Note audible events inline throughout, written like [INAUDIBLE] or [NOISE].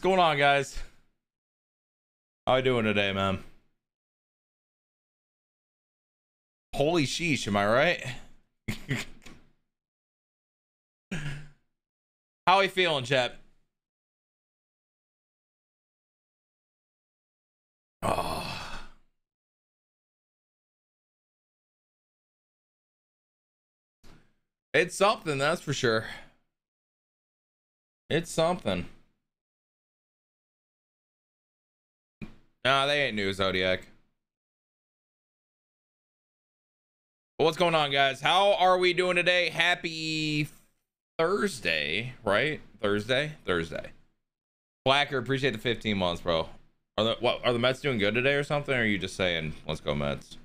What's going on, guys? How you doing today, man? Holy sheesh, am I right? [LAUGHS] How are you feeling, Chet? Oh. It's something, that's for sure. It's something. Nah, they ain't new, Zodiac. What's going on, guys? How are we doing today? Happy Thursday, right? Thursday? Thursday. Blacker, appreciate the 15 months, bro. Are the what are the Mets doing good today or something? Or are you just saying let's go Mets?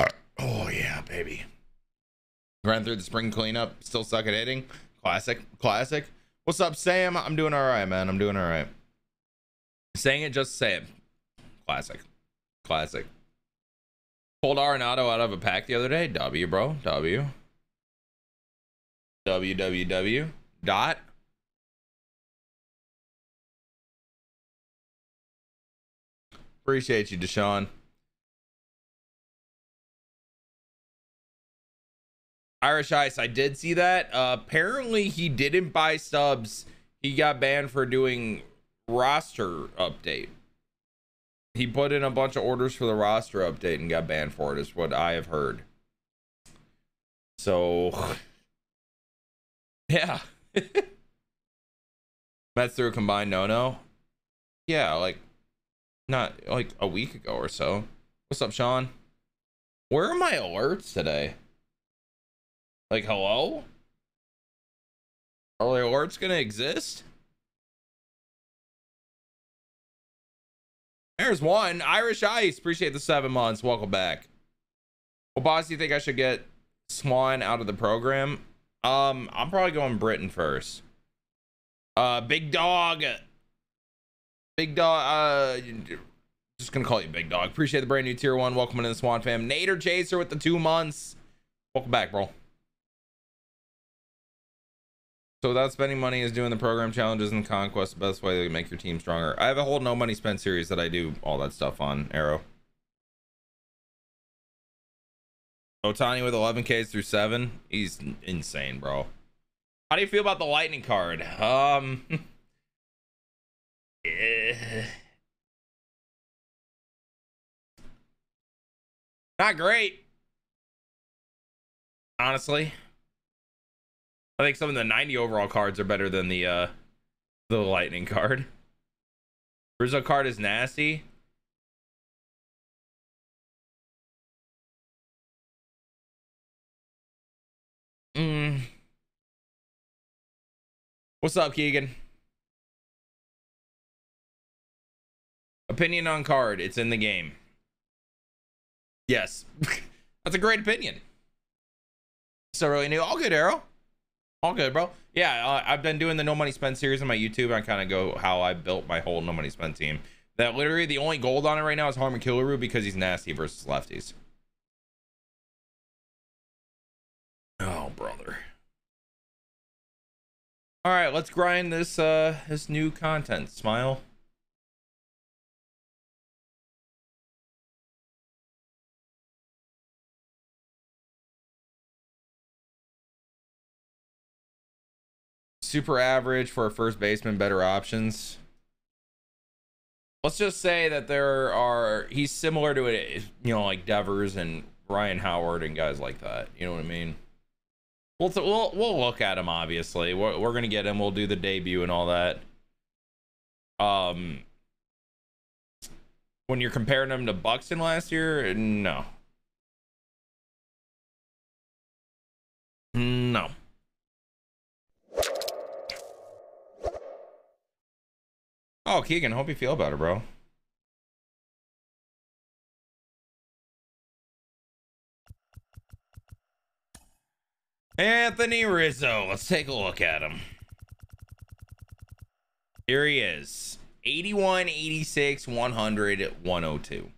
Uh, oh yeah, baby. Ran through the spring cleanup, still suck at hitting. Classic, classic. What's up, Sam? I'm doing all right, man. I'm doing all right. Saying it just say it. Classic, classic. Pulled Arenado out of a pack the other day. W, bro. W. www dot Appreciate you, Deshaun. Irish Ice, I did see that. Uh, apparently, he didn't buy subs. He got banned for doing roster update. He put in a bunch of orders for the roster update and got banned for it, is what I have heard. So, [LAUGHS] yeah. [LAUGHS] Mets through a combined no no. Yeah, like not like a week ago or so. What's up, Sean? Where are my alerts today? Like, hello? Are the alerts gonna exist? There's one. Irish Ice. Appreciate the seven months. Welcome back. Well, boss, do you think I should get Swan out of the program? Um, I'm probably going Britain first. Uh, Big Dog. Big Dog. Uh, just gonna call you Big Dog. Appreciate the brand new tier one. Welcome into the Swan fam. Nader Chaser with the two months. Welcome back, bro. So without spending money is doing the program challenges and conquest the best way to make your team stronger. I have a whole no money spent series that I do all that stuff on Arrow. Ohtani with 11Ks through 7. He's insane, bro. How do you feel about the lightning card? Um. [LAUGHS] Not great. Honestly. I think some of the 90 overall cards are better than the uh the lightning card. Rizzo card is nasty. Mm. What's up, Keegan? Opinion on card. It's in the game. Yes. [LAUGHS] That's a great opinion. So really new. All good, Arrow. All good, bro. Yeah, uh, I've been doing the no money spent series on my YouTube. I kind of go how I built my whole no money spent team. That literally the only gold on it right now is Harmon Killebrew because he's nasty versus lefties. Oh, brother. All right, let's grind this uh this new content. Smile. Super average for a first baseman, better options. Let's just say that there are he's similar to it, you know, like Devers and Ryan Howard and guys like that. You know what I mean? We'll we'll we'll look at him. Obviously, we're we're gonna get him. We'll do the debut and all that. Um, when you're comparing him to Buxton last year, no, no. Oh, Keegan, hope you feel better, bro. Anthony Rizzo. Let's take a look at him. Here he is 81, 86, 100, 102.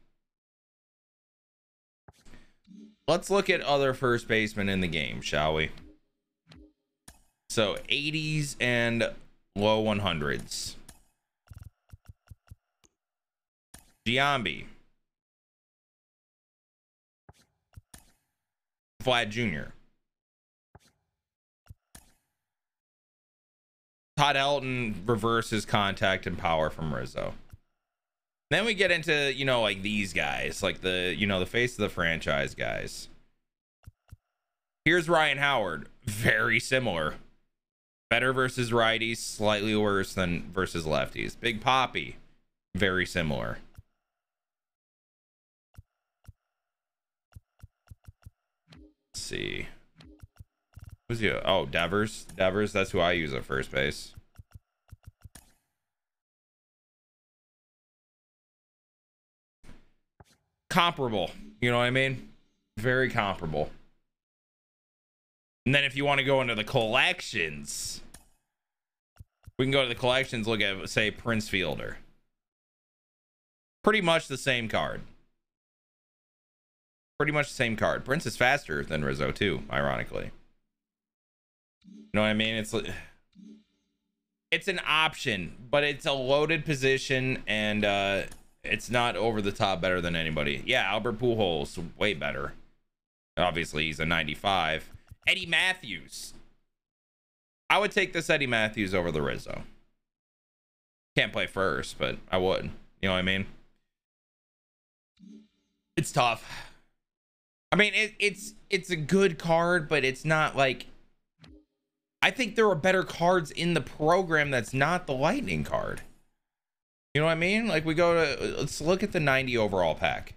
Let's look at other first basemen in the game, shall we? So So 80s and low 100s. Giambi. Vlad Jr. Todd Helton reverses contact and power from Rizzo. Then we get into, you know, like these guys, like the, you know, the face of the franchise guys. Here's Ryan Howard. Very similar. Better versus righties, slightly worse than versus lefties. Big Papi. Very similar. See. Who's he? Oh, Devers. Devers. That's who I use at first base. Comparable. You know what I mean? Very comparable. And then if you want to go into the collections, we can go to the collections, look at, say, Prince Fielder. Pretty much the same card. Pretty much the same card. Prince is faster than Rizzo, too, ironically. You know what I mean? It's [SIGHS] it's an option, but it's a loaded position and uh it's not over the top better than anybody. Yeah, Albert Pujols way better. Obviously, he's a 95. Eddie Mathews. I would take this Eddie Mathews over the Rizzo. Can't play first, but I would. You know what I mean? It's tough. I mean, it, it's it's a good card, but it's not like I think there are better cards in the program that's not the lightning card. You know what I mean? Like we go to let's look at the 90 overall pack.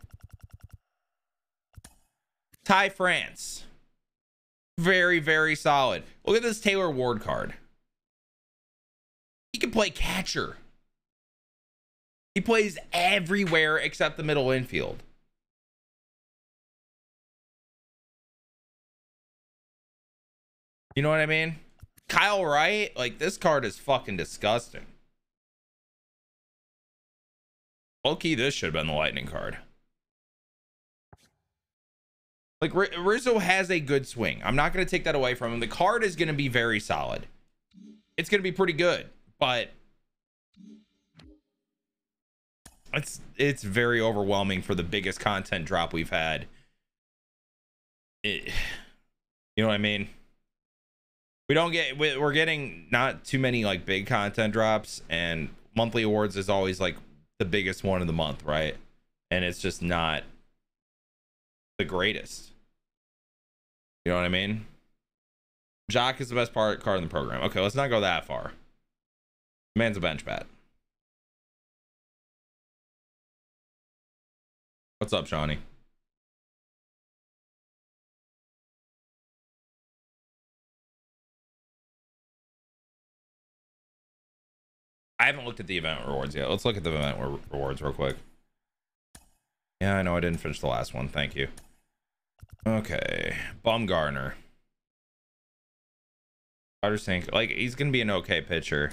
Ty France. Very, very solid. Look at this Taylor Ward card. He can play catcher. He plays everywhere except the middle infield. You know what I mean? Kyle Wright, like this card is fucking disgusting. Okay, this should have been the lightning card. Like Rizzo has a good swing. I'm not going to take that away from him. The card is going to be very solid. It's going to be pretty good, but it's it's very overwhelming for the biggest content drop we've had. It, [SIGHS] you know what I mean? We don't get we're getting not too many like big content drops and monthly awards is always like the biggest one of the month, right? And it's just not the greatest. You know what I mean? Joc is the best part card in the program. Okay, let's not go that far. Man's a bench bat. What's up, Shawnee? I haven't looked at the event rewards yet. Let's look at the event re rewards real quick. Yeah, I know I didn't finish the last one. Thank you. Okay. Bumgarner. Carter Sink. Like, he's going to be an okay pitcher.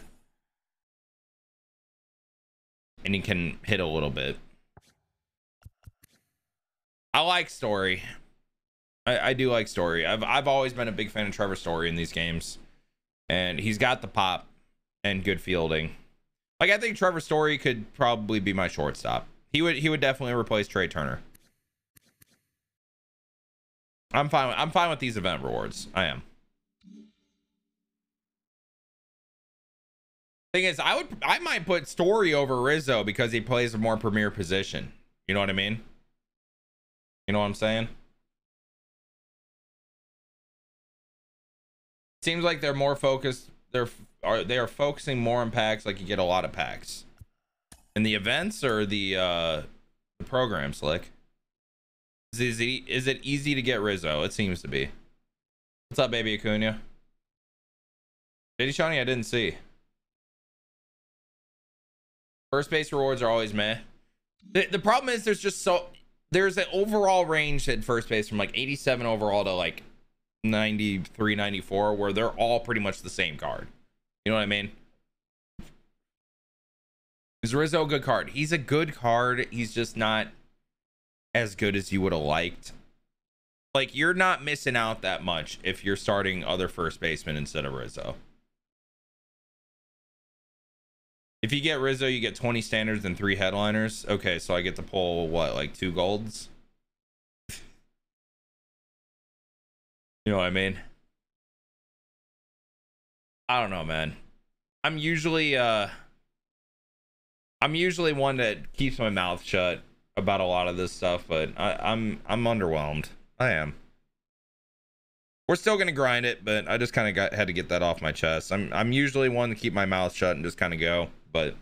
And he can hit a little bit. I like Story. I, I do like Story. I've, I've always been a big fan of Trevor Story in these games. And he's got the pop and good fielding. Like I think Trevor Story could probably be my shortstop. He would he would definitely replace Trea Turner. I'm fine. With, I'm fine with these event rewards. I am. Thing is, I would I might put Story over Rizzo because he plays a more premier position. You know what I mean? You know what I'm saying? Seems like they're more focused. They're are they are focusing more on packs like you get a lot of packs in the events or the uh the program slick is it, is it easy to get rizzo it seems to be what's up baby acuna JD Shawnee, I didn't see. First base rewards are always meh. The, the problem is there's just so there's an overall range at first base from like 87 overall to like 93, 94, where they're all pretty much the same card. You know what I mean? Is Rizzo a good card? He's a good card. He's just not as good as you would have liked. like you're not missing out that much if you're starting other first baseman instead of Rizzo. If you get Rizzo, you get 20 standards and three headliners. Okay, so I get to pull what, like two golds? [LAUGHS] you know what I mean? I don't know, man. I'm usually uh I'm usually one that keeps my mouth shut about a lot of this stuff, but I, I'm I'm underwhelmed. I am. We're still gonna grind it, but I just kind of got had to get that off my chest. I'm I'm usually one to keep my mouth shut and just kind of go, but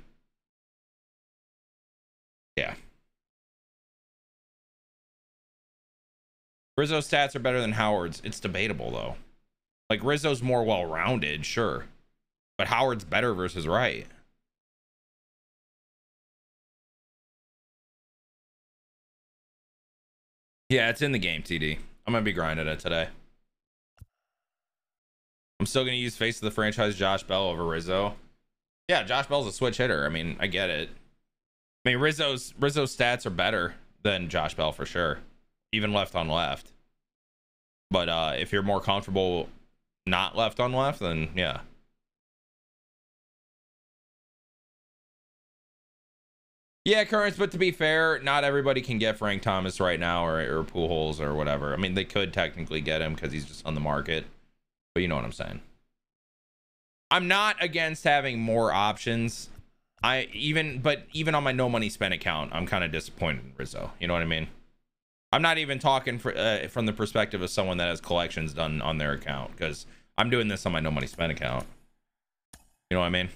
yeah. Rizzo's stats are better than Howard's. It's debatable though. Like Rizzo's more well-rounded, sure, but Howard's better versus Wright. Yeah, it's in the game, TD. I'm gonna be grinding it today. I'm still gonna use face of the franchise Josh Bell over Rizzo. Yeah, Josh Bell's a switch hitter. I mean, I get it. I mean, Rizzo's Rizzo's stats are better than Josh Bell for sure, even left on left. But uh, if you're more comfortable not left on left, then yeah. Yeah, Currents, but to be fair, not everybody can get Frank Thomas right now or, or Pujols or whatever. I mean, they could technically get him because he's just on the market, but you know what I'm saying. I'm not against having more options. I even, but even on my no money spent account, I'm kind of disappointed in Rizzo. You know what I mean? I'm not even talking for, uh, from the perspective of someone that has collections done on their account because I'm doing this on my no money spent account. You know what I mean?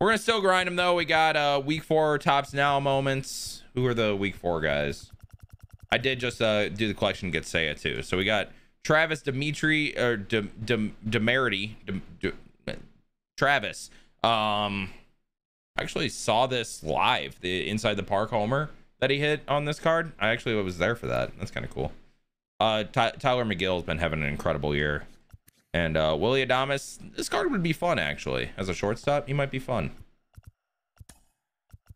We're gonna still grind them though. We got uh week four tops Now moments. Who are the week four guys? I did just uh do the collection get Seiya too. So we got Travis Dimitri or Dem Dem Demerity. Dem, Dem, Travis. Um I actually saw this live, the inside the park homer that he hit on this card. I actually was there for that. That's kind of cool. Uh Ty Tylor Megill's been having an incredible year. And uh, Willy Adames, this card would be fun actually. As a shortstop, he might be fun.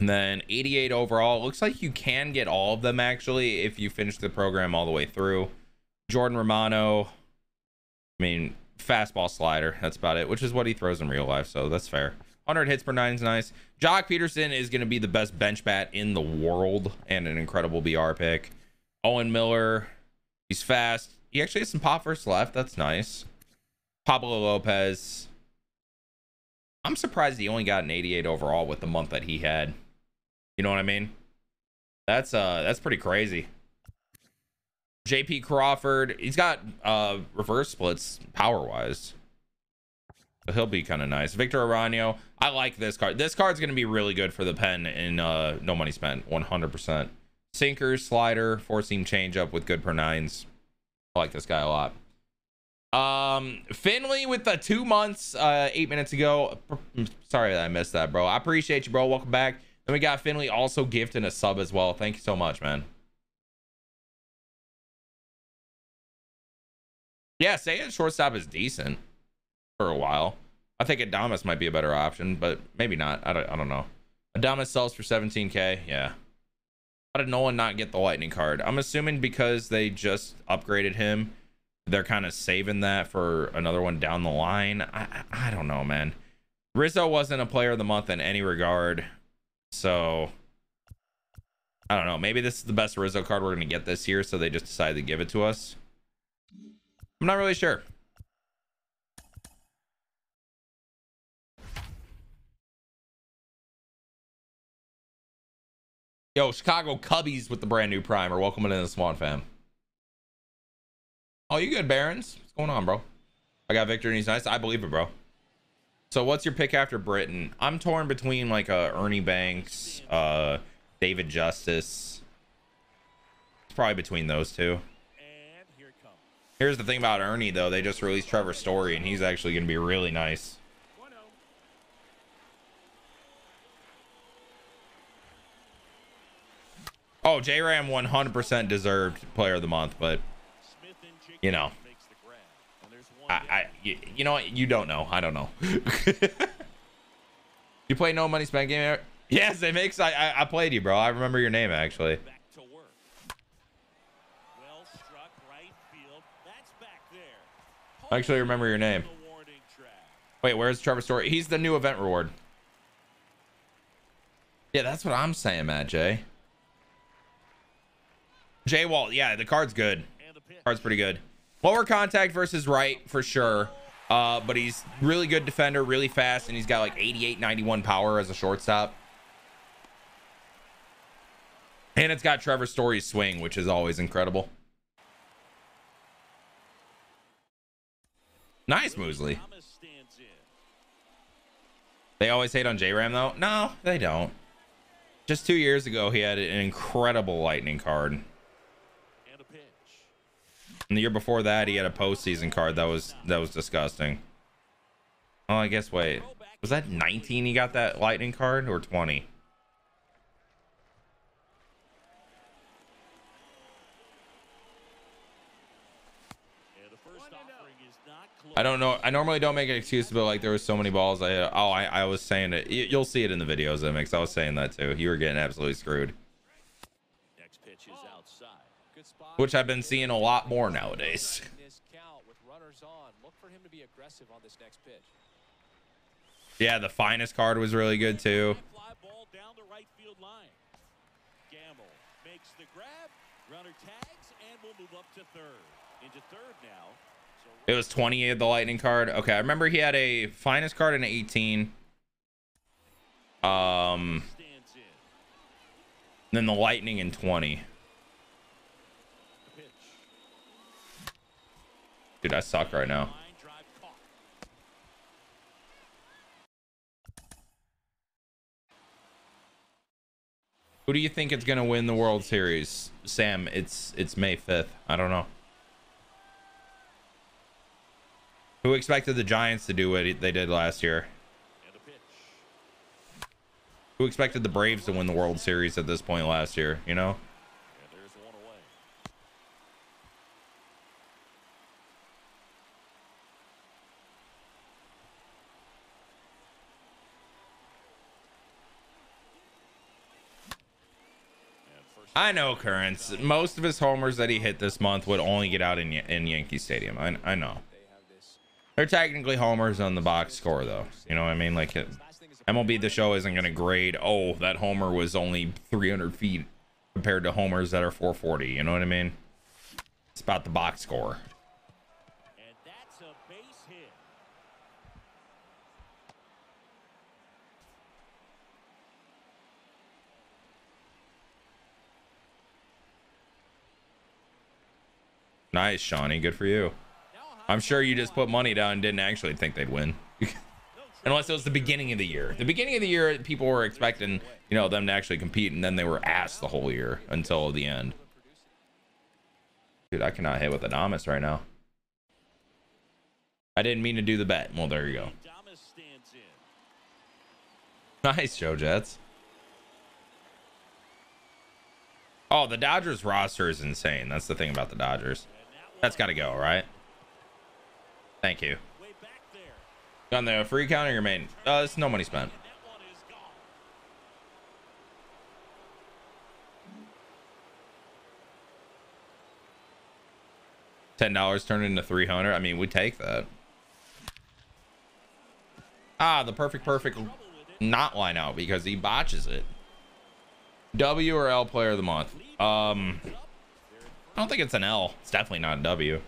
And then 88 overall. Looks like you can get all of them actually if you finish the program all the way through. Jordan Romano. I mean, fastball slider. That's about it, which is what he throws in real life. So that's fair. 100 hits per nine is nice. Joc Pederson is going to be the best bench bat in the world and an incredible BR pick. Owen Miller. He's fast. He actually has some pop first left. That's nice. Pablo Lopez. I'm surprised he only got an 88 overall with the month that he had. You know what I mean? That's uh that's pretty crazy. JP Crawford, he's got uh reverse splits power wise. So he'll be kind of nice. Victor Arano, I like this card. This card's gonna be really good for the pen in uh no money spent, 100%. Sinker, slider, four seam changeup with good per nines. I like this guy a lot. Um, Finley with the two months, uh, eight minutes ago. Sorry that I missed that, bro. I appreciate you, bro. Welcome back. Then we got Finley also gifting a sub as well. Thank you so much, man. Yeah, saying shortstop is decent for a while. I think Adames might be a better option, but maybe not. I don't, I don't know. Adames sells for 17k. Yeah. How did Nolan not get the lightning card? I'm assuming because they just upgraded him they're kind of saving that for another one down the line. I, I don't know, man. Rizzo wasn't a player of the month in any regard. So I don't know. Maybe this is the best Rizzo card we're going to get this year. So they just decided to give it to us. I'm not really sure. Yo, Chicago Cubbies with the brand new primer. Welcome into the Swan fam. Oh, you good, Barons? What's going on, bro? I got Victor and he's nice. I believe it, bro. So what's your pick after Britain? I'm torn between like uh, Ernie Banks, uh, David Justice. It's probably between those two. Here's the thing about Ernie, though. They just released Trevor Story, and he's actually going to be really nice. Oh, J Ram 100% deserved player of the month, but you know, I, I you know what? You don't know. I don't know. [LAUGHS] you play no money spent game? Yes, it makes. I, I played you, bro. I remember your name actually. I actually remember your name. Wait, where's Trevor Story? He's the new event reward. Yeah, that's what I'm saying, Matt Jay. J Walt, yeah, the card's good. Card's pretty good. Lower contact versus right for sure. Uh, but he's really good defender, really fast, and he's got like 88, 91 power as a shortstop. And it's got Trevor Story's swing, which is always incredible. Nice, Moosley. They always hate on J-Ram, though? No, they don't. Just two years ago, he had an incredible lightning card. And the year before that, he had a postseason card that was that was disgusting. Oh, I guess wait, was that 19? He got that lightning card or 20? I don't know. I normally don't make an excuse, but like there was so many balls. I oh I, I was saying it. You'll see it in the videos, Mix. I was saying that too. You were getting absolutely screwed. Which I've been seeing a lot more nowadays. Yeah, the finest card was really good too. It was 20 of the lightning card. Okay, I remember he had a finest card in 18. Um, then the lightning in 20. Dude, I suck right now. Who do you think is going to win the World Series? Sam, it's it's May 5th. I don't know. Who expected the Giants to do what they did last year? Who expected the Braves to win the World Series at this point last year, you know? I know Currents. Most of his homers that he hit this month would only get out in in Yankee Stadium. I, I know. They're technically homers on the box score, though. You know what I mean? Like, uh, it, MLB The Show isn't going to grade, oh, that homer was only 300 feet compared to homers that are 440. You know what I mean? It's about the box score. Nice, Shawnee. Good for you. I'm sure you just put money down and didn't actually think they'd win. [LAUGHS] Unless it was the beginning of the year. The beginning of the year, people were expecting, you know, them to actually compete, and then they were asked the whole year until the end. Dude, I cannot hit with Adames right now. I didn't mean to do the bet. Well, there you go. Nice, Joe Jets. Oh, the Dodgers roster is insane. That's the thing about the Dodgers. That's got to go, right? Thank you. On the free counter your main? Uh, it's no money spent. Ten dollars turned into three hundred. I mean, we take that. Ah, the perfect, perfect not line out because he botches it. W or L player of the month? Um, I don't think it's an L. It's definitely not a W.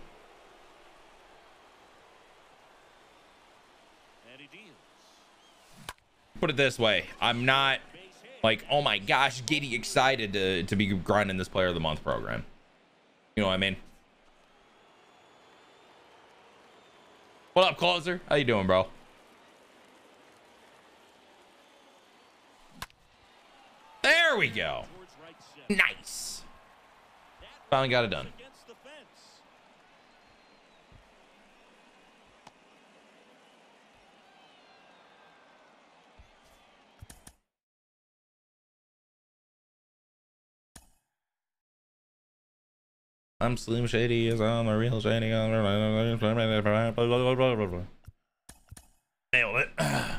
Put it this way. I'm not like, oh my gosh, giddy excited to, to be grinding this player of the month program. You know what I mean? What up, closer? How you doing, bro? There we go. Nice. Finally got it done. I'm Slim Shady, is on the real Shady. Nailed it. [CLEARS THROAT]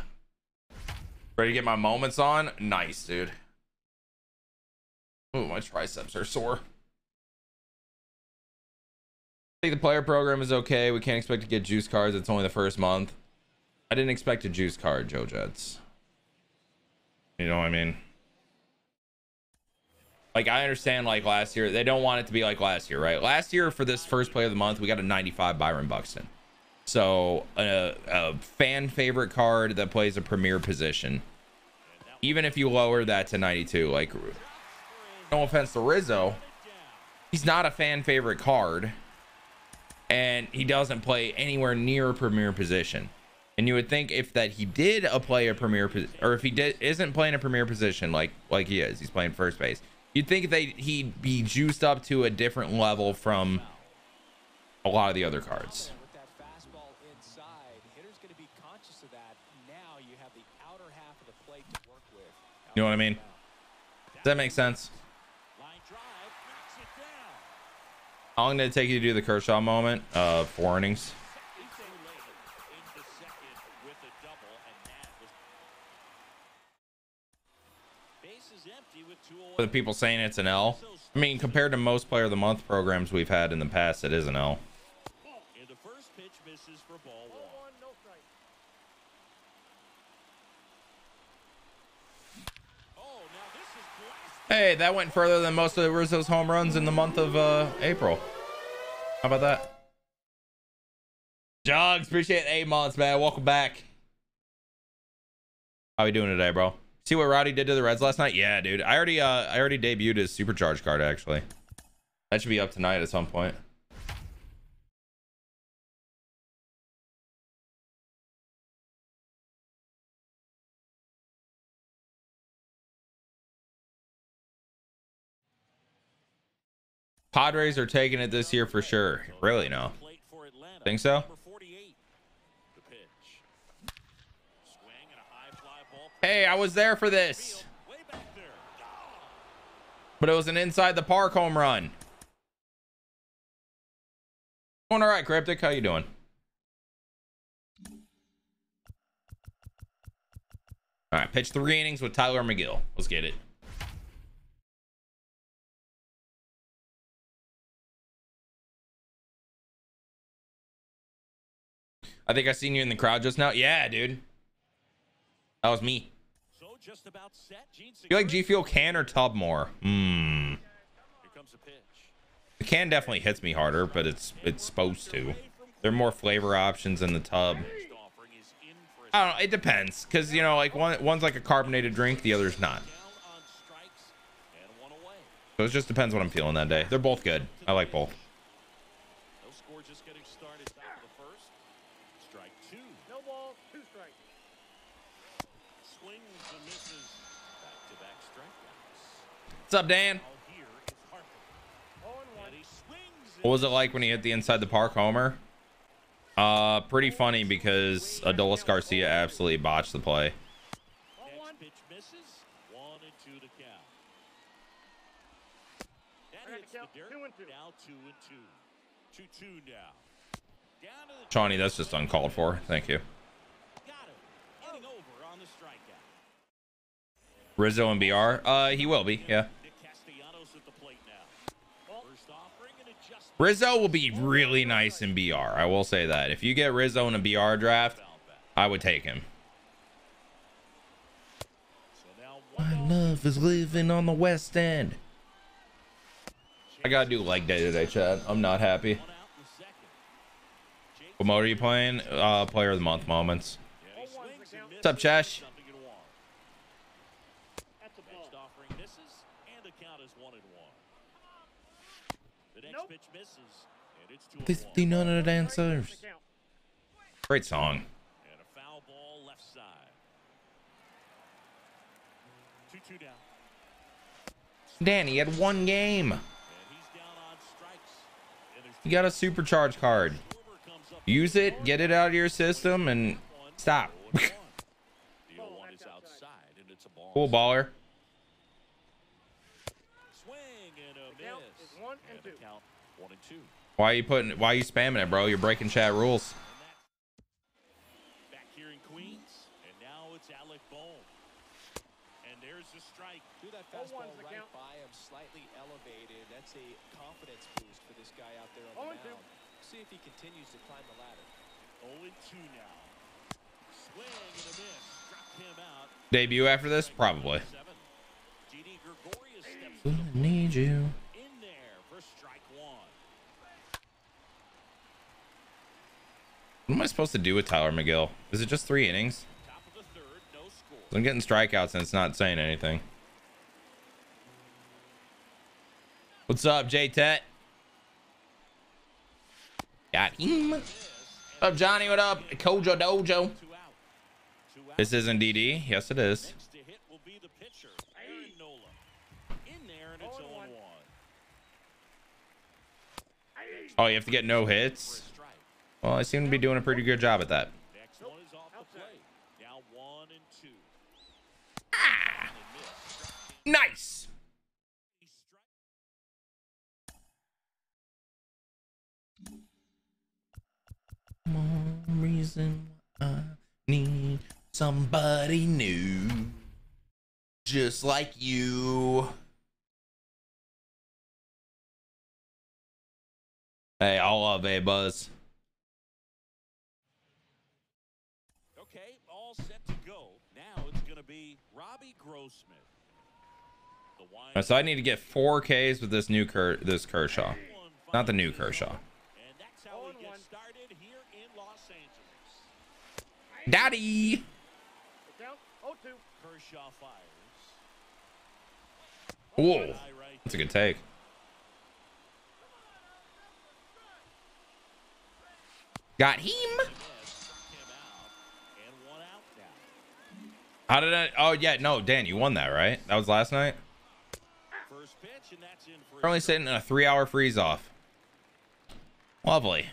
Ready to get my moments on? Nice, dude. Oh, my triceps are sore. Think the player program is okay. We can't expect to get juice cards. It's only the first month. I didn't expect a juice card, Joe Jets. You know what I mean? Like I understand like last year, they don't want it to be like last year, right? Last year for this first play of the month, we got a 95 Byron Buxton. So a, a fan favorite card that plays a premier position. Even if you lower that to 92, like no offense to Rizzo, he's not a fan favorite card and he doesn't play anywhere near a premier position. And you would think if that he did a play a premier or if he did isn't playing a premier position like like he is, he's playing first base. You'd think they he'd be juiced up to a different level from a lot of the other cards. You know what I mean? Does that make sense? How long did it take you to do the Kershaw moment? Uh, four innings. The people saying it's an L, I mean, compared to most Player of the Month programs we've had in the past, it is an L. Hey, that went further than most of Rizzo's home runs in the month of uh, April. How about that? Jogs, appreciate eight months, man. Welcome back. How we doing today, bro? See what Rowdy did to the Reds last night? Yeah, dude. I already uh I already debuted his supercharge card actually. That should be up tonight at some point. Padres are taking it this year for sure. Really, no. Think so? Hey, I was there for this. But it was an inside the park home run. Going all right, Cryptic. How you doing? All right, pitch three innings with Tylor Megill. Let's get it. I think I seen you in the crowd just now. Yeah, dude. That was me. So just about set. You like G Fuel can or tub more? Hmm. The can definitely hits me harder, but it's it's supposed to. There are more flavor options in the tub. I don't know. It depends, cause you know, like one one's like a carbonated drink, the other's not. So it just depends what I'm feeling that day. They're both good. I like both. What's up, Dan? What was it like when he hit the inside the park homer? Uh, pretty funny because Adolis Garcia absolutely botched the play. Shawnee, that's just uncalled for. Thank you. Rizzo and BR? Uh, he will be, yeah. Rizzo will be really nice in BR. I will say that. If you get Rizzo in a BR draft, I would take him. My love is living on the West End. I gotta do leg day today, Chad. I'm not happy. What mode are you playing? Uh, player of the month moments. What's up, Chash? Fifty none of the dancers. Great song. Danny had one game. You got a supercharge card. Use it, get it out of your system, and stop. [LAUGHS] cool baller. Why are you putting? Why are you spamming it, bro? You're breaking chat rules. Back here in Queens, and now it's Alec Bohm. And there's the strike. Do that fastball right by him, slightly elevated. That's a confidence boost for this guy out there on the mound. See if he continues to climb the ladder. 0 2 now. Swing and a miss. Struck him out. Debut after this? Probably. Seven. Didi Gregorius steps need you. in there for strike one. What am I supposed to do with Tylor Megill? Is it just three innings? Top of the third, no score. I'm getting strikeouts and it's not saying anything. What's up, J Tet? Got him. What's up, Johnny? What up? Kojo Dojo. Two out. Two out. This isn't DD. Yes, it is. Hit will be the pitcher, Aaron Nola. In there, and it's 0 1. Oh, you have to get no hits? Well, I seem to be doing a pretty good job at that. Next one is off the plate. Now one and two. Ah! And miss. Struck Nice. Strike. Reason I need somebody new. Just like you. Hey, I love A Buzz. Okay, all set to go. Now it's going to be Robbie Grossman. The wind So I need to get four Ks with this new Ker- this Kershaw. Not the new Kershaw. And that's how we get started here in Los Angeles. Daddy. Count. Oh, two. Kershaw fires. Whoa. High That's a good take. Got him. miss, struck him out, and one out now. How did I? Oh yeah, no, Dan, you won that, right? That was last night. First pitch, and that's in for Currently sitting in a three-hour freeze-off. Lovely.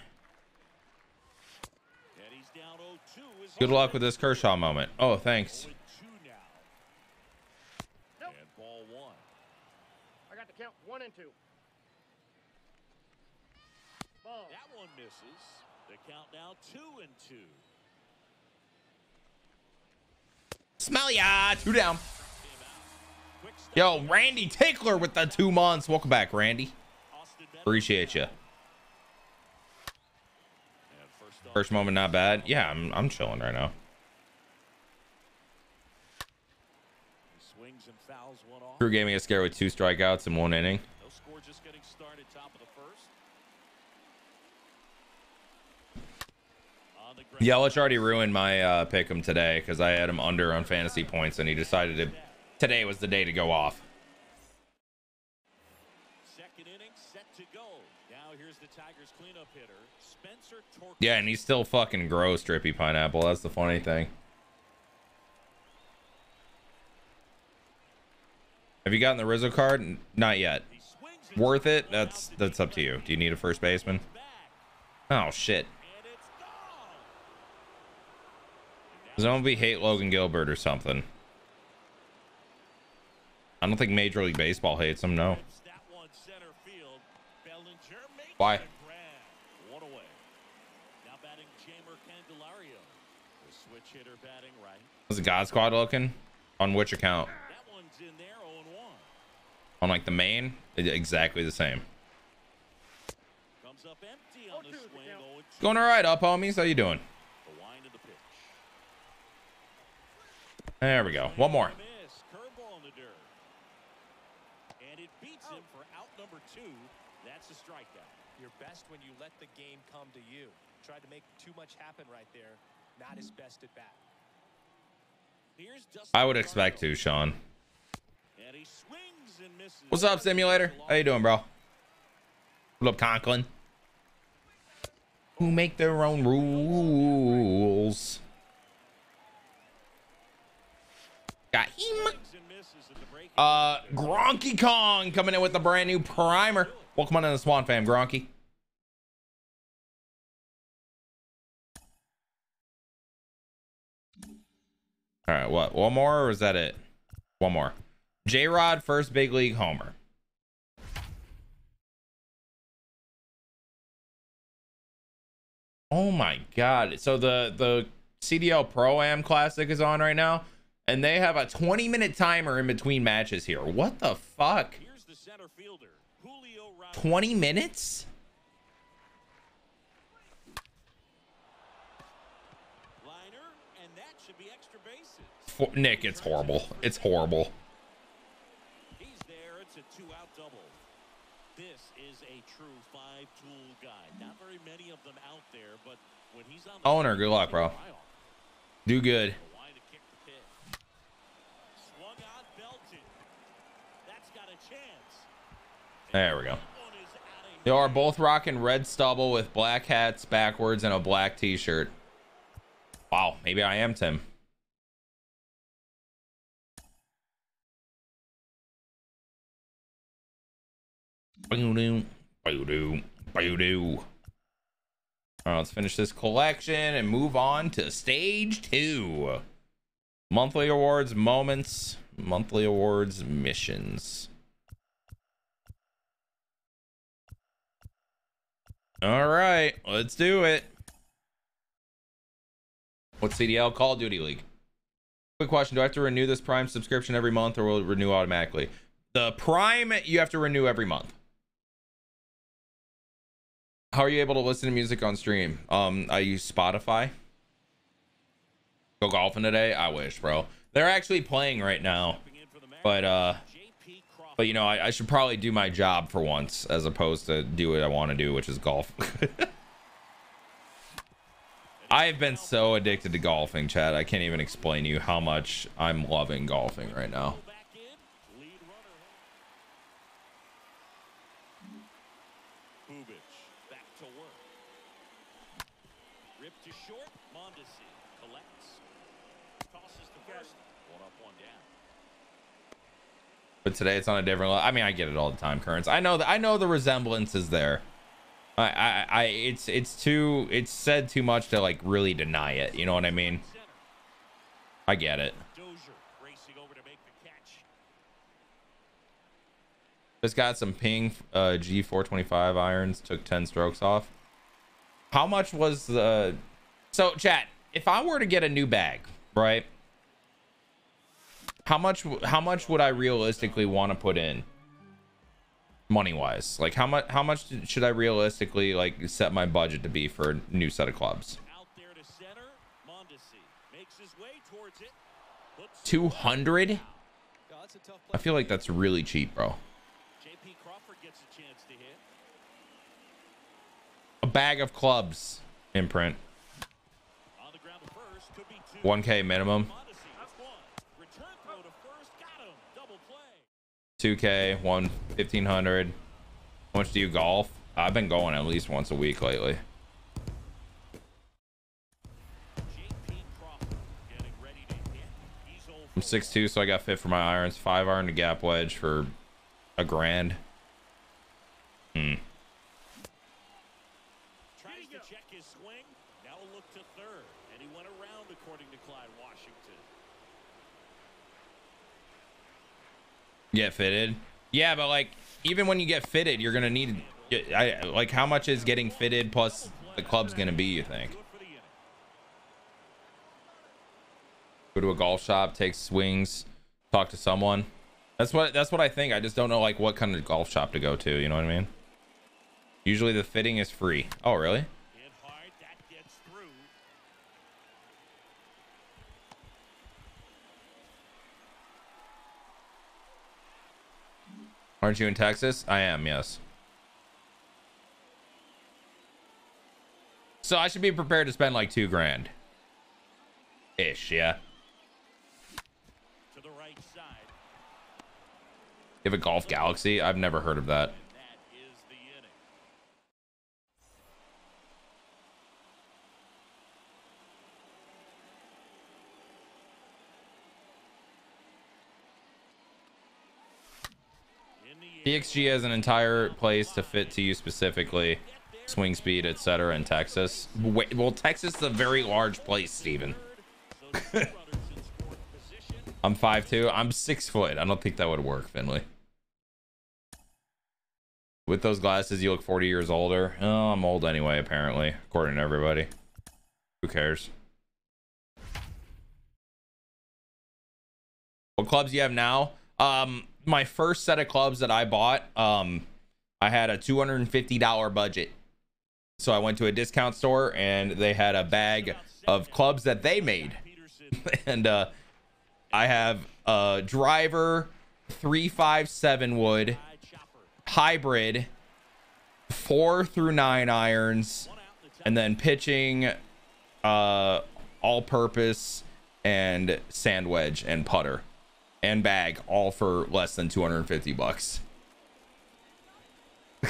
And he's down 0-2. His Good luck with this Kershaw moment. Oh, thanks. Nope. Ball one. I got the count. One and two. Ball. That one misses. The count now two and two. Smell ya. Two down. Came out. Quick stop. Yo, Randy Tickler with the two months. Welcome back, Randy. Appreciate you. First, moment, not bad. Yeah, I'm I'm chilling right now. he swings and fouls one off. Crew gave me a scare with two strikeouts in one inning. No score just getting started top of the first. On the ground. Yelich already ruined my uh, pick him today because I had him under on fantasy points, and he decided to, today was the day to go off. Second inning set to go. Now here's the Tigers cleanup hitter, Spencer Torkelson. Yeah, and he's still fucking gross, drippy pineapple. That's the funny thing. Have you gotten the Rizzo card? Not yet. He swings and Worth it? That's that's up to you. Do you need a first baseman? Oh shit. and it's gone. Be hate Logan Gilbert or something? I don't think Major League Baseball hates him. No. Why? Was the God Squad looking? On which account? That one's in there 0 1. On like the main? Exactly the same. Comes up empty on the 0-2 is the swing. count. 0 2. Going all right, up homies. How you doing? The wind of the pitch. There we go. One more. Miss. Curveball in the dirt. And it beats him for out number two. That's a strikeout. You're best when you let the game come to you. Tried to make too much happen right there. Not his best at bat. Here's I would expect to, Sean. And he swings and misses. What's up, Simulator? How you doing, bro? What up, Conklin? Who make their own rules? Got him. Uh, Gronky Kong coming in with a brand new primer. Welcome on in the Swan fam, Gronky. All right, what? One more, or is that it? One more. J Rod, first big league homer. Oh my god. So the the CDL Pro Am Classic is on right now, and they have a 20 minute timer in between matches here. What the fuck? The fielder, 20 minutes? Liner, Nick, it's horrible. It's horrible. It's a two out double. This is a true five tool guy. Not very many of them out there, but when he's on. Owner, good luck, bro. Do good. There we go. They are both rocking red stubble with black hats backwards and a black t-shirt. Wow, maybe I am Tim. Boo-doo, boo-doo, boo-doo. All right, let's finish this collection and move on to stage two. Monthly awards, moments, monthly awards, missions. All right, let's do it. What's CDL? Call of Duty League. Quick question: Do I have to renew this Prime subscription every month, or will it renew automatically? The Prime you have to renew every month. How are you able to listen to music on stream? Um, I use Spotify. Go golfing today? I wish, bro. They're actually playing right now, but uh. But you know, I, I should probably do my job for once, as opposed to do what I want to do, which is golf. [LAUGHS] I have been so addicted to golfing, Chad. I can't even explain to you how much I'm loving golfing right now. Back in, lead runner. Bubic back to work. Ripped to short. Mondesi collects. Tosses to first. One up, one down. But today it's on a different level. I mean, I get it all the time, Currents. I know that I know the resemblance is there. I, I, I, it's, it's too, it's said too much to like really deny it. You know what I mean? I get it. Just got some ping uh, G425 irons. Took 10 strokes off. How much was the? So, chat. If I were to get a new bag, right? How much? How much would I realistically want to put in? Money wise, like how much? How much should I realistically like set my budget to be for a new set of clubs? Out there to center. Mondesi makes his way towards it. Puts 200? I feel like that's really cheap, bro. J.P. Crawford gets a chance to hit. A bag of clubs imprint. On the ground to first. Could be two. 1K minimum. Mondesi, that's one. Return throw to first. Got him. Double play. 2K, one 1500. How much do you golf? I've been going at least once a week lately. J.P. Crawford getting ready to hit. He's 0 I'm 6'2, so I got fit for my irons. Five iron to gap wedge for a grand. Hmm. Tries to check his swing. Now a look to third. And he went around according to Clyde Washington. Get fitted. Yeah, but like even when you get fitted, you're gonna need. I like how much is getting fitted plus the club's gonna be? You think? Go to a golf shop, take swings, talk to someone. That's what that's what I think. I just don't know like what kind of golf shop to go to. You know what I mean? Usually the fitting is free. Oh really? Hit hard. That gets through. Aren't you in Texas? I am. Yes. So I should be prepared to spend like two grand. Ish, yeah. To the right side. You have a Golf Galaxy? I've never heard of that. And that is the inning. In the air. PXG has an entire place to fit to you specifically, swing speed, etc. in Texas. Wait, well, Texas is a very large place, Steven. [LAUGHS] I'm 5'2". I'm six foot. I don't think that would work, Finley. With those glasses, you look 40 years older. Oh, I'm old anyway, apparently, according to everybody. Who cares? What clubs do you have now? Um, my first set of clubs that I bought, um, I had a $250 budget. So I went to a discount store and they had a bag of clubs that they made. [LAUGHS] And uh I have a driver, three five seven wood, hybrid, four through nine irons, and then pitching, uh, all purpose and sand wedge and putter and bag, all for less than 250 bucks. [LAUGHS]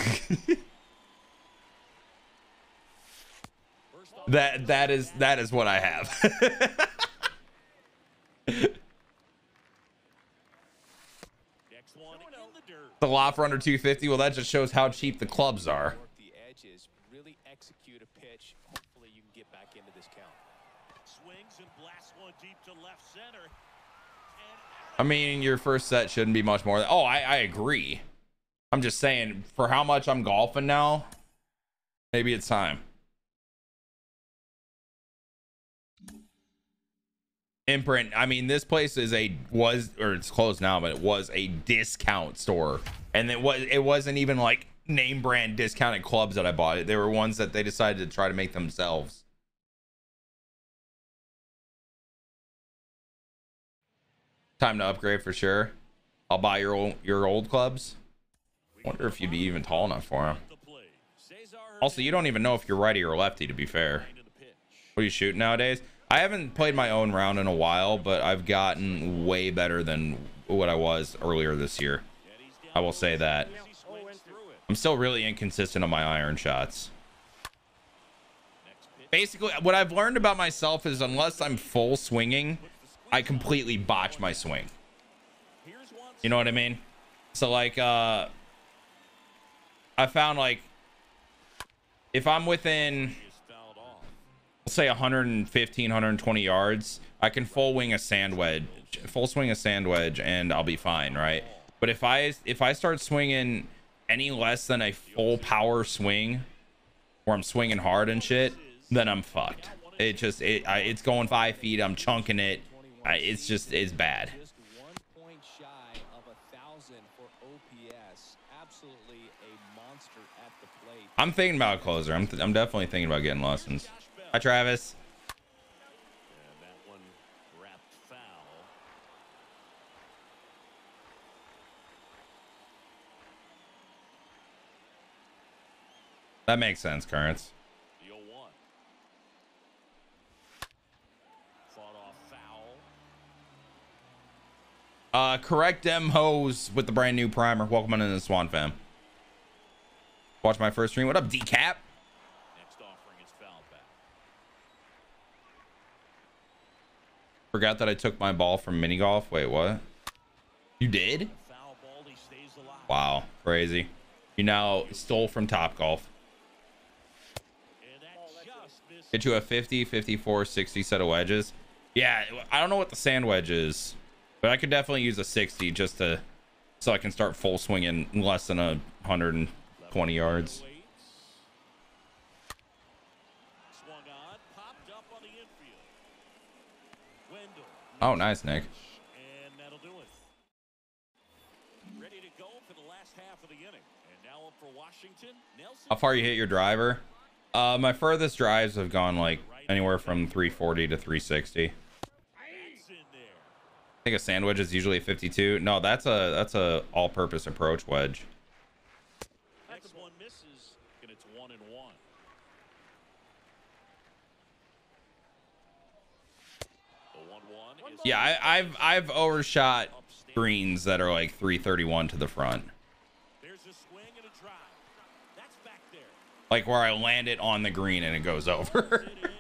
That that is that is what I have. [LAUGHS] the lot for under 250. Well, that just shows how cheap the clubs are. Work the edges, really execute a pitch. Hopefully you can get back into this count. Swings and blasts one deep to left center. And I mean, your first set shouldn't be much more. Than, oh, I, I agree. I'm just saying, for how much I'm golfing now, maybe it's time. Imprint. I mean, this place is a was or it's closed now, but it was a discount store, and it was it wasn't even like name brand discounted clubs that I bought. It they were ones that they decided to try to make themselves. Time to upgrade for sure. I'll buy your old, your old clubs. Wonder if you'd be even tall enough for. Cesar Also, you don't even know if you're righty or lefty. To be fair, what are you shooting nowadays? I haven't played my own round in a while, but I've gotten way better than what I was earlier this year. I will say that. I'm still really inconsistent on my iron shots. Basically, what I've learned about myself is unless I'm full swinging, I completely botch my swing. You know what I mean? So like uh I found like if I'm within Is fouled off. let's say 115 120 yards, I can full wing a sand wedge, full swing a sand wedge and I'll be fine, right? But if I if I start swinging any less than a full power swing where I'm swinging hard and shit, then I'm fucked. It just it I, it's going 5 feet, I'm chunking it. I, it's just it's bad. Just one point shy of a thousand for OPS. Absolutely a monster at the plate. I'm thinking about a closer. I'm, I'm definitely thinking about getting lessons. Hi, Travis. That one wrapped foul. That makes sense, Currents. The 0 1. Fought off foul. Uh, correct them hoes with the brand new primer. Welcome on in the Swan fam. Watch my first stream. What up, decap? Next offering is foul back. Forgot that I took my ball from mini golf. Wait, what? You did? Foul ball, he stays alive. Wow, crazy. You now stole from Top Golf. And that just missed. Get you a 50, 54, 60 set of wedges. Yeah, I don't know what the sand wedge is, but I could definitely use a 60 just to so I can start full swinging less than a 120 yards. Waits. Swung on, popped up on the infield. Wendle. Oh, nice, Nick. And that'll do it. Ready to go for the last half of the inning. And now up for Washington, Nelson. How far you hit your driver? Uh, my furthest drives have gone like anywhere from 340 to 360. I That's in there. Think a sand wedge is usually a 52. No, that's a that's a all-purpose approach wedge. Next one misses, and it's one and one. The one-one is Yeah, I, I've I've overshot greens that are like 331 to the front, There's a swing and a drive. That's back there. like where I land it on the green and it goes over. [LAUGHS]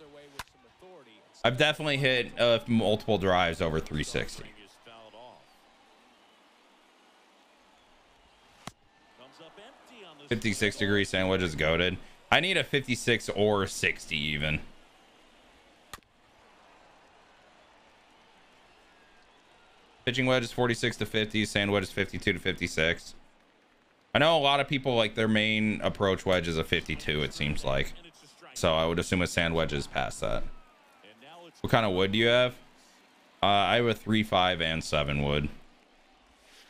other way with some authority. I've definitely hit uh, multiple drives over 360. Swing is fouled off. Comes up empty on this 56 degree sandwich is goaded. I need a 56 or 60 even. Pitching wedge is 46 to 50. Sand wedge is 52 to 56. I know a lot of people like their main approach wedge is a 52, it seems like. So I would assume a sand wedge is past that. What kind of wood do you have? Uh, I have a 3, 5, and 7 wood.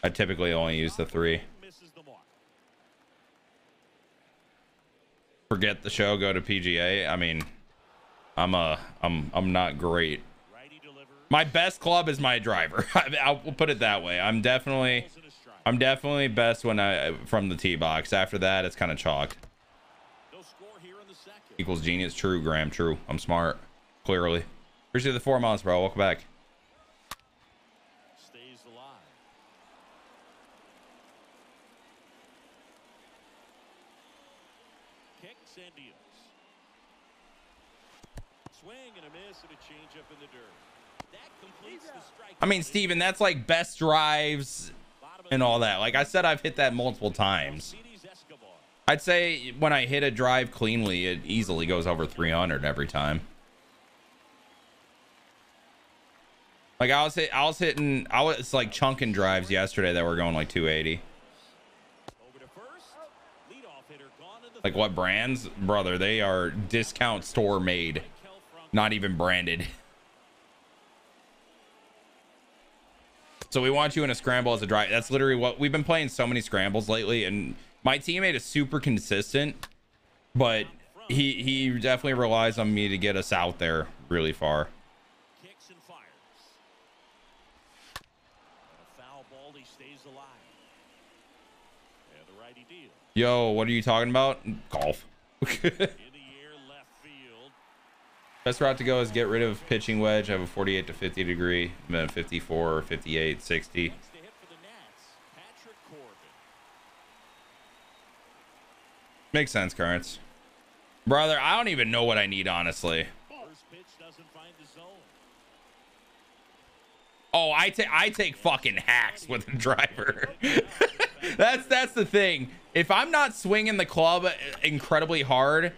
I typically only use the 3. Forget the show, go to PGA. I mean, I'm a, I'm, I'm not great. My best club is my driver. [LAUGHS] I'll put it that way. I'm definitely Balls in a strike. I'm definitely best when I from the tee box. After that, it's kind of chalked. Score here in the second. Equals genius. True, Graham. True. I'm smart. Clearly. Appreciate the four months, bro. Welcome back. Stays alive. Kicks and deals. Swing and a miss and a changeup in the dirt. That completes the strike. I mean, Steven, that's like best drives Bottom of and all that. Like I said, I've hit that multiple times. I'd say when I hit a drive cleanly, it easily goes over 300 every time. Like I was hit, I was hitting, I was like chunking drives yesterday that were going like 280. Over to first. Leadoff hitter gone in the Like what brands, brother? They are discount store made, not even branded. [LAUGHS] So we want you in a scramble as a drive. That's literally what we've been playing so many scrambles lately, and my teammate is super consistent, but he he definitely relies on me to get us out there really far. kicks and fires. A foul ball. He stays alive. And the righty deal. Yo, what are you talking about? Golf. [LAUGHS] In the air, left field. Best route to go is get rid of pitching wedge. I have a 48 to 50 degree, then 54, 58, 60. Next to hit for the Nats, Patrick Corbin. Makes sense, Currents. Brother, I don't even know what I need, honestly. Oh, I take I take fucking hacks with a driver. [LAUGHS] that's that's the thing. If I'm not swinging the club incredibly hard,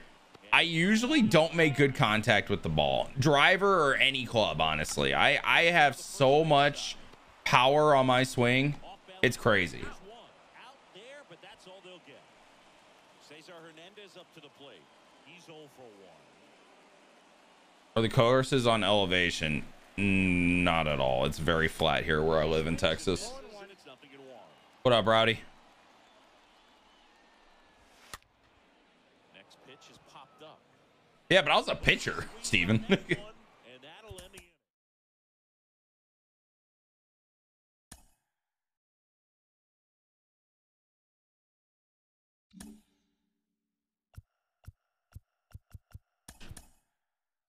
I usually don't make good contact with the ball. Driver or any club, honestly. I I have so much power on my swing. It's crazy. Here's. Out there, but that's all they'll get. Cesar Hernandez up to the plate. He's 0 for 1. Are the courses on elevation? Not at all. It's very flat here where I live in Texas. One, it's nothing in one. What up, Rowdy? Next pitch is popped up. Yeah, but I was a pitcher, [LAUGHS] Steven. [LAUGHS]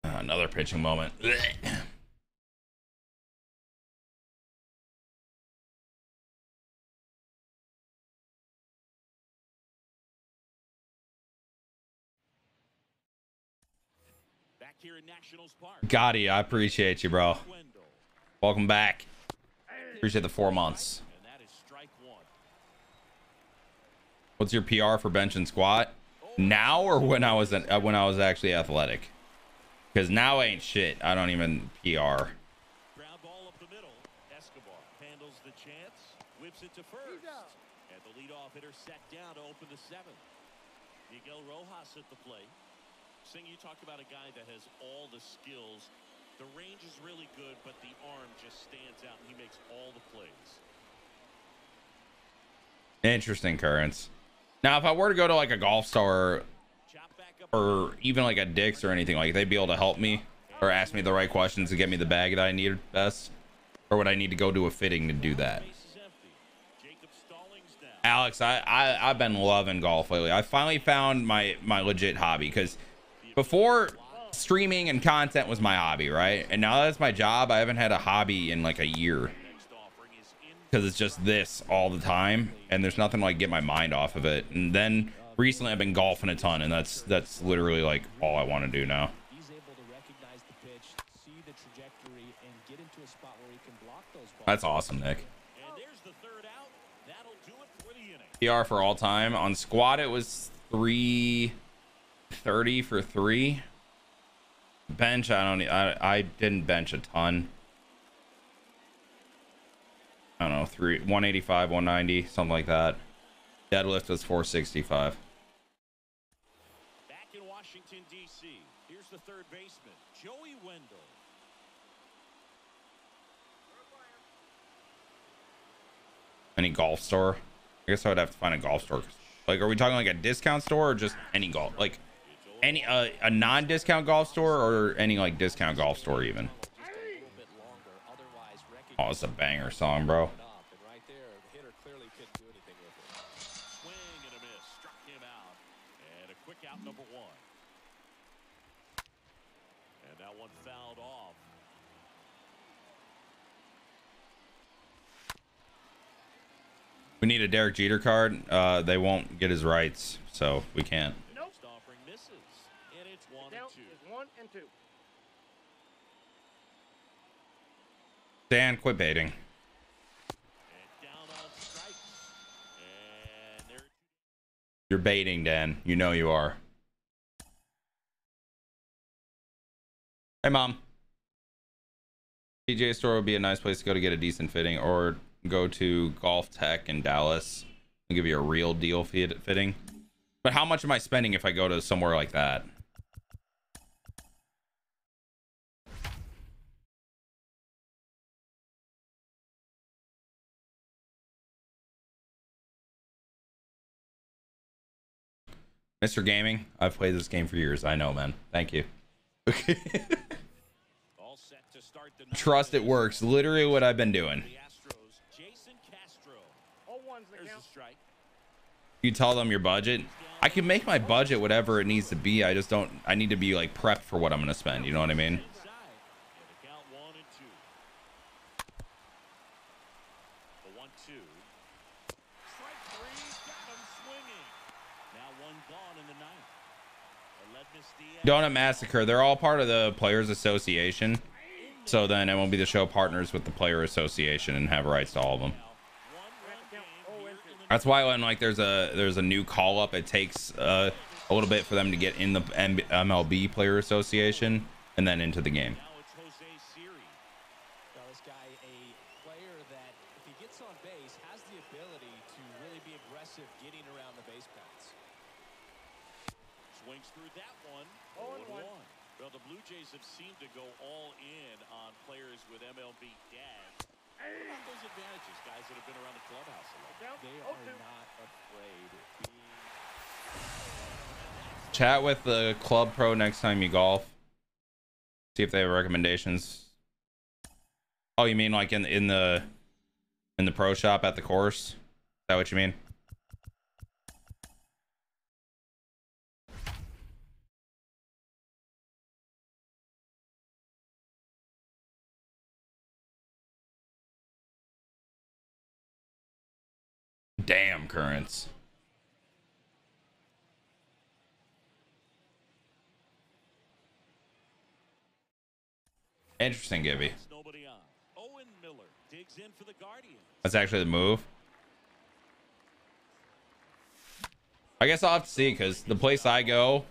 Another pitching moment. [CLEARS THROAT] Gotti, I appreciate you, bro. Welcome back. Appreciate the four months. And that is strike one. What's your PR for bench and squat? Now or when I was uh, when I was actually athletic? Because now ain't shit. I don't even PR. Ground ball up the middle. Escobar handles the chance, whips it to first. And the leadoff hitter set down to open the seventh. Miguel Rojas at the plate. Sing, you talked about a guy that has all the skills. The range is really good, but the arm just stands out and he makes all the plays. Interesting currents. Now, if I were to go to like a golf star or even like a Dick's or anything, like they'd be able to help me or ask me the right questions to get me the bag that I need best, or would I need to go to a fitting to do that? Alex, I, I I've been loving golf lately. I finally found my my legit hobby because before streaming and content was my hobby, right? And now that's my job. I haven't had a hobby in like a year because it's just this all the time, and there's nothing like get my mind off of it. And then recently I've been golfing a ton, and that's that's literally like all I want to do now. To. That's awesome, Nick. PR for all time on squat it was 330 for three. Bench I don't I I didn't bench a ton. I don't know three 185 190 something like that. Deadlift was 465. Back in Washington, D.C. Here's the third baseman, Joey Wendle. Any golf store? I guess I would have to find a golf store. Like, are we talking like a discount store or just any golf? Like, Any uh, a non-discount golf store or any like discount golf store even. Oh, it's a banger song, bro. We need a Derek Jeter card. Uh, they won't get his rights, so we can't. Nope. Next offering misses. And it's one The and count two. is one and two. Dan, quit baiting. You're baiting, Dan. You know you are. Hey, mom. PJ store would be a nice place to go to get a decent fitting, or go to GolfTEC in Dallas and give you a real deal fit- fitting. But how much am I spending if I go to somewhere like that? Mr. Gaming, I've played this game for years. I know, man. Thank you. all set to start the Trust it works. Literally what I've been doing. The Astros, Jason Castro. Oh, one's the There's count. the strike. You tell them your budget. I can make my budget whatever it needs to be. I just don't. I need to be like prepped for what I'm gonna spend. You know what I mean? Inside. And the count one and two. The one two. Strike three. Got him swinging. Now one gone in the ninth. Aledmys Diaz. Donut Massacre. They're all part of the Players Association. So then MLB The Show partners with the Player Association and have rights to all of them. That's why when like there's a there's a new call up, it takes uh, a little bit for them to get in the MLB Player Association and then into the game. Now it's Jose Siri. Now, this guy, a player that, if he gets on base, has the ability to really be aggressive getting around the base paths. Swings through that one. Oh, and 0 one. Well, the Blue Jays have seemed to go all in on players with MLB dash. What about those advantages, guys that have been around the clubhouse a lot? Count. They are not afraid. Being Chat with the club pro next time you golf. See if they have recommendations. Oh, you mean like in in the in the pro shop at the course? Is that what you mean? Currents. Interesting, Gibby. It's nobody on. Owen Miller digs in for the Guardians. That's actually the move. I guess I'll have to see because the place I go,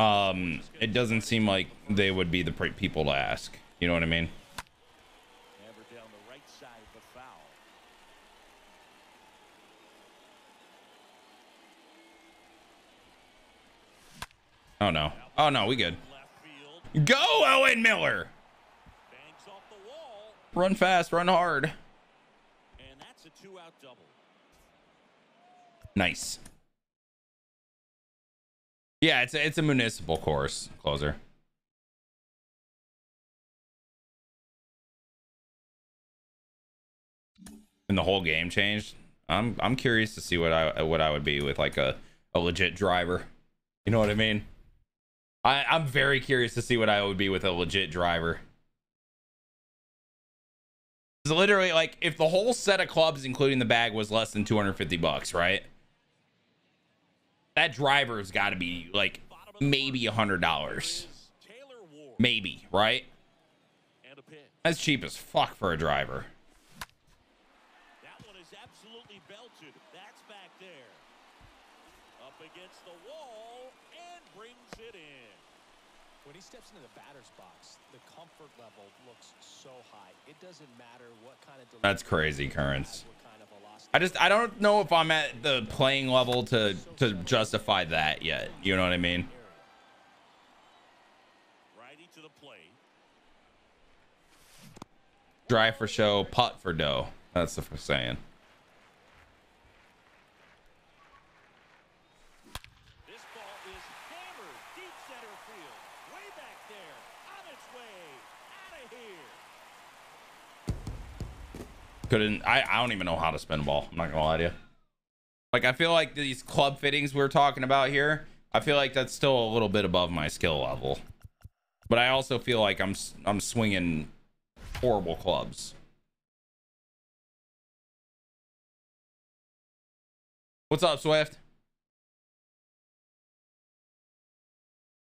um, it doesn't seem like they would be the people to ask. You know what I mean? Hammer down the right side, but foul. Oh no. Oh no, we good. Go, Owen Miller. Run fast, run hard. Nice. Yeah, it's a, it's a municipal course closer. And the whole game changed. I'm I'm curious to see what I what I would be with like a, a legit driver. You know what I mean? I, I'm very curious to see what I would be with a legit driver. It's literally like if the whole set of clubs, including the bag, was less than 250 bucks, right? That driver's got to be like maybe a hundred dollars, maybe, right? That's cheap as fuck for a driver. That one is absolutely belted. That's back there. Up against the wall and brings it in. When he steps into the batter's box, the comfort level looks so high. It doesn't matter what kind of That's crazy, he Currents. what kind of velocity. I just I don't know if I'm at the playing level to to justify that yet. You know what I mean? Righty to the plate. Drive for show, putt for dough. That's the for saying. This ball is hammered its way out of here. Couldn't I? I don't even know how to spin ball. I'm not gonna lie to you. Like I feel like these club fittings we're talking about here. I feel like that's still a little bit above my skill level. But I also feel like I'm I'm swinging horrible clubs. What's up, Swift?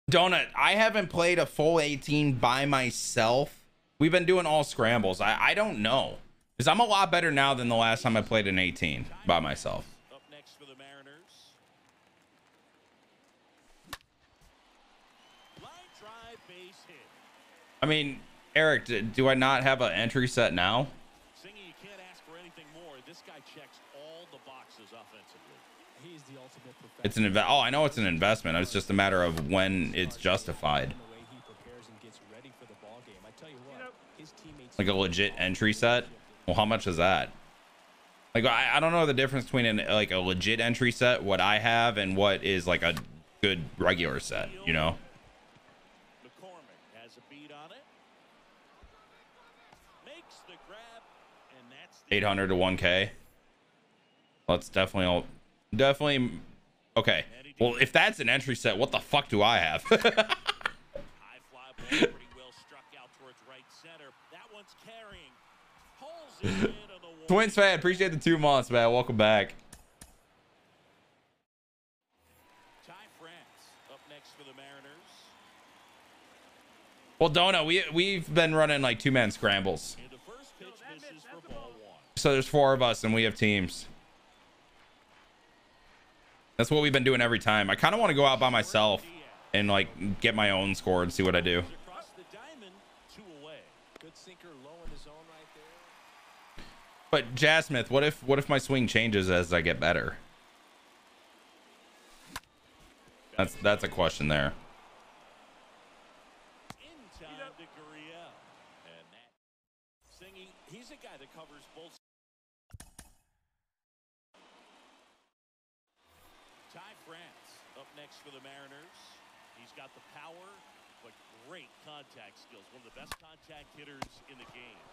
Donut, I haven't played a full 18 by myself. We've been doing all scrambles. I, I don't know. Because I'm a lot better now than the last time I played an 18 by myself. Up next for the Mariners. Line drive base hit. I mean, Eric, d- do I not have an entry set now? Singy, you can't ask for anything more. This guy checks all the boxes offensively. He's the ultimate professional. It's an inve- Oh, I know it's an investment. It's just a matter of when it's justified. The way he prepares and gets ready for the ball game. I tell you what, his teammates Like a legit entry set. Well, how much is that? Like I, I don't know the difference between an like a legit entry set, what I have, and what is like a good regular set. You know. McCormick has a beat on it. Makes the grab, and that's the 800 to 1k let's definitely all definitely okay well if that's an entry set what the fuck do i have [LAUGHS] high fly ball pretty well struck out towards right center. That one's carrying. Pulls it in on the wall. [LAUGHS] twins fan appreciate the two months man. Welcome back. Ty France up next for the Mariners. well donut we we've been running like two-man scrambles. The first pitch misses for ball one. so there's four of us and we have teams. That's what we've been doing every time. I kind of want to go out by myself and like get my own score and see what i do Across the diamond, two away. good sinker low in the zone right there. But jasmith what if what if my swing changes as i get better that's that's a question there In time to Gurriel. And that Singy, he's a guy that covers both. Ty France up next for the Mariners. He's got the power, but great contact skills. One of the best contact hitters in the game.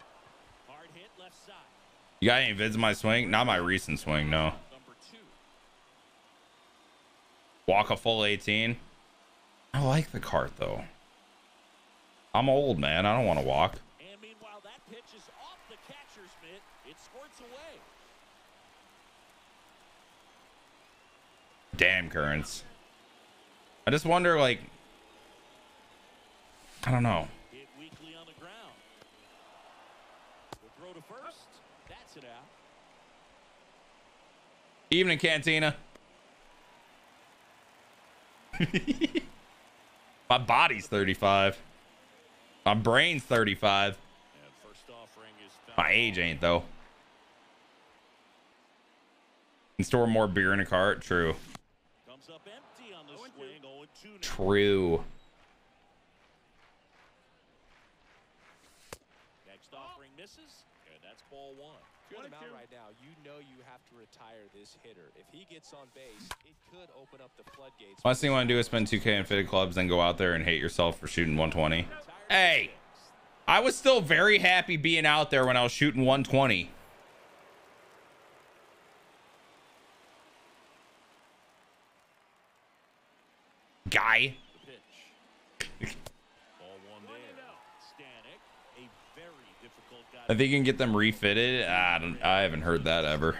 Hard hit left side. You got any vids of my swing? Not my recent swing, no. Walk a full 18. I like the cart though. I'm old, man. I don't want to walk. And meanwhile, that pitch is off the catcher's mitt. It squirts away. Damn currents. I just wonder, like, I don't know. Hit weakly on the ground. The throw to first. That's it out. Evening, Cantina. [LAUGHS] my body's 35. My brain's 35. First offering is My age ain't though. Can store more beer in a cart. True. Comes up empty on the swing. True. Next offering misses, and that's ball one. If you're the mound right now, you know you have to retire this hitter. If he gets on base, it could open up the floodgates. Last thing you want to do is spend 2K in fitted clubs, then go out there and hate yourself for shooting 120. Hey, I was still very happy being out there when I was shooting 120. Guy. The pitch. Ball one there. Stanek, a very difficult guy. I think you can get them refitted. I don't. I haven't heard that ever.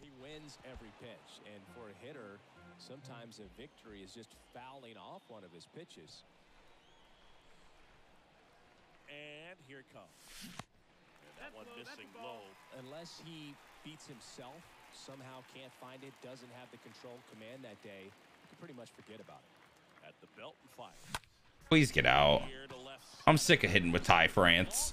He wins every pitch, and for a hitter, sometimes a victory is just fouling off one of his pitches. And here it comes. That one missing low. Unless he beats himself, somehow can't find it, doesn't have the control command that day, you can pretty much forget about it. At the belt and fire. Please get out. I'm sick of hitting with Ty France.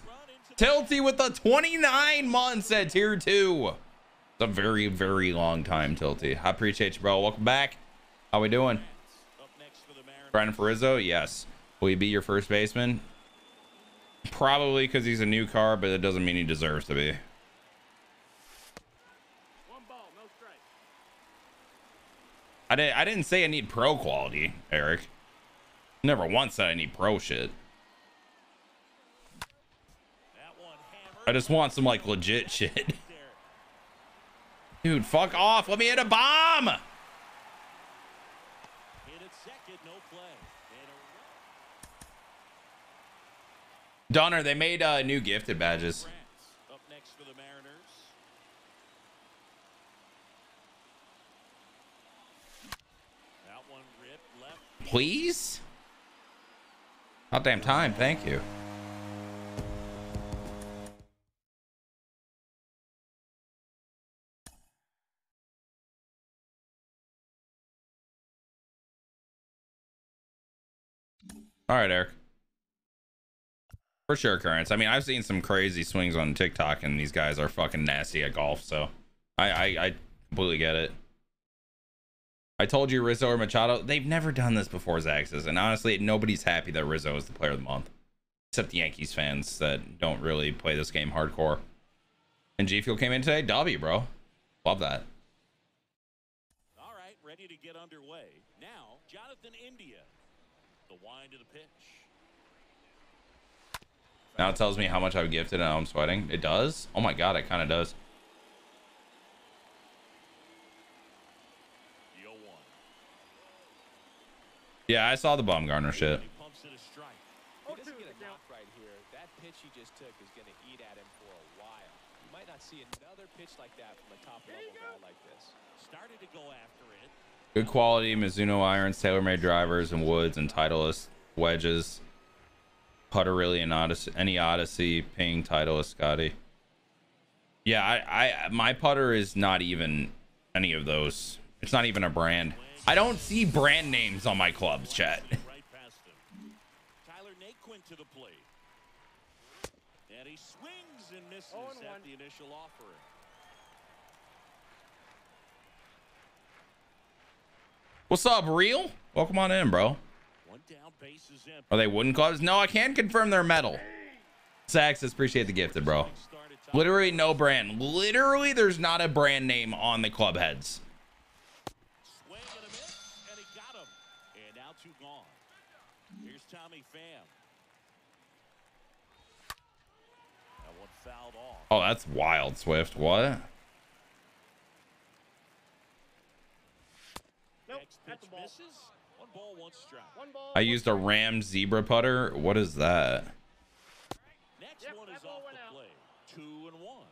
Tilty with the 29 months at tier two. It's a very, very long time, Tilty. I appreciate you, bro. Welcome back. How we doing? Brandon Farizzo? Yes. Will he be your first baseman? Probably because he's a new car, but it doesn't mean he deserves to be. I didn't. I didn't say I need pro quality, Eric. Never once said I need pro shit. I just want some like legit [LAUGHS] shit. Dude, fuck off. Let me hit a bomb. Donner, they made uh, new gifted badges. France up next for the Mariners. That one ripped left. Please? About damn time. Thank you. All right, Eric. For sure, currents. I mean, I've seen some crazy swings on TikTok, and these guys are fucking nasty at golf. So, I I, I completely get it. I told you Rizzo or Machado. They've never done this before, Zaxxas. And honestly, nobody's happy that Rizzo is the player of the month. Except the Yankees fans that don't really play this game hardcore. And G Fuel came in today. Dobby, bro. Love that. All right, ready to get underway. Now, Jonathan India. The wind of the pitch. Now it tells me how much I've gifted and how I'm sweating. It does? Oh my god, it kind of does. The 0 1. Yeah, I saw the Baumgartner shit. He pumps it a strike. If he doesn't get a knock right here, that pitch he just took is going to eat at him for a while. You might not see another pitch like that from a top-level guy like Oh, this. Started to go after it. Good quality Mizuno irons, TaylorMade drivers, and woods, and Titleist wedges. Putter really an Odyssey, any Odyssey, ping Titleist Scotty. Yeah, I, I, my putter is not even any of those. It's not even a brand. I don't see brand names on my clubs, chat. Right past him. Tyler Naquin to the plate. And he swings and misses Oh, at the initial offering. What's up, real? Welcome on in, bro. One down, base is empty. Are oh, they wooden clubs? No, I can confirm they're metal. Saxes, appreciate the gifted, bro. Literally no brand. Literally, there's not a brand name on the club heads. Swing and a miss, and he got him. And now two gone. Here's Tommy Pham. That one fouled off. Oh, that's wild, Swift. What? Nope, at the ball. One ball, one. One ball. I used a Ram Zebra putter. What is that? Next Yep, one that is ball off went the out. plate. Two and one.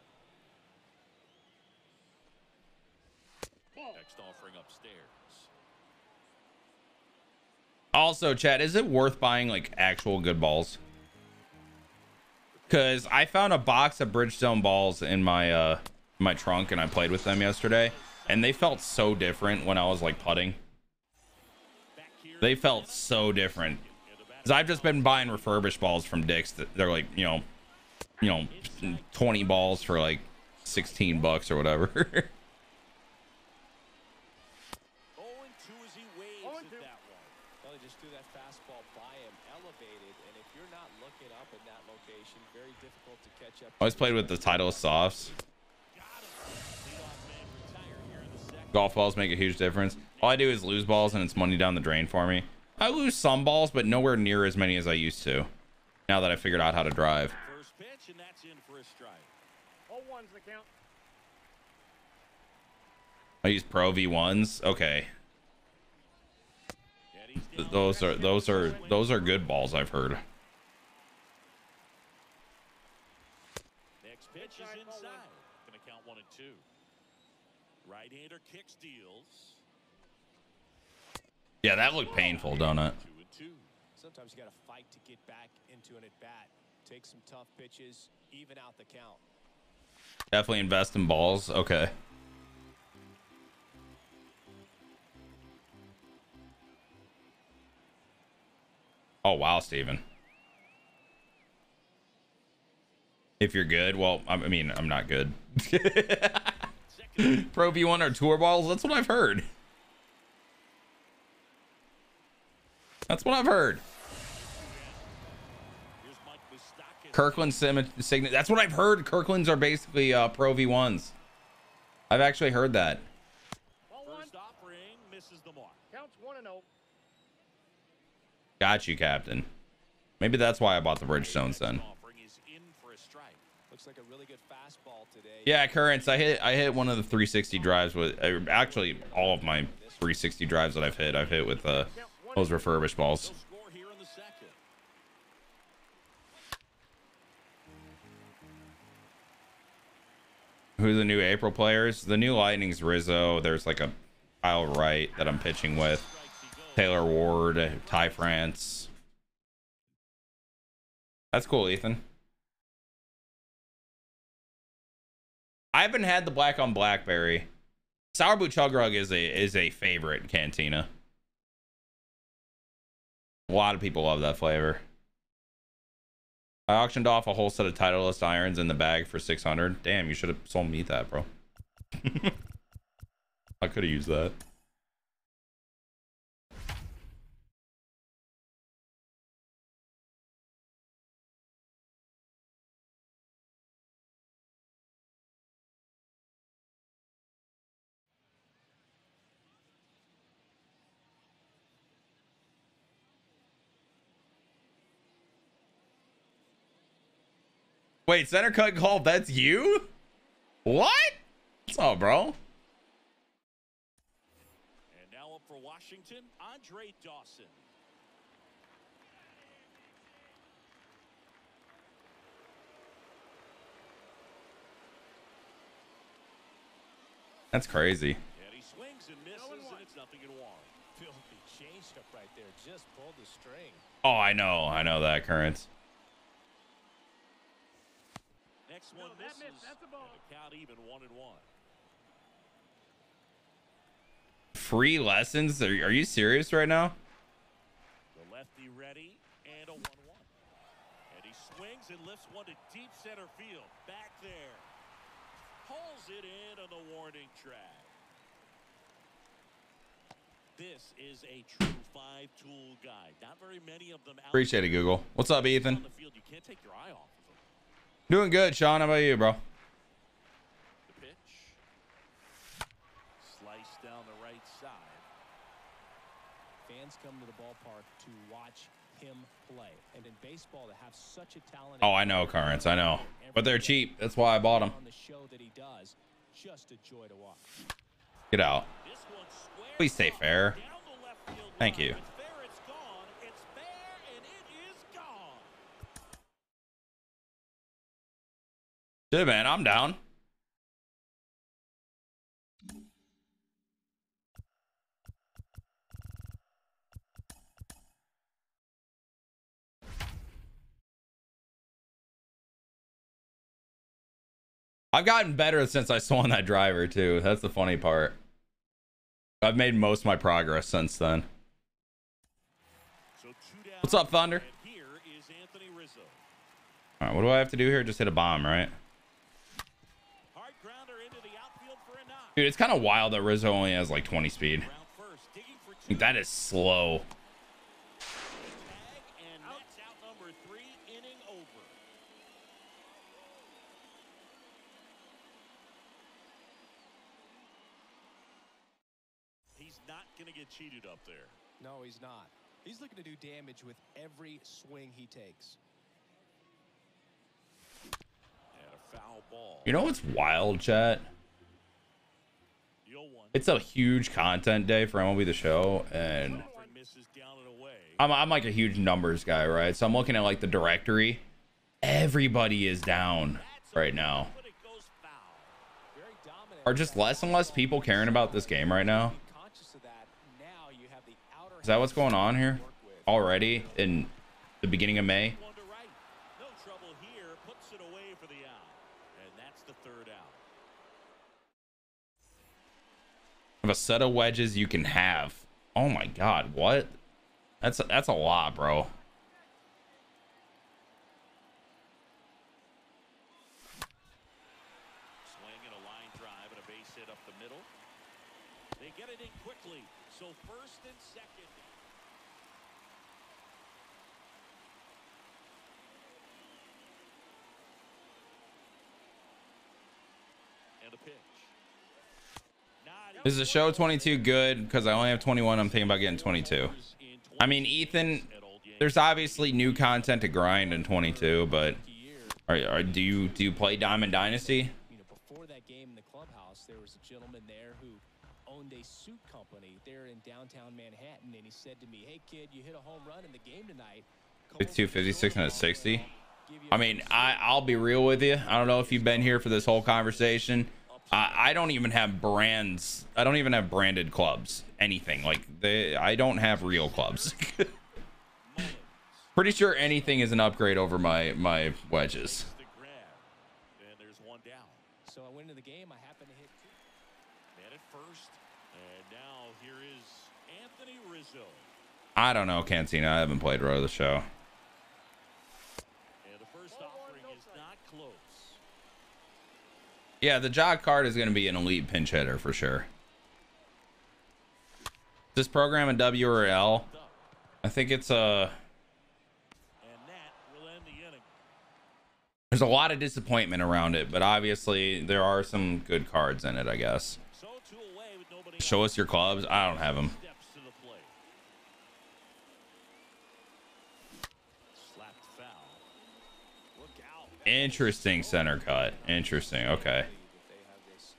Next offering upstairs. Also, Chad, is it worth buying like actual good balls? Cause I found a box of Bridgestone balls in my uh my trunk and I played with them yesterday, and they felt so different when I was like putting. They felt so different. Cause I've just been buying refurbished balls from Dick's. They're like you know, you know, twenty balls for like sixteen bucks or whatever. [LAUGHS] Oh, and two as he waves Oh, at and two. that one. Well, he just threw that fastball by him, elevated, and if you're not looking up in that location, very difficult to catch up. Always played with the Titleist softs. Got him. Leadoff man retired here in the second. Golf balls make a huge difference. All I do is lose balls and it's money down the drain for me. I lose some balls, but nowhere near as many as I used to. Now that I figured out how to drive. First pitch, and that's in for a strike. Oh, one's the count. I use Pro V1s. Okay. And he's Th- down Those are those are those are good balls I've heard. Next pitch is Inside, ball one. inside. Gonna count one and two. Right-hander kick steals. Yeah, that looked painful, don't it? Two and two. Sometimes you got to fight to get back into an at bat. Take some tough pitches, even out the count. Definitely invest in balls. Okay. Oh wow, Steven. If you're good, well, I mean, I'm not good. [LAUGHS] [LAUGHS] Pro V1 or tour balls? That's what I've heard. That's what I've heard. Kirkland signet. That's what I've heard. Kirkland's are basically uh, Pro V1s. I've actually heard that. Got you, Captain. Maybe that's why I bought the Bridgestones then. Offering is in for a strike. Looks like a really good fastball today. Yeah, currents. I hit I hit one of the 360 drives with uh, actually all of my 360 drives that I've hit. I've hit with uh, those refurbished balls. In the. New April players? The new Lightning's Rizzo. There's like a Kyle Wright that I'm pitching with. Taylor Ward, Ty France. That's cool, Ethan. I haven't had the black on blackberry. Sour Blue Chug Rug is a is a favorite in Cantina. A lot of people love that flavor. I auctioned off a whole set of Titleist irons in the bag for 600. Damn, you should have sold me that, bro. [LAUGHS] I could have used that. Wait, center cut call, that's you? What? What's up, bro? And now up for Washington, Andre Dawson. That's crazy. And he swings and misses, and it's nothing in one. Filthy changeup right there. Just pulled the string. Oh, I know. I know that currents. Next one No, that misses. missed. That's a ball. And the count even one and one. Free lessons? Are, are you serious right now? The lefty ready and a 1 1. And he swings and lifts one to deep center field. Back there. Pulls it in on the warning track. This is a true five tool guy. Not very many of them Appreciate it, Google. What's up, on Ethan? Doing good, Sean. How about you, bro? The pitch. Slice down the right side. Fans come to the ballpark to watch him play. And in baseball, to have such a talent. Oh, I know, Currents. I know. But they're cheap. That's why I bought them. On the show that he does, just a joy to watch. Get out. This one squares Please stay fair. down the left field Thank you. It's there, it's gone. It's there, and it is gone. Shit, man. I'm down. I've gotten better since I swung [LAUGHS] that driver too. That's the funny part. I've made most of my progress since then. So two down. What's up, Thunder? Here is Anthony Rizzo. All right, what do I have to do here? Just hit a bomb, right? Hard grounder into the outfield for a knock. Dude, it's kind of wild that Rizzo only has like 20 speed. Round first, digging for two. Like, that is slow. Tag, and that's out number three, inning over. He's not going to get cheated up there. No, he's not. He's looking to do damage with every swing he takes. And a foul ball. You know what's wild, chat? The 0 1. It's a huge content day for MLB The Show, and. I'm, I'm like a huge numbers guy, right? So I'm looking at like the directory. Everybody is down right now. Are just less and less people caring about this game right now? Is that what's going on here already in the beginning of May? One to right. No trouble here. Puts it away for the out. And that's the third out. Of a set of wedges you can have. Oh my god, what? That's that's a lot, bro. Swing and a line drive and a base hit up the middle. They get it in quickly. So first and second. And a pitch. Not Is the show 22 good? Because I only have 21. I'm thinking about getting 22. I mean, Ethan, There's obviously new content to grind in 22, but are, are do you do you play Diamond Dynasty? You know, before that game in the clubhouse, there was a gentleman there who owned a suit company there in downtown Manhattan, and he said to me, "Hey kid, you hit a home run in the game tonight." Come over to 52, the 56, and a 60. give you I mean, I. I'll be real with you. I don't know if you've been here for this whole conversation. I, I don't even have brands. I don't even have branded clubs. Anything like they. I don't have real clubs. [LAUGHS] Pretty sure anything is an upgrade over my my wedges. And there's one down. So I went into the game. I happened to hit two. Man at first. And now here is Anthony Rizzo. I don't know, Cantina. I haven't played Road to the Show. And the first offering is not close. Yeah, the Joc card is going to be an elite pinch hitter for sure. This program in W or L, I think it's a. And that will end the inning. There's a lot of disappointment around it, but obviously there are some good cards in it. I guess. So away with Show us your clubs. I don't have them. Steps to the plate. Slapped foul. Look out. Interesting center cut. Interesting. Okay. That they have this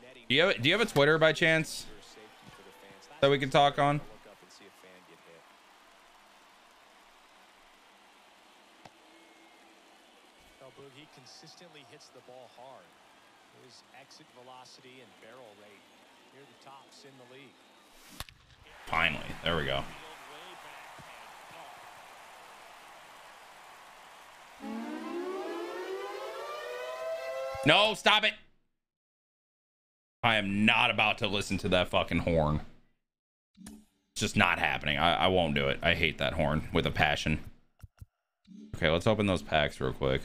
netting Do you have Do you have a Twitter by chance for safety for the fans. Last that we can talk on? Look up and see a fan get hit. Boog, he consistently hits the ball hard. His exit velocity and barrel rate near the tops in the league. Finally, there we go. Way back and gone. No, stop it. I am not about to listen to that fucking horn. It's just not happening. I, I won't do it. I hate that horn with a passion. Okay, let's open those packs real quick.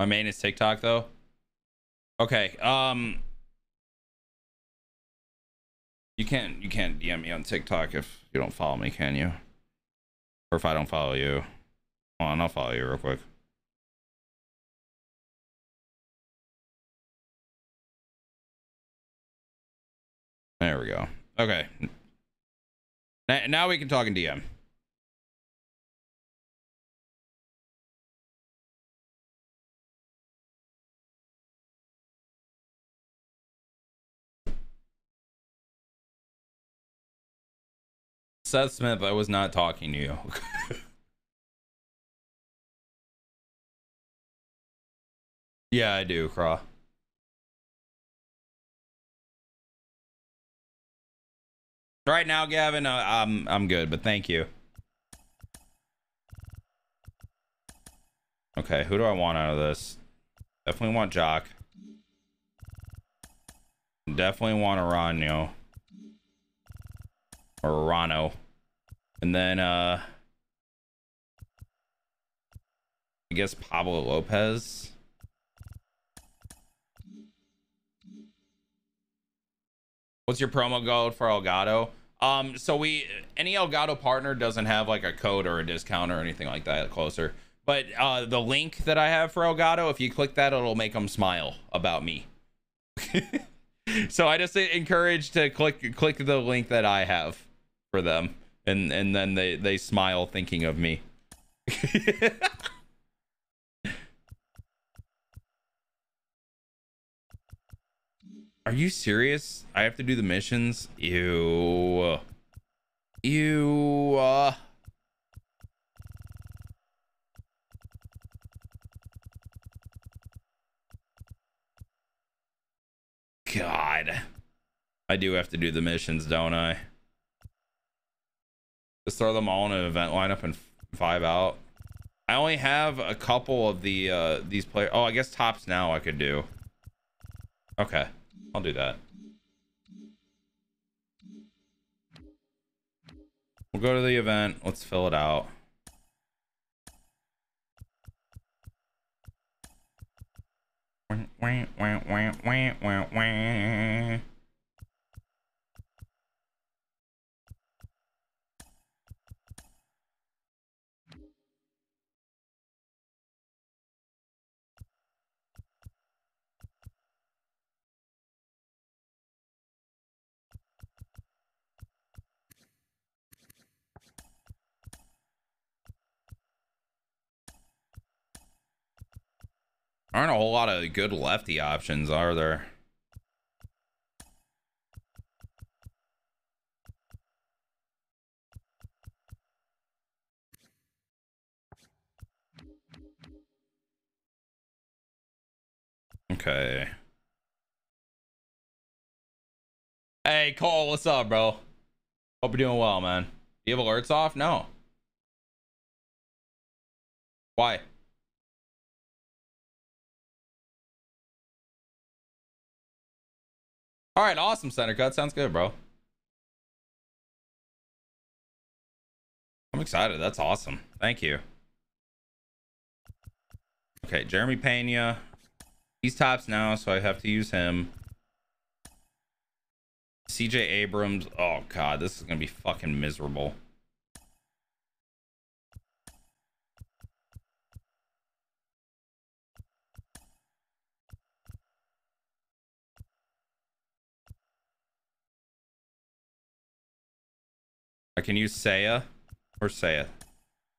My main is TikTok though. Okay. Um you can't you can't DM me on TikTok if you don't follow me, can you? Or if I don't follow you. Hold on, I'll follow you real quick. There we go. Okay. Now we can talk in DM. Seth Smith, I was not talking to you. [LAUGHS] yeah, I do, Craw. Right now, Gavin, uh, I'm I'm good, but thank you. Okay, who do I want out of this? Definitely want Joc. Definitely want Arano. Or Arano. And then uh I guess Pablo Lopez. What's your promo code for Elgato? Um, so we any Elgato partner doesn't have like a code or a discount or anything like that closer. But uh, the link that I have for Elgato, if you click that, it'll make them smile about me. [LAUGHS] so I just encourage to click click the link that I have for them, and and then they they smile thinking of me. [LAUGHS] Are you serious? I have to do the missions? Ew. Ew. Uh. God. I do have to do the missions, don't I? Just throw them all in an event lineup and five out. I only have a couple of the uh these players. Oh, I guess tops now I could do. Okay. I'll do that. We'll go to the event. Let's fill it out. Wah, wah, wah, Aren't a whole lot of good lefty options, are there? Okay. Hey, Cole, what's up, bro? Hope you're doing well, man. Do you have alerts off? No. Why? All right, awesome center cut. Sounds good, bro. I'm excited. That's awesome. Thank you. Okay, Jeremy Pena. He's tops now, so I have to use him. CJ Abrams. Oh, God. This is going to be fucking miserable. I can use Saya or Saya.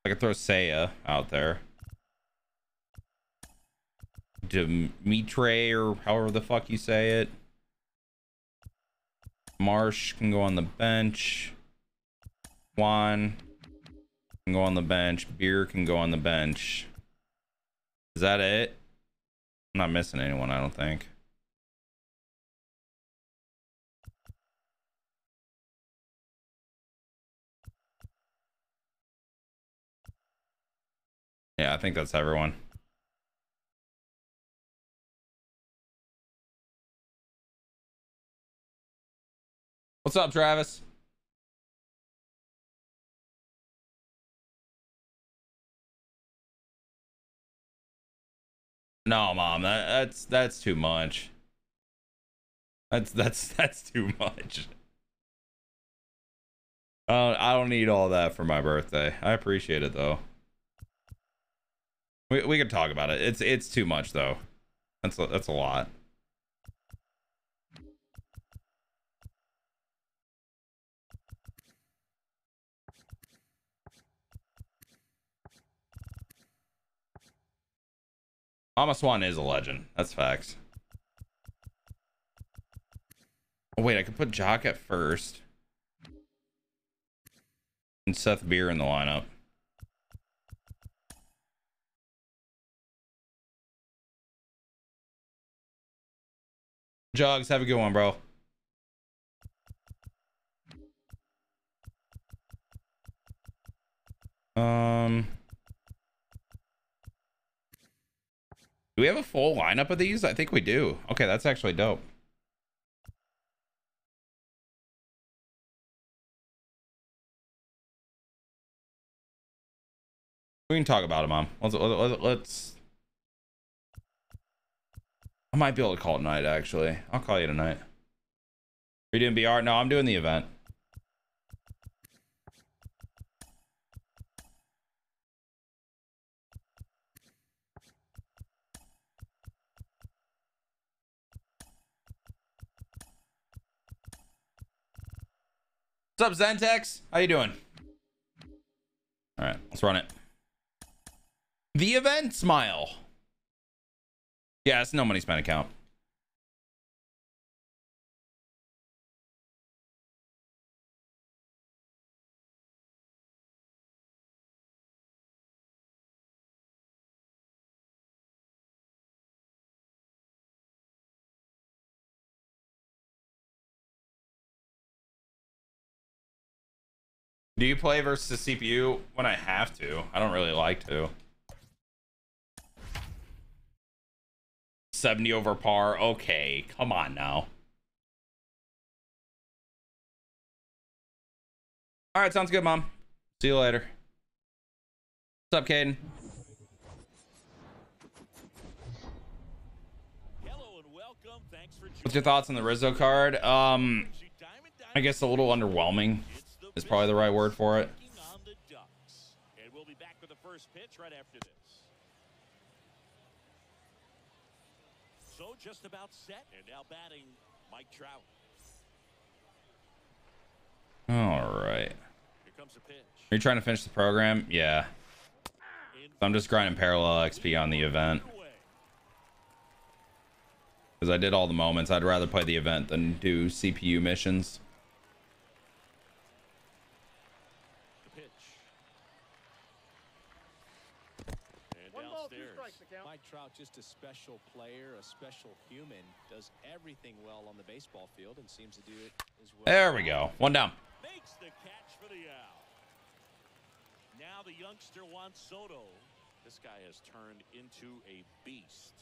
I can throw Saya out there. Dimitri or however the fuck you say it. Marsh can go on the bench. Juan can go on the bench. Beer can go on the bench. Is that it? I'm not missing anyone, I don't think. Yeah, I think that's everyone. What's up, Travis? No, mom, that, that's that's too much. That's that's [LAUGHS] that's too much. Uh, I don't need all that for my birthday. I appreciate it though. We we could talk about it. It's it's too much though. That's a, that's a lot. Mama Swan is a legend. That's facts. Oh, wait, I could put Joc at first. And Seth Beer in the lineup. Jogs, have a good one, bro. Um... Do we have a full lineup of these? I think we do. Okay, that's actually dope. We can talk about it, Mom. Let's, let's... I might be able to call it night, actually. I'll call you tonight. Are you doing BR? No, I'm doing the event. What's up, Zentex? How you doing? All right, let's run it. The event smile. Yeah, it's no money spent account. Do you play versus the CPU when I have to? I don't really like to. 70 over par. Okay, come on now. All right, sounds good, Mom. See you later. What's up, Caden? What's your thoughts on the Rizzo card? Um, I guess a little underwhelming is probably the right word for it. And we'll be back with the first pitch right after this. So just about set. And now batting Mike Trout. All right. Here comes the pitch. Are you trying to finish the program? Yeah. So I'm just grinding parallel XP on the event. Because I did all the moments. I'd rather play the event than do CPU missions. The pitch. And One ball, two downstairs. strikes the count. Mike Trout, just a special player, a special human, does everything well on the baseball field and seems to do it as well. There we go. One down. Makes the catch for the out. Now the youngster Juan Soto. This guy has turned into a beast.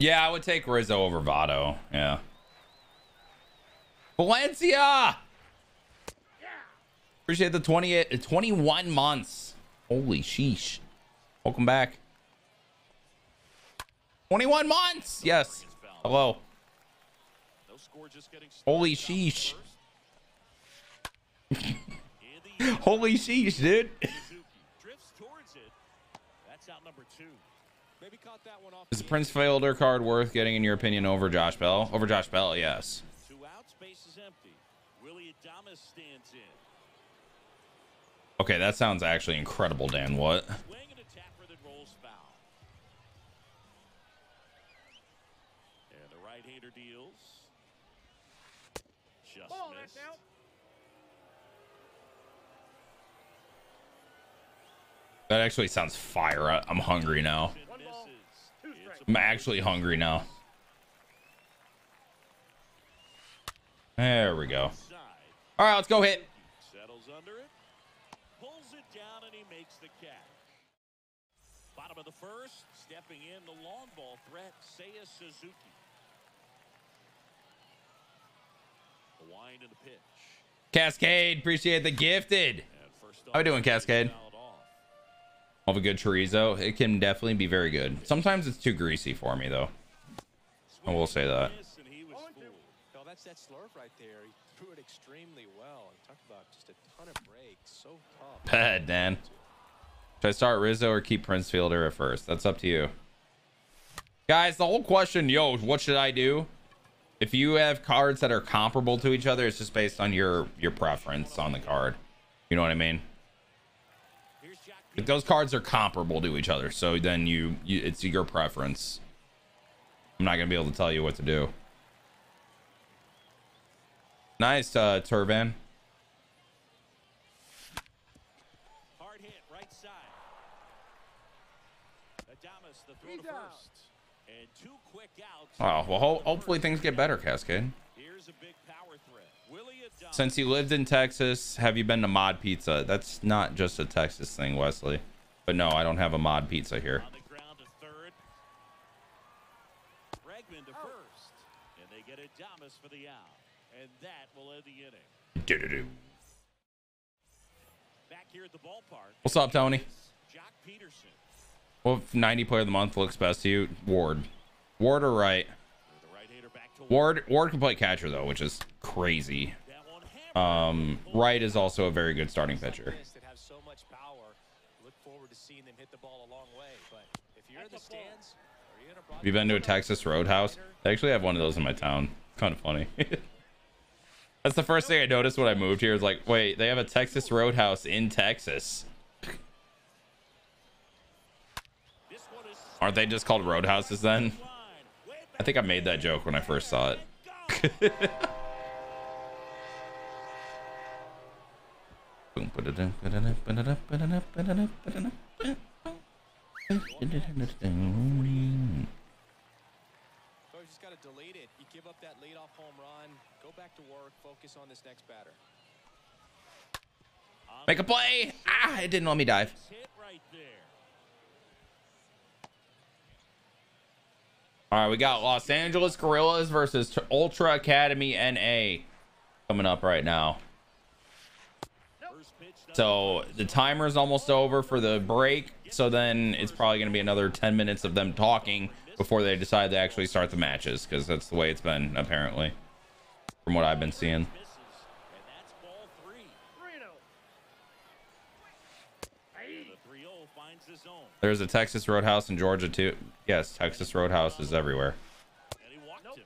Yeah, I would take Rizzo over Votto. Yeah. Valencia! Appreciate the 28, 21 months. Holy sheesh. Welcome back. 21 months! Yes. Hello. Holy sheesh. [LAUGHS] Holy sheesh, dude. Is the Prince Fielder card worth getting, in your opinion, over Josh Bell? Over Josh Bell, yes. Two is empty. Willy Adames stands in. Okay, that sounds actually incredible, Dan. What? The deals. Just Ball, missed. that's out. That actually sounds fire. I- I'm hungry now. And One ball, misses. two It's strikes. a I'm actually hungry now. There we go. All right, let's go hit. Settles under it. Pulls it down and he makes the catch. Bottom of the first. Stepping in the long ball threat. Seiya Suzuki. The wind and the pitch. Cascade, appreciate the gifted. And first How we doing, Cascade? fouled. Of a good chorizo, it can definitely be very good. Sometimes it's too greasy for me though. I will say that. Miss, and he was Oh, and two. fooled. No, that's that slurve right there. He threw it extremely well. Talk about just a ton of breaks. So tough. Bad, Dan. Should I start Rizzo or keep Prince Fielder at first? That's up to you. Guys, the whole question, yo, what should I do? If you have cards that are comparable to each other, it's just based on your your preference on the card. You know what I mean? If those cards are comparable to each other, so then you, you it's your preference. I'm not gonna be able to tell you what to do. Nice, uh, Turban. Hard hit, right side. Adames, the throw to first. And two quick outs. Oh, well, ho- hopefully things get better, Cascade. Here's a big power threat. Willie Since you lived in Texas, have you been to Mod Pizza? That's not just a Texas thing, Wesley. But no, I don't have a Mod Pizza here. on the ground to third. Bregman to first. And they get Adames for the out. And that will end the inning. Do-do-do. Back here at the ballpark. What's up, Tony? Well, 90 player of the month looks best to you, Ward. Ward or right? Ward Ward can play catcher though, which is crazy. Um, Wright is also a very good starting pitcher. Have Have been to a Texas Roadhouse? They actually have one of those in my town. Kind of funny. [LAUGHS] That's the first thing I noticed when I moved here. Is like, wait, they have a Texas Roadhouse in Texas. Aren't they just called Roadhouses then? I think I made that joke when I first saw it. delete it. You give up that leadoff home run. Go back to work. Focus on this next batter. Make a play! Ah, it didn't let me dive. Hit right there. All right, we got Los Angeles Guerrillas versus Ultra Academy NA coming up right now. So the timer is almost over for the break. So then it's probably going to be another 10 minutes of them talking before they decide to actually start the matches because that's the way it's been apparently from what I've been seeing. misses. And that's ball three. Three and. And the 3-0 finds the zone. There's a Texas Roadhouse in Georgia too. Yes, Texas Roadhouse is everywhere. And he walked Nope. him.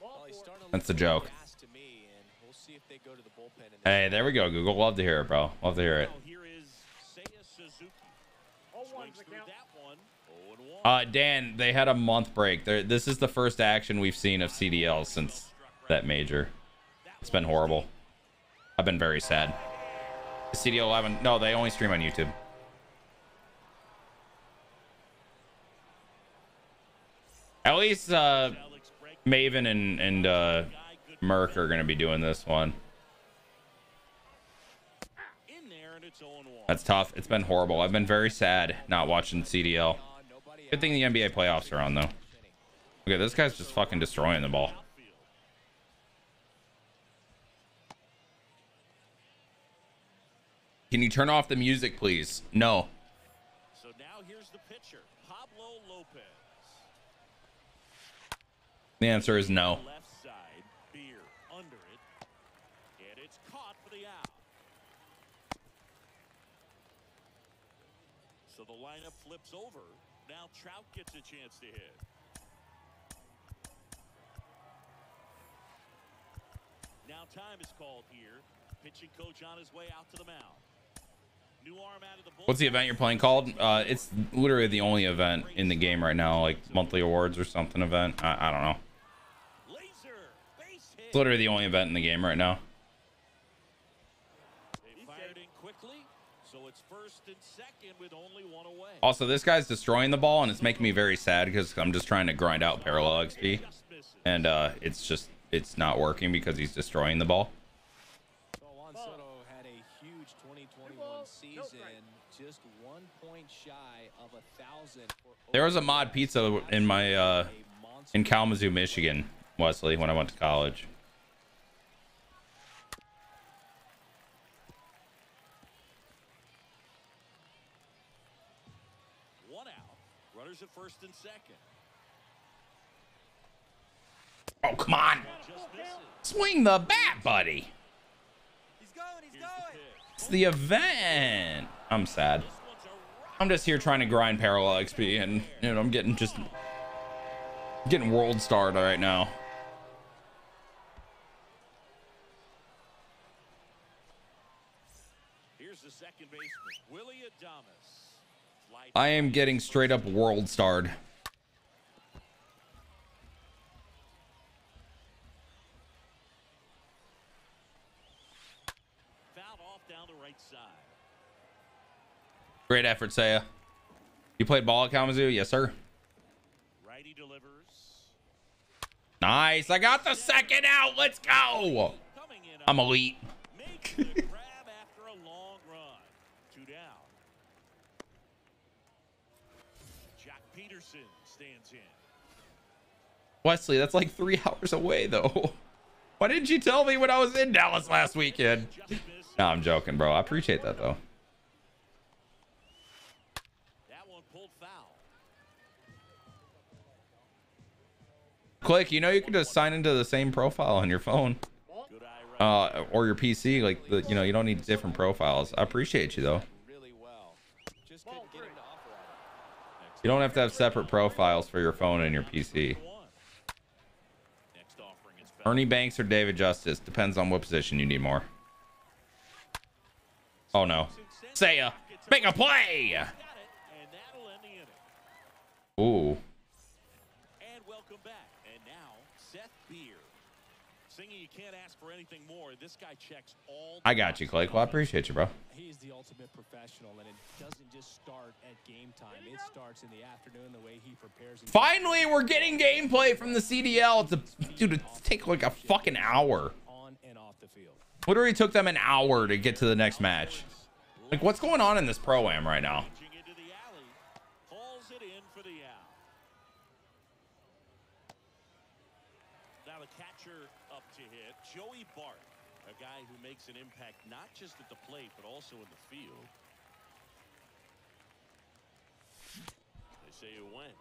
Ball Well, he's four. starting to That's the joke. gas to me, and we'll see if they go to the bullpen. in this Hey, there we go, Google. Love to hear it, bro. Love to hear it. Now here is Seiya Suzuki. Oh, Swings one's the through count. that one. 0 and 1. Uh, Dan, they had a month break. They're, this is the first action we've seen of CDL since that major. It's been horrible. I've been very sad. CDL 11. No, they only stream on YouTube. At least uh, Maven and and uh, Merc are gonna be doing this one. in there and it's 0 and 1. That's tough. It's been horrible. I've been very sad not watching CDL. Good thing the NBA playoffs are on though. Okay, this guy's just fucking destroying the ball. Can you turn off the music, please? No. So now here's the pitcher, Pablo Lopez. The answer is no. So the lineup flips over. Now Trout gets a chance to hit. Now time is called here. Pitching coach on his way out to the mound. New arm out of the What's the event you're playing called? Uh, it's literally the only event in the game right now, like monthly awards or something event. I, I don't know. Laser base hit. It's literally the only event in the game right now. They fired in quickly, so it's first and second with only one away. Also, this guy's destroying the ball, and it's making me very sad because I'm just trying to grind out parallel XP, and uh, it's just it's not working because he's destroying the ball. So Juan Soto had a huge 2021 season, just one point shy of a thousand. There was a mod pizza in my uh, in Kalamazoo, Michigan, Wesley, when I went to college. One out. Runners at first and second. Oh come on, swing the bat, buddy. Here's the pitch. It's the event. I'm sad. This one's a rock. I'm just here trying to grind parallel XP, and you know I'm getting just getting world starred right now. Here's the second baseman, Willy Adames. Fly I am getting straight up world starred. fouled off down the right side. Great effort, Seiya. You played ball at Kalamazoo? Yes, sir. Righty delivers. Nice. I got the second out. Let's go. I'm elite. [LAUGHS] Wesley, that's like three [LAUGHS] hours away, though. Why didn't you tell me when I was in Dallas last weekend? No, I'm joking, bro. I appreciate that, though. That one pulled foul. Click, you know you can just sign into the same profile on your phone Good eye right. uh, or your PC. Like, the, you know, you don't need different profiles. I appreciate you, though. really well. Just couldn't get him to operate. You don't have to have separate profiles for your phone and your PC. One. Next offering is foul. Ernie Banks or David Justice. Depends on what position you need more. Oh, no. Seiya, uh, make a play. Got it, and that'll end the inning. Ooh. And welcome back. And now, Seth Beer. Singing you can't ask for anything more. This guy checks all I got you, Clay. Well, I appreciate you, bro. He's the ultimate professional, and it doesn't just start at game time. It starts in the afternoon, the way he prepares. Finally, we're getting gameplay from the CDL. It's a, dude, it take like a fucking hour. on and off the field. Literally took them an hour to get to the next match. Like, what's going on in this pro am right now? Pitching into the alley. Hauls it in for the out. Now the catcher up to hit. Joey Bart, a guy who makes an impact not just at the plate, but also in the field. They say you went.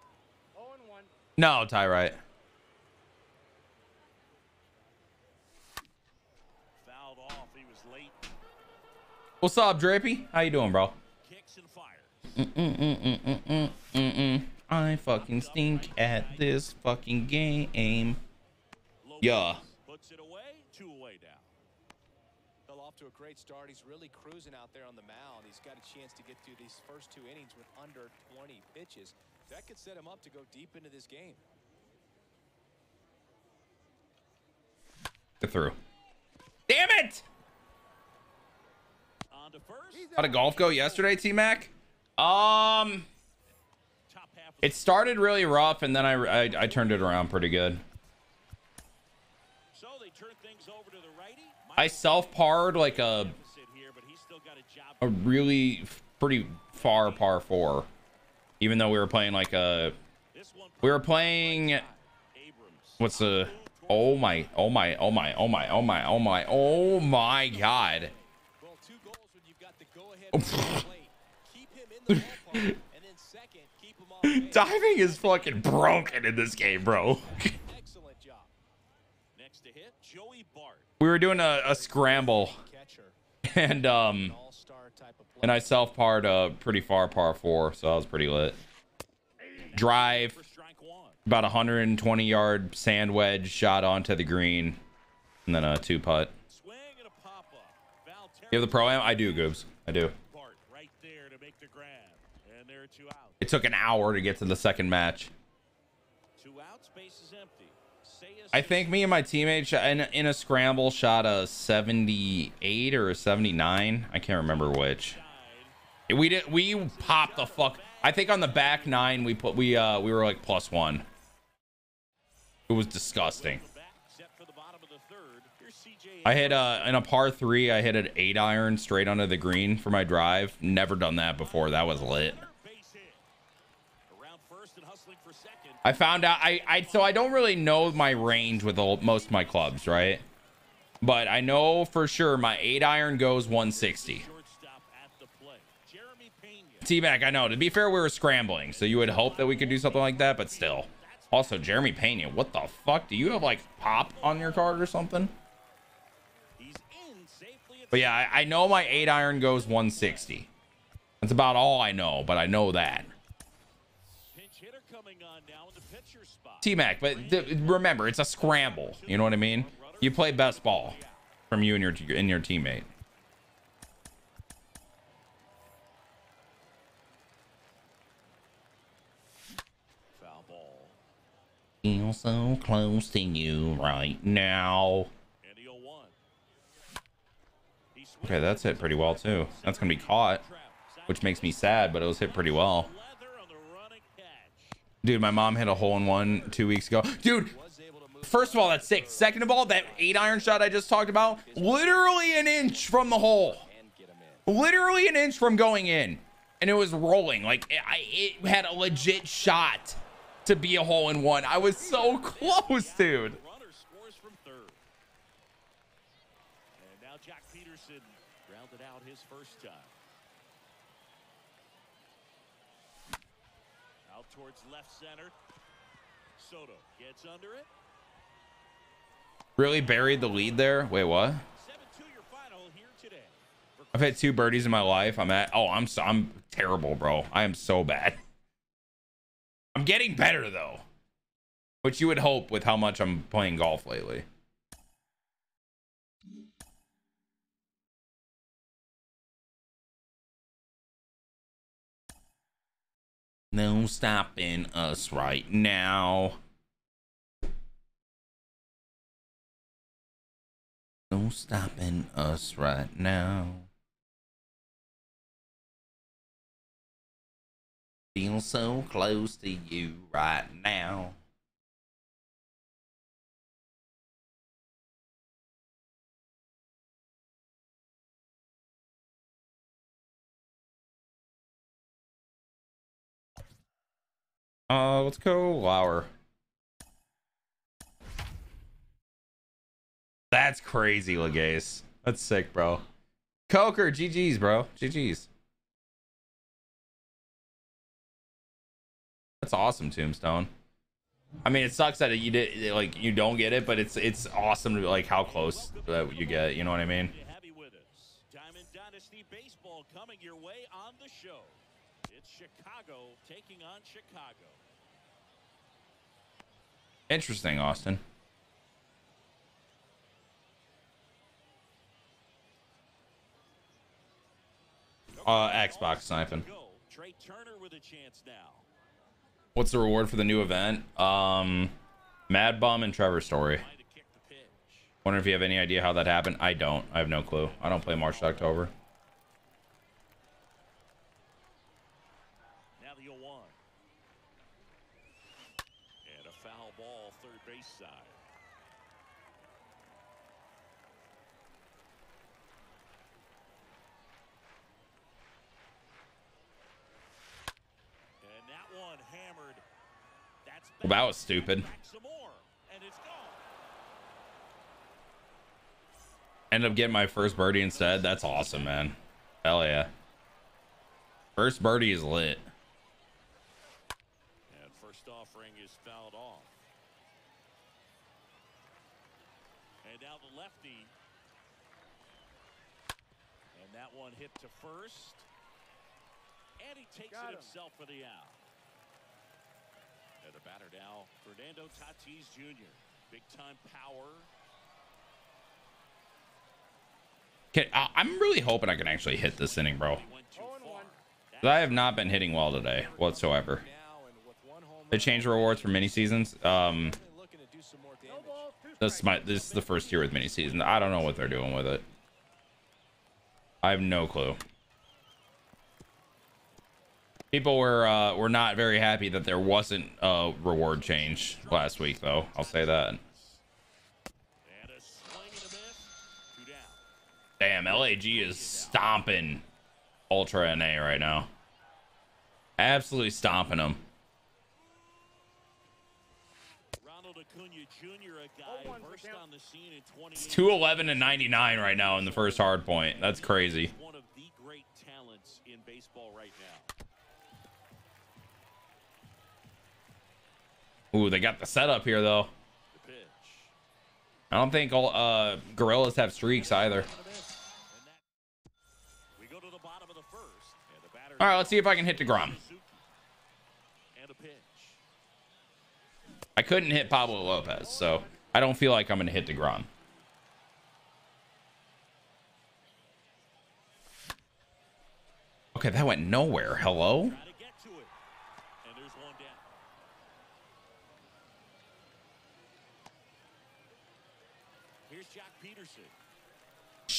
0 and 1. No, Ty right. Fouled off. He was late. What's up, Drapey? How you doing, bro? Kicks and fires. Mm-mm-mm-mm-mm-mm. Mm-mm. I fucking stink at this fucking game. Lopez Yeah. Puts it away. Two away now. Fell off off to a great start. He's really cruising out there on the mound. He's got a chance to get through these first two innings with under 20 pitches. That could set him up to go deep into this game. Get through. Damn it! On to first. How did golf go yesterday, T Mac? Um, Top half of it started really rough, and then I, I I turned it around pretty good. So they turn things over to the righty. I self parred like a Deficit here, but he's still got a really pretty far par four, even though we were playing like a we were playing what's the oh my oh my oh my oh my oh my oh my oh my god Well, two goals [LAUGHS] when you've got the go-ahead man at the plate. Keep him in the ballpark, and then second, keep him off base. diving is fucking broken in this game bro [LAUGHS] Excellent job. Next to hit, Joey Bart. We were doing a, a scramble and um all-star type of player. and I self parred a pretty far par four so I was pretty lit drive For strike one. about 120 yard sand wedge shot onto the green and then a two putt Swing and a pop up. Valterra you have the pro am I do goobs I do Bart right there to make the grab. And there are two outs. it took an hour to get to the second match Two outs, base is empty. Sayas I think me and my teammate in, in a scramble shot a 78 or a 79. I can't remember which. We did we popped the fuck. I think on the back nine we put we uh we were like plus one. It was disgusting. I hit uh in a par three. I hit an eight iron straight under the green for my drive. Never done that before. That was lit. Base hit. Around first and hustling for second. I found out I I so I don't really know my range with the, most of my clubs, right? But I know for sure my eight iron goes 160. Shortstop at the plate. Jeremy Pena. T Mac, I know. To be fair, we were scrambling, so you would hope that we could do something like that, but still. Also, Jeremy Pena, what the fuck? Do you have like pop on your card or something? But yeah, I, I know my eight iron goes 160. That's about all I know, but I know that. Pitcher spot. T Mac, but remember, it's a scramble. You know what I mean? You play best ball from you and your and your teammate. Foul ball. Feel so close to you right now. And the 0 1. He swings Okay, that's hit pretty well too. That's gonna be caught, which makes me sad, but it was hit pretty well. Leather on the running catch. Dude, my mom hit a hole in one two weeks ago. Dude, first of all, that's sick. Second of all, that eight iron shot I just talked about, literally an inch from the hole. Literally an inch from going in. And it was rolling. Like, it, I, it had a legit shot to be a hole in one. I was so [LAUGHS] close, dude. Joc Pederson rounded out his first time. Out towards left center. Soto gets under it. Really buried the lead there. Wait, what? your final here today. I've had two birdies in my life. I'm at. Oh, I'm so, I'm terrible, bro. I am so bad. I'm getting better though, which you would hope with how much I'm playing golf lately. No stopping us right now. No stopping us right now. Feel so close to you right now. Uh, let's go Lauer. That's crazy, Legace. That's sick, bro. Coker, GG's, bro. GG's. That's awesome, Tombstone. I mean, it sucks that you did like you don't get it, but it's it's awesome to like how close that you get. You know what I mean? happy with us. Diamond Dynasty Baseball coming your way on the show. Chicago taking on Chicago. Interesting, Austin. Uh, Xbox sniping. Trea Turner with a chance now. What's the reward for the new event? Um, Mad Bomb and Trevor Story. Trying to kick the pitch. Wonder if you have any idea how that happened. I don't. I have no clue. I don't play March to October. Now the 0 1. And a foul ball, third base side. And that one hammered. That's Well, that was stupid. back some more, and it's gone. End up getting my first birdie instead. That's awesome, man. Hell yeah. First birdie is lit. And first offering is fouled off. And now the lefty. And that one hit to first. And he takes Got it him. himself for the out. And the batter now, Fernando Tatis Jr. Big time power. Okay, I- I'm really hoping I can actually hit this inning, bro. He went too and far. one. I have not been hitting well today whatsoever. Now, and with one home They run, changed rewards for mini seasons. Um, definitely looking to do some more No damage. balls, two this is my this is the first year with mini season. I don't know what they're doing with it. I have no clue. People were uh, were not very happy that there wasn't a reward change last week, though. I'll say that. And a swing and a miss. Two down. Damn, LAG is stomping Ultra NA right now. Absolutely stomping them. Ronald Acuna Jr., a guy one's the burst count. on the scene in 2018. It's 211 and 99 right now in the first hard point. That's crazy. One of the great talents in baseball right now. Ooh, they got the setup here though. I don't think all uh Guerrillas have streaks either. To All right, let's see if I can hit DeGrom. I couldn't hit Pablo Lopez, so I don't feel like I'm gonna hit DeGrom. Okay, that went nowhere. Hello? Try to get to it. And there's one down. Here's Joc Pederson.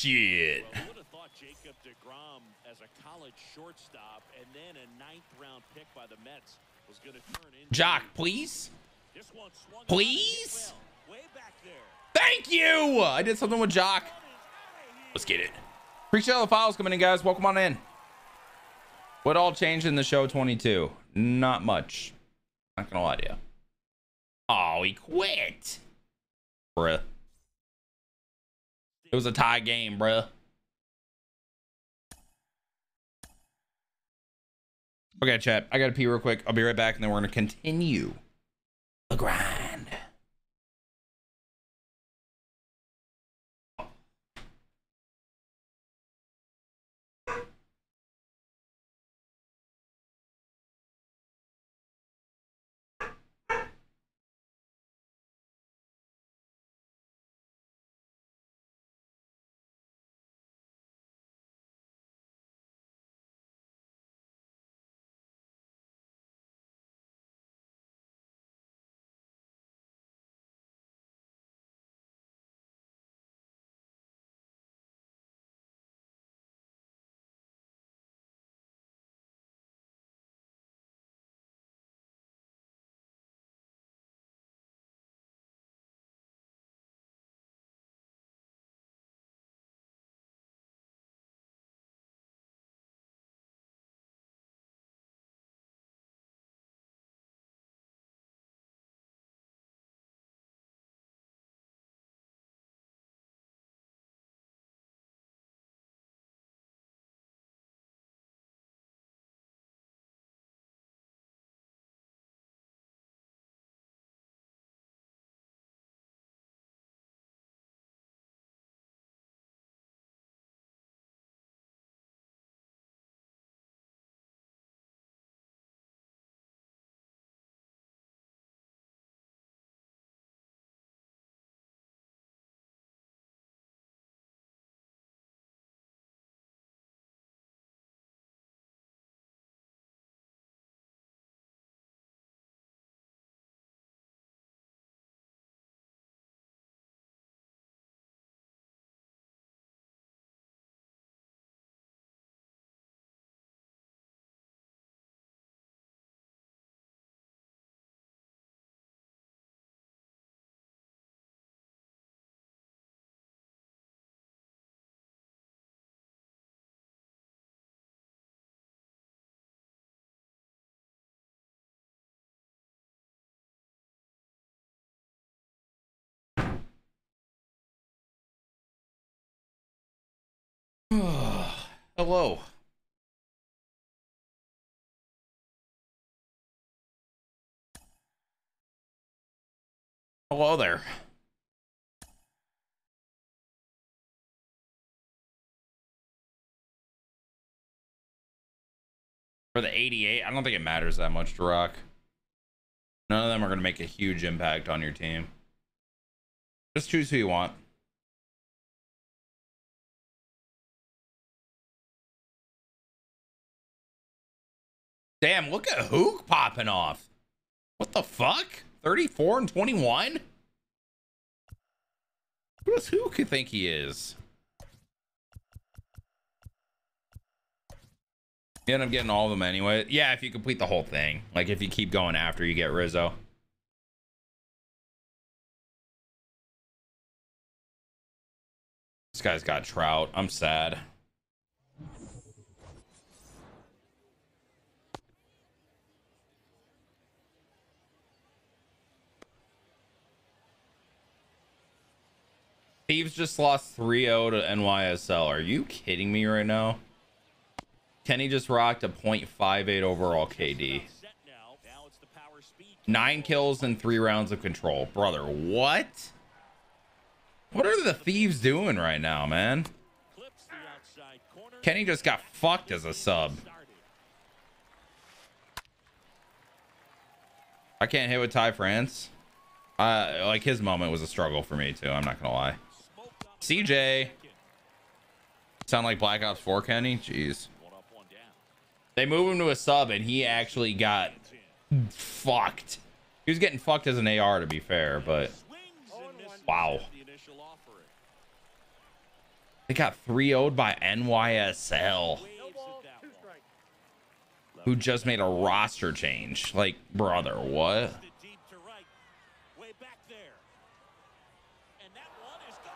Shit. Well, would have thought Jacob DeGrom as a college shortstop and then a ninth round pick by the Mets was going to turn into Joc, please? This one swung on and hit Please? well, way back there. Thank you! I did something with Joc. That is outta here. Let's get it. Appreciate all the files coming in, guys. Welcome on in. What all changed in the show 22? Not much. Not gonna lie to you. Oh, he quit. Bruh. It was a tie game, bruh. Okay, chat. I gotta pee real quick. I'll be right back, and then we're gonna continue the grind. [SIGHS] Hello. Hello there. For the 88, I don't think it matters that much to rock. None of them are going to make a huge impact on your team. Just choose who you want. Damn, look at Hook popping off. What the fuck? 34 and 21? Who does Hook think he is? End up getting all of them anyway. Yeah, if you complete the whole thing. Like if you keep going after you get Rizzo. This guy's got Trout. I'm sad. Thieves just lost 3-0 to NYSL. Are you kidding me right now? Kenny just rocked a 0.58 overall KD. Nine kills and three rounds of control. Brother, what? What are the thieves doing right now, man? Kenny just got fucked as a sub. I can't hit with Ty France. Uh, like his moment was a struggle for me too. I'm not gonna lie. CJ, sound like Black Ops 4 Kenny? Jeez. They move him to a sub and he actually got fucked. He was getting fucked as an AR to be fair, but Wow. they got 3-0'd by NYSL, who just made a roster change. Like, brother, what? Left it deep to right. Way back there. And that one is gone.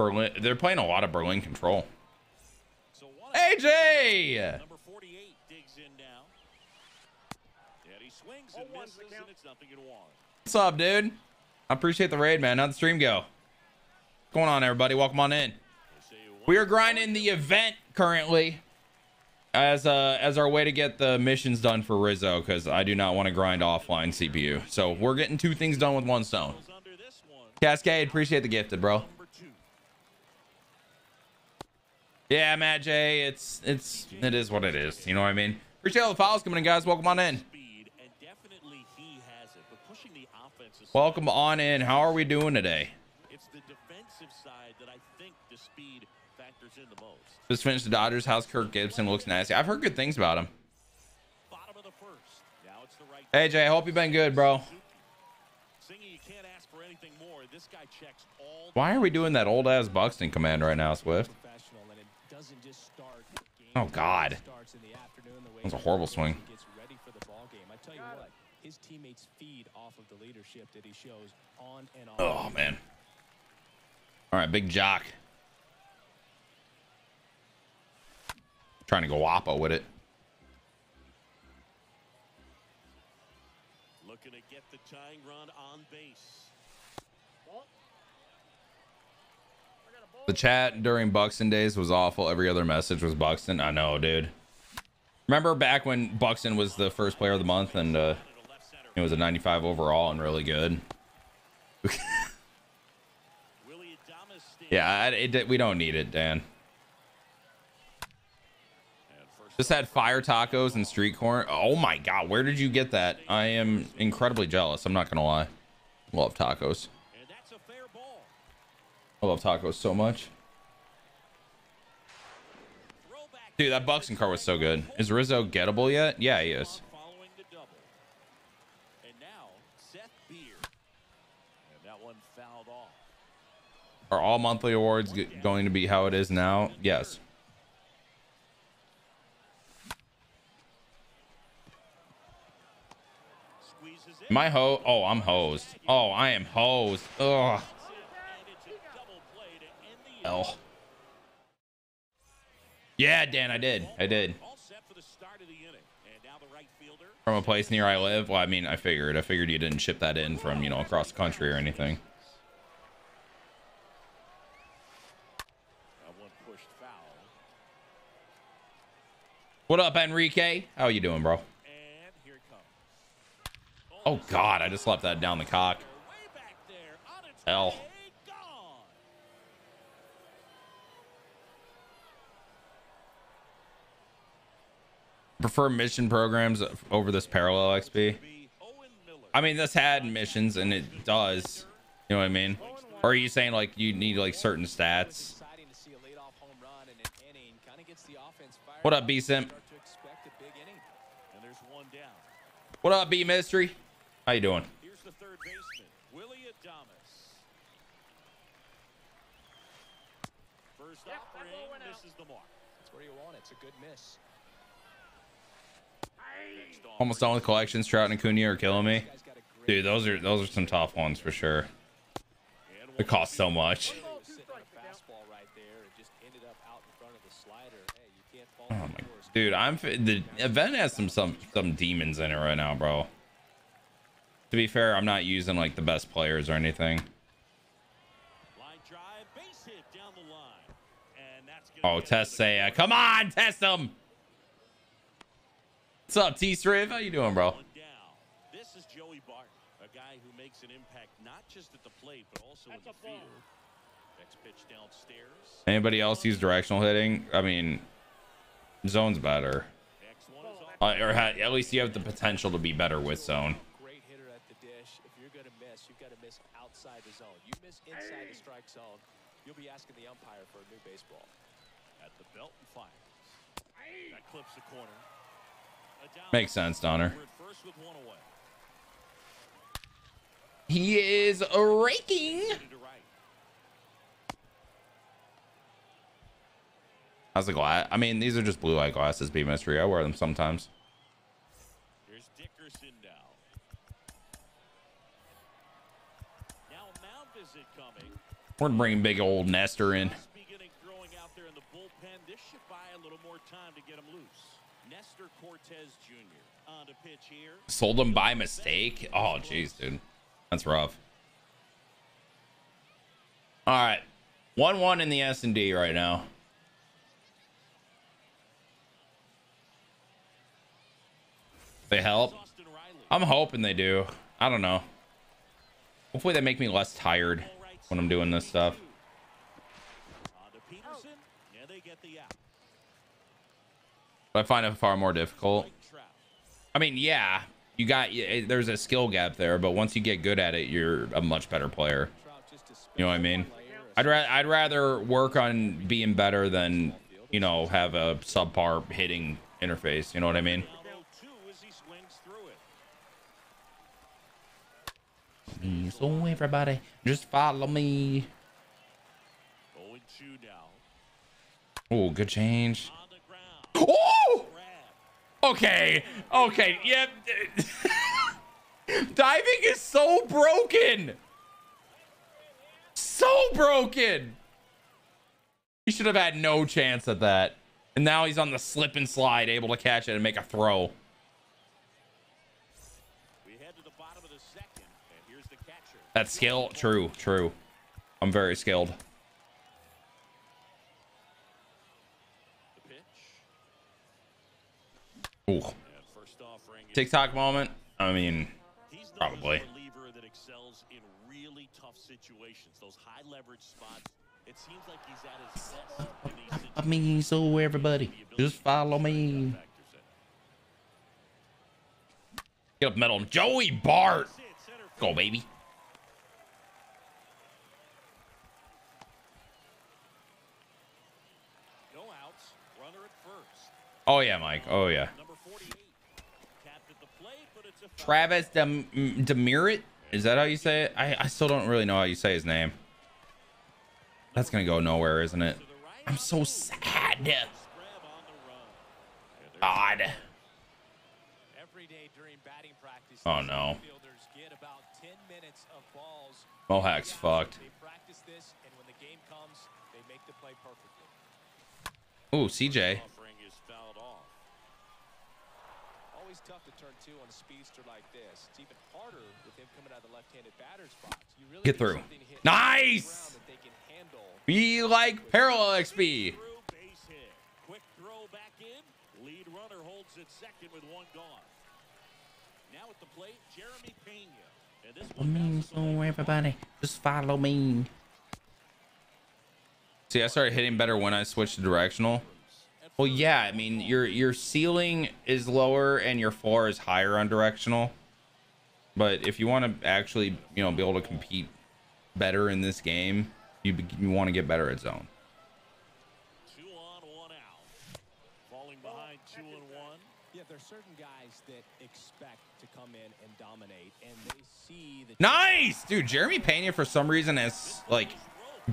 Berlin, they're playing a lot of Berlin control. So AJ! Number 48 digs in now. And he swings and misses, the and it's nothing in one. What's up, dude? I appreciate the raid, man. How'd the stream go? What's going on, everybody? Welcome on in. They say one We are grinding the event currently as uh as our way to get the missions done for Rizzo because I do not want to grind offline CPU. So we're getting two things done with one stone. goes under this one. Cascade, appreciate the gifted, bro. Number two. Yeah, Matt J, it's it's it is what it is. You know what I mean? Appreciate all the files coming in, guys. Welcome on in. Welcome on in. How are we doing today? it's the defensive side that I think the speed factors in the most. Just finished the Dodgers. How's Kirk Gibson? Looks nasty. I've heard good things about him. Hey Jay, hope you've been good, bro. Why are we doing that old ass Buxton command right now, Swift? Professional, and it doesn't just start. game Oh, God. it starts in the afternoon, the way That was a horrible swing. Gets ready for the ball game. I tell you what, his teammates feed off of the leadership that he shows on and off. Oh man. All right, big Joc. Trying to go Oppo with it. Looking to get the tying run on base. Ball. I got a ball. The chat during Buxton days was awful. Every other message was Buxton. I know, dude. Remember back when Buxton was the first player of the month and uh, it was a 95 overall and really good. [LAUGHS] Yeah, I, it, we don't need it, Dan. Just had fire tacos and street corn. Oh my god, where did you get that? I am incredibly jealous. I'm not gonna lie. Love tacos. And that's a fair ball. I love tacos so much. Dude, that boxing car was so good. Is Rizzo gettable yet? Yeah, he is. Following the double. And now Seth Beer. And that one fouled off. Are all monthly awards going to be how it is now? Yes. My ho. Oh, I'm hosed. Oh, I am hosed. Ugh hell. Yeah, Dan, I did. I did. From a place near I live? Well, I mean, I figured. I figured you didn't ship that in from, you know, across the country or anything. What up, Enrique? How you doing, bro? Oh, God. I just left that down the cock. Hell. Prefer mission programs over this parallel XP. I mean, this had missions, and it does. You know what I mean? Or are you saying like you need like certain stats? What up B Simp? What up, B Mystery? How you doing? First the mark. That's where you want it. It's a good miss. Almost done with collections. Trout and Acuna are killing me, Guy's got a great dude. Those are those are some tough ones for sure. It costs so much. He was sitting on a fastball right there and just ended up out in front of the slider. Hey, you can't fall Oh my, dude, I'm the event has some some some demons in it right now, bro. To be fair, I'm not using like the best players or anything. line drive, base hit down the line. And that's gonna Oh, test into. Come on, test them. What's up, T Striv? How you doing, bro? This is Joey Bart, a guy who makes an impact not just at the plate, but also in the field. Next pitch downstairs. Anybody else use directional hitting? I mean, zone's better, Next one is off. uh, or ha- at least you have the potential to be better with zone. Great hitter at the dish. If you're going to miss, you've got to miss outside the zone. You miss inside the strike zone, you'll be asking the umpire for a new baseball. at the belt and fires. That clips the corner. Adames Makes sense, Donner. We're at first with one away. He is raking. Headed to right. How's the glass? I mean, these are just blue eye glasses, B mystery. I wear them sometimes. Here's Dickerson now. Now a mound visit coming. We're bringing big old Nestor in. Beginning throwing out there in the bullpen. This should buy a little more time to get him loose. Sold him by mistake. Oh, jeez, dude, that's rough. All right, one-one in the S and D right now. They help. I'm hoping they do. I don't know. Hopefully they make me less tired when I'm doing this stuff. On to Pederson. And they get the out. But I find it far more difficult. I mean, yeah, you got there's a skill gap there, but once you get good at it, you're a much better player. You know what I mean? I'd ra- I'd rather work on being better than you know have a subpar hitting interface. You know what I mean? Down 0-2 as he swings through it. So everybody, just follow me. Oh, good change. Oh. Okay, okay, yep. [LAUGHS] Diving is so broken. So broken. He should have had no chance at that. And now he's on the slip and slide, able to catch it and make a throw. We head to the bottom of the second, and here's the catcher. That skill, true, true. I'm very skilled. The pitch. Ooh, And first offering is TikTok moment. I mean, He's known Probably. as a reliever that excels in really tough situations. Those high leverage spots. It seems like he's at his best in these situations. Those high leverage spots. It seems like he's at his best. I mean, so everybody, just follow me. Get up, metal. Joey Bart. That's it, center Go, baby. No outs. Runner at first. Oh yeah, Mike. Oh yeah. Number 48. Tapped at the plate, but it's a foul. Travis Dem-. Is that how you say it? I, I still don't really know how you say his name. That's gonna go nowhere, isn't it? To. I'm so sad. God. Oh, no. outfielders get about 10 minutes of balls. Mohawk's fucked. They practice this, and when the game comes, they make the play perfectly. Ooh, CJ. offering is fouled off. Always tough to turn two on a speedster like this. It's even harder with him coming out of the left-handed batter's box. You really Get through. Nice! ground that they can. Be like parallel XP. Through base hit. Quick throw back in. Lead runner holds it second with one gone. Now at the plate, Jeremy Pena. And this one bounces away everybody, just follow me. See, I started hitting better when I switched to directional. Well, yeah, I mean your your ceiling is lower and your floor is higher on directional. But if you want to actually, you know, be able to compete better in this game, you be- you want to get better at zone. Two on, one out. Falling behind two and one. Yeah, there's certain guys that expect to come in and dominate, and they see the Nice, dude. Jeremy Pena for some reason has like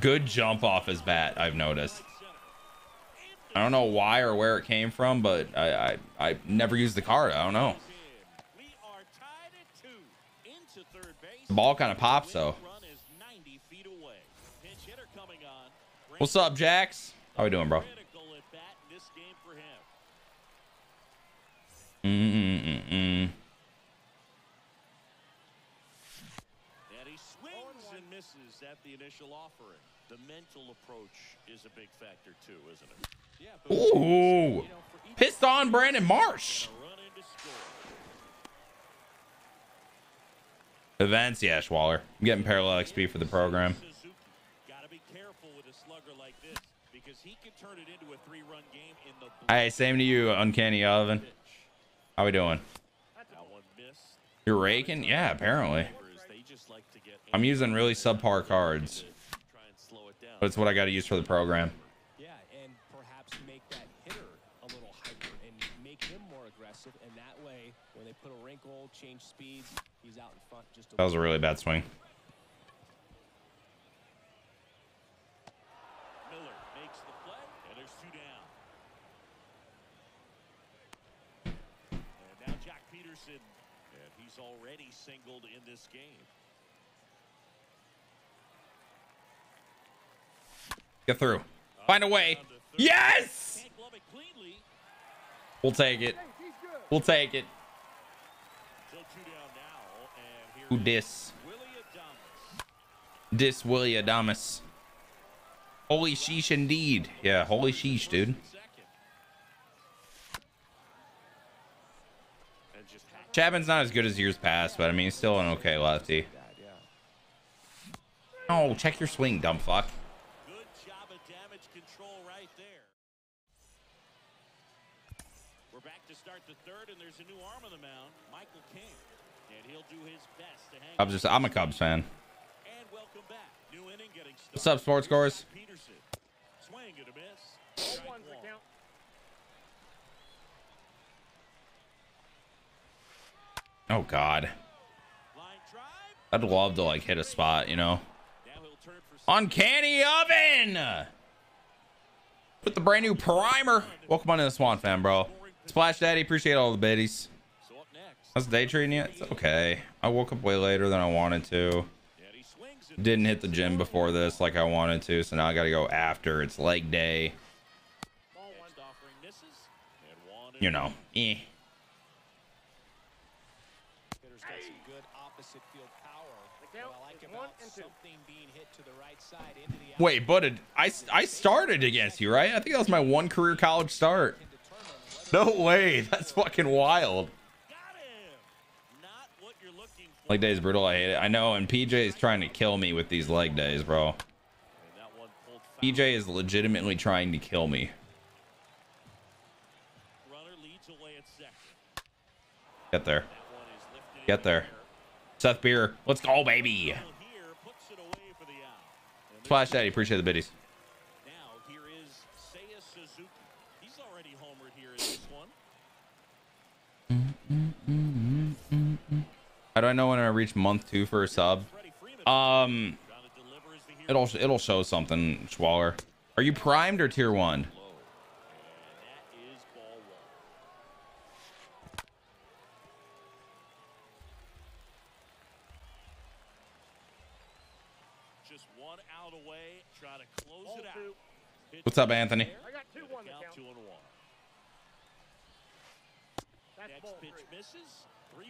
good jump off his bat. I've noticed. I don't know why or where it came from, but I I, I never used the card. I don't know. The ball kind of pops though. Run is 90 feet away. Pinch hitter coming on. What's up, Jax? How we doing, bro? For him. Mm-mm-mm-mm. And he swings and misses at the initial offering. The mental approach is a big factor too, isn't it? yeah, Ooh, you know, for each pissed on Brandon Marsh. A run in to score. Events, yeah, Schwaller. I'm getting parallel XP for the program. Suzuki. Gotta be careful with a slugger like this because he can turn it into a three-run game in the Hey, same to you, Uncanny Oven. How we doing? That one missed. You're raking? Yeah, apparently. They just like to get I'm using really subpar cards, try and slow it down. But it's what I got to use for the program. Yeah, and perhaps make that hitter a little hyper and make him more aggressive. And that way, when they put a wrinkle, change speeds, he's out in front just a That was a really bad swing. Miller makes the play, and there's two down. And now Joc Pederson, and he's already singled in this game. Get through. Find a way. Yes! We'll take it. We'll take it. Who is dis? Dis Willy Adames. Holy sheesh indeed. Yeah, holy sheesh, dude. Chapman's not as good as years past, but I mean, he's still an okay lefty. Oh, check your swing, dumb fuck. Good job of damage control right there. We're back to start the third, and there's a new arm on the mound, Michael King. And do his best to hang I'm just, I'm a Cubs fan. And welcome back. New inning getting. What's up, sports scores? Pederson. Swing and a miss. All Strike ones one. the count. Oh God, I'd love to like hit a spot, you know. Now he'll turn for Uncanny oven. With the brand new primer. Welcome on to the Swan fam, bro. Splash Daddy, appreciate all the biddies. How's day treating you? It's okay. I woke up way later than I wanted to. Didn't hit the gym before this like I wanted to, so now I gotta go after. It's leg day. You know. Eh. I Wait, but it, I, I started against you, right? I think that was my one career college start. No way. That's fucking wild. got him. Not what you're looking for. Leg day is brutal. I hate it. I know. And PJ is trying to kill me with these leg days, bro. PJ is legitimately trying to kill me. Get there. Get there. Seth Beer. Let's go, baby. Splash Daddy. Appreciate the biddies. Now here is Seiya Suzuki. He's already homered here in this one. How do I know when I reach month two for a sub? Um, trying to deliver as the hero. it'll it'll show something, Schwaller. Are you primed or tier one? low. And that is ball one. Just one out away. Try to close Ball it out. two. Pitch What's up, Anthony? I got two and one to count count. two and one. That's Next ball pitch three. misses.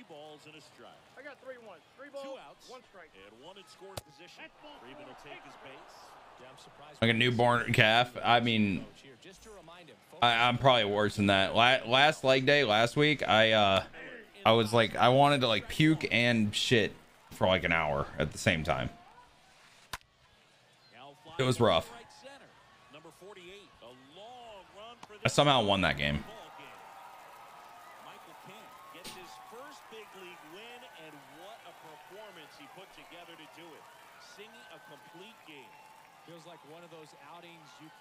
Three balls and a strike. I got three ones. Three balls. Two outs. One strike. And one in scoring position. Freeman will take his base. Yeah, I'm surprised Like a newborn calf. I mean, coach here. Just to remind him, I, I'm probably worse than that. La- last leg day last week, I uh, I was like, I wanted to like puke and shit for like an hour at the same time. It was rough. right center. Number 48, a long run for I somehow won that game. ball game. Michael King gets his first big league win, and what a performance he put together to do it. Singing a complete game. feels like one of those outings you can.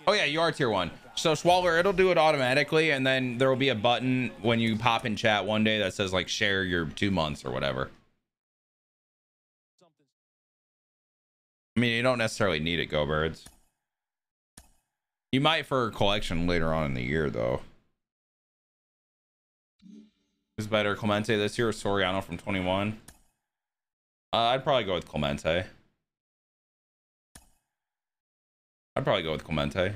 Oh yeah, you are tier one. So Swaller, it'll do it automatically, and then there will be a button when you pop in chat one day that says like share your two months or whatever. I mean, you don't necessarily need it, Go Birds. You might for a collection later on in the year, though. Is better Clemente this year or Soriano from 21? Uh, I'd probably go with Clemente. I'd probably go with Clemente.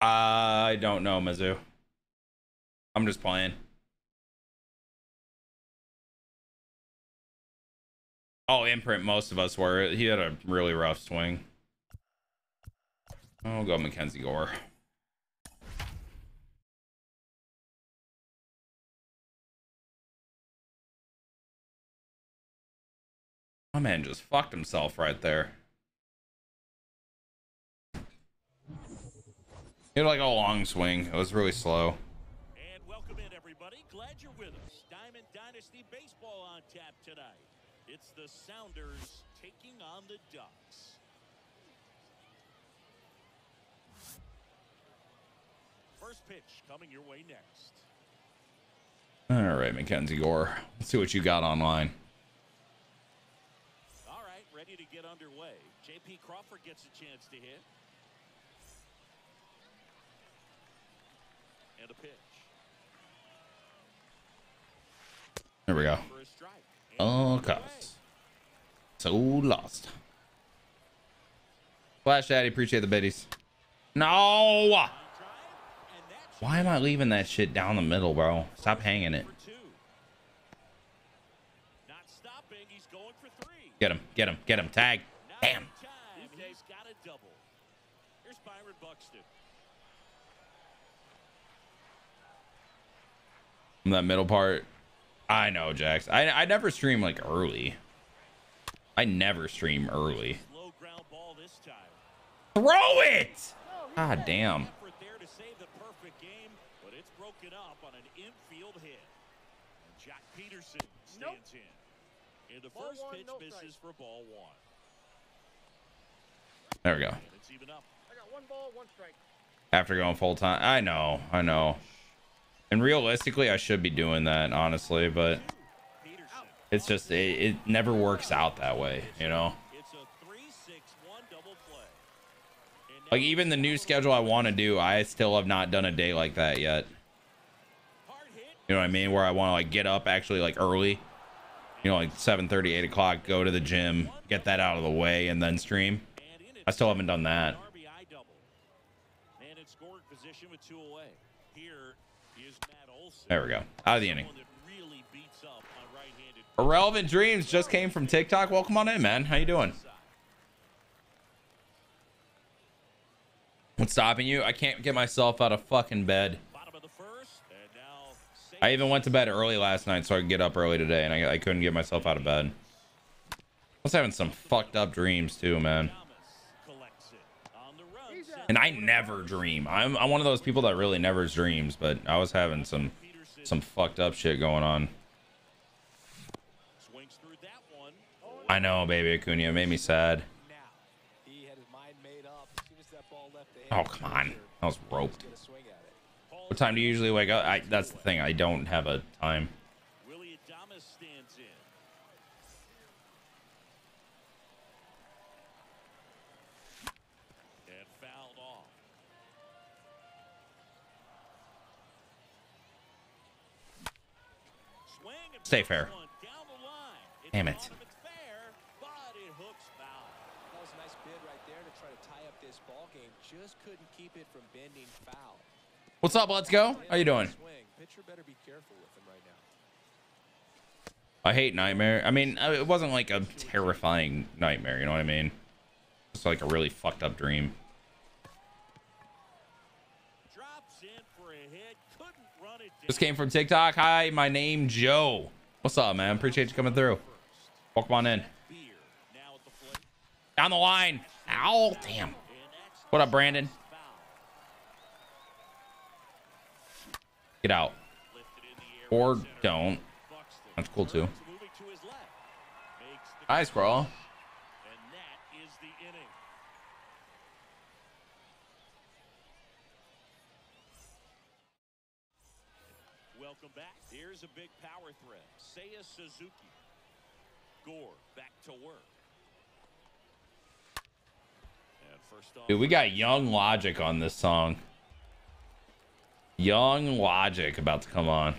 I don't know, Mizzou. I'm just playing. Oh, imprint. Most of us were. He had a really rough swing. I'll go Mackenzie Gore. My man just fucked himself right there. He had like a long swing. It was really slow. And welcome in, everybody. Glad you're with us. Diamond Dynasty Baseball on tap tonight. It's the Sounders taking on the Ducks. First pitch coming your way next. All right, Mackenzie Gore. Let's see what you got online. All right, ready to get underway. J.P. Crawford gets a chance to hit. And a pitch There we go. Oh, a strike. And one away. cuss. So lost. Flash Daddy, appreciate the biddies. No! Drive, and that's Why am I leaving that shit down the middle, bro? Stop hanging it. Not stopping. He's going for three. Get him, get him, get him. Tag. Damn. in Time. Mm-hmm. He's got a double. Here's Byron Buxton. From that middle part. I know, Jax. I, I never stream like early. I never stream early. Low ground ball this time. Throw it! God damn. Effort there to save the perfect game, but it's broken up on an infield hit. And Joc Pederson stands in. And the Ball first one, pitch no misses strike. for ball one. There we go. And it's even up. I got one ball, one strike. After going full time. I know, I know. And realistically, I should be doing that, honestly, but it's just, it, it never works out that way, you know? It's a 3-6-1 double play. Like, even the new schedule I want to do, I still have not done a day like that yet. You know what I mean? Where I want to, like, get up actually, like, early. You know, like 7 30, 8 o'clock, go to the gym, get that out of the way, and then stream. I still haven't done that. An RBI double. Man in scoring position with two away. Here is Matt Olson. There we go. Out of the inning. Someone that really beats up on right-handed Irrelevant Dreams just came from TikTok. Welcome on in, man. How you doing? What's stopping you? I can't get myself out of fucking bed. Bottom of the first, and now I even went to bed early last night so I could get up early today, and I, I couldn't get myself out of bed. I was having some fucked up dreams too, man. And I never dream. I'm I'm one of those people that really never dreams, but I was having some some fucked up shit going on. I know, baby Acuna. It made me sad. Oh come on, I was roped. Get a swing at it. What time do you usually wake up? I that's the thing. I don't have a time. Willy Adames stands in. And fouled off. Swing and Stay puts fair. one down the line. It's Damn on it. him, it's fair, but it hooks foul. That was a nice bid right there to try to tie up this ball game. Just couldn't keep it from bending foul. What's up? Let's go. How you doing? I hate nightmare. I mean, uh, it wasn't like a terrifying nightmare. You know what I mean? It's like a really fucked up dream. This came from TikTok. Hi, my name Joe. What's up, man? Appreciate you coming through. Welcome on in. Down the line. Ow, damn. What up, Brandon? foul. Get out. Lifted in the air. Or don't. That's cool too. turns, moving to his left. Makes the Hi, Squirrel. And that is the inning. Welcome back. Here's a big power threat. Seiya Suzuki. Gore back to work. And first off, Dude, we got Young Logic on this song. Young Logic about to come on.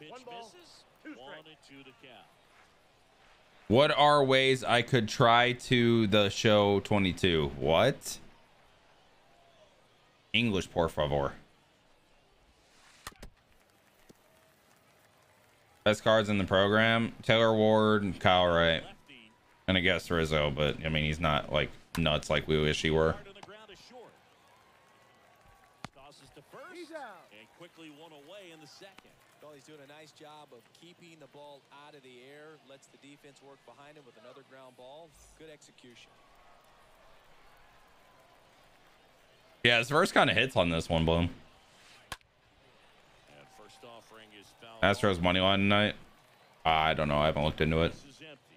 pitch One ball, misses. two One strikes. and two to count. What are ways I could try to the show 22? What? English, por favor. Best cards in the program: Taylor Ward, Kyle Wright, and I guess Rizzo. But I mean, he's not like nuts like we wish he were. Hard on the ground is short. Tosses to first. He's out. And quickly one away in the second. Well, he's doing a nice job of keeping the ball out of the air, lets the defense work behind him with another ground ball. Good execution. Yeah, his verse kind of hits on this one, Bloom. And first offering is foul. Astros money line tonight. Ah, I don't know. I haven't looked into it. This is empty.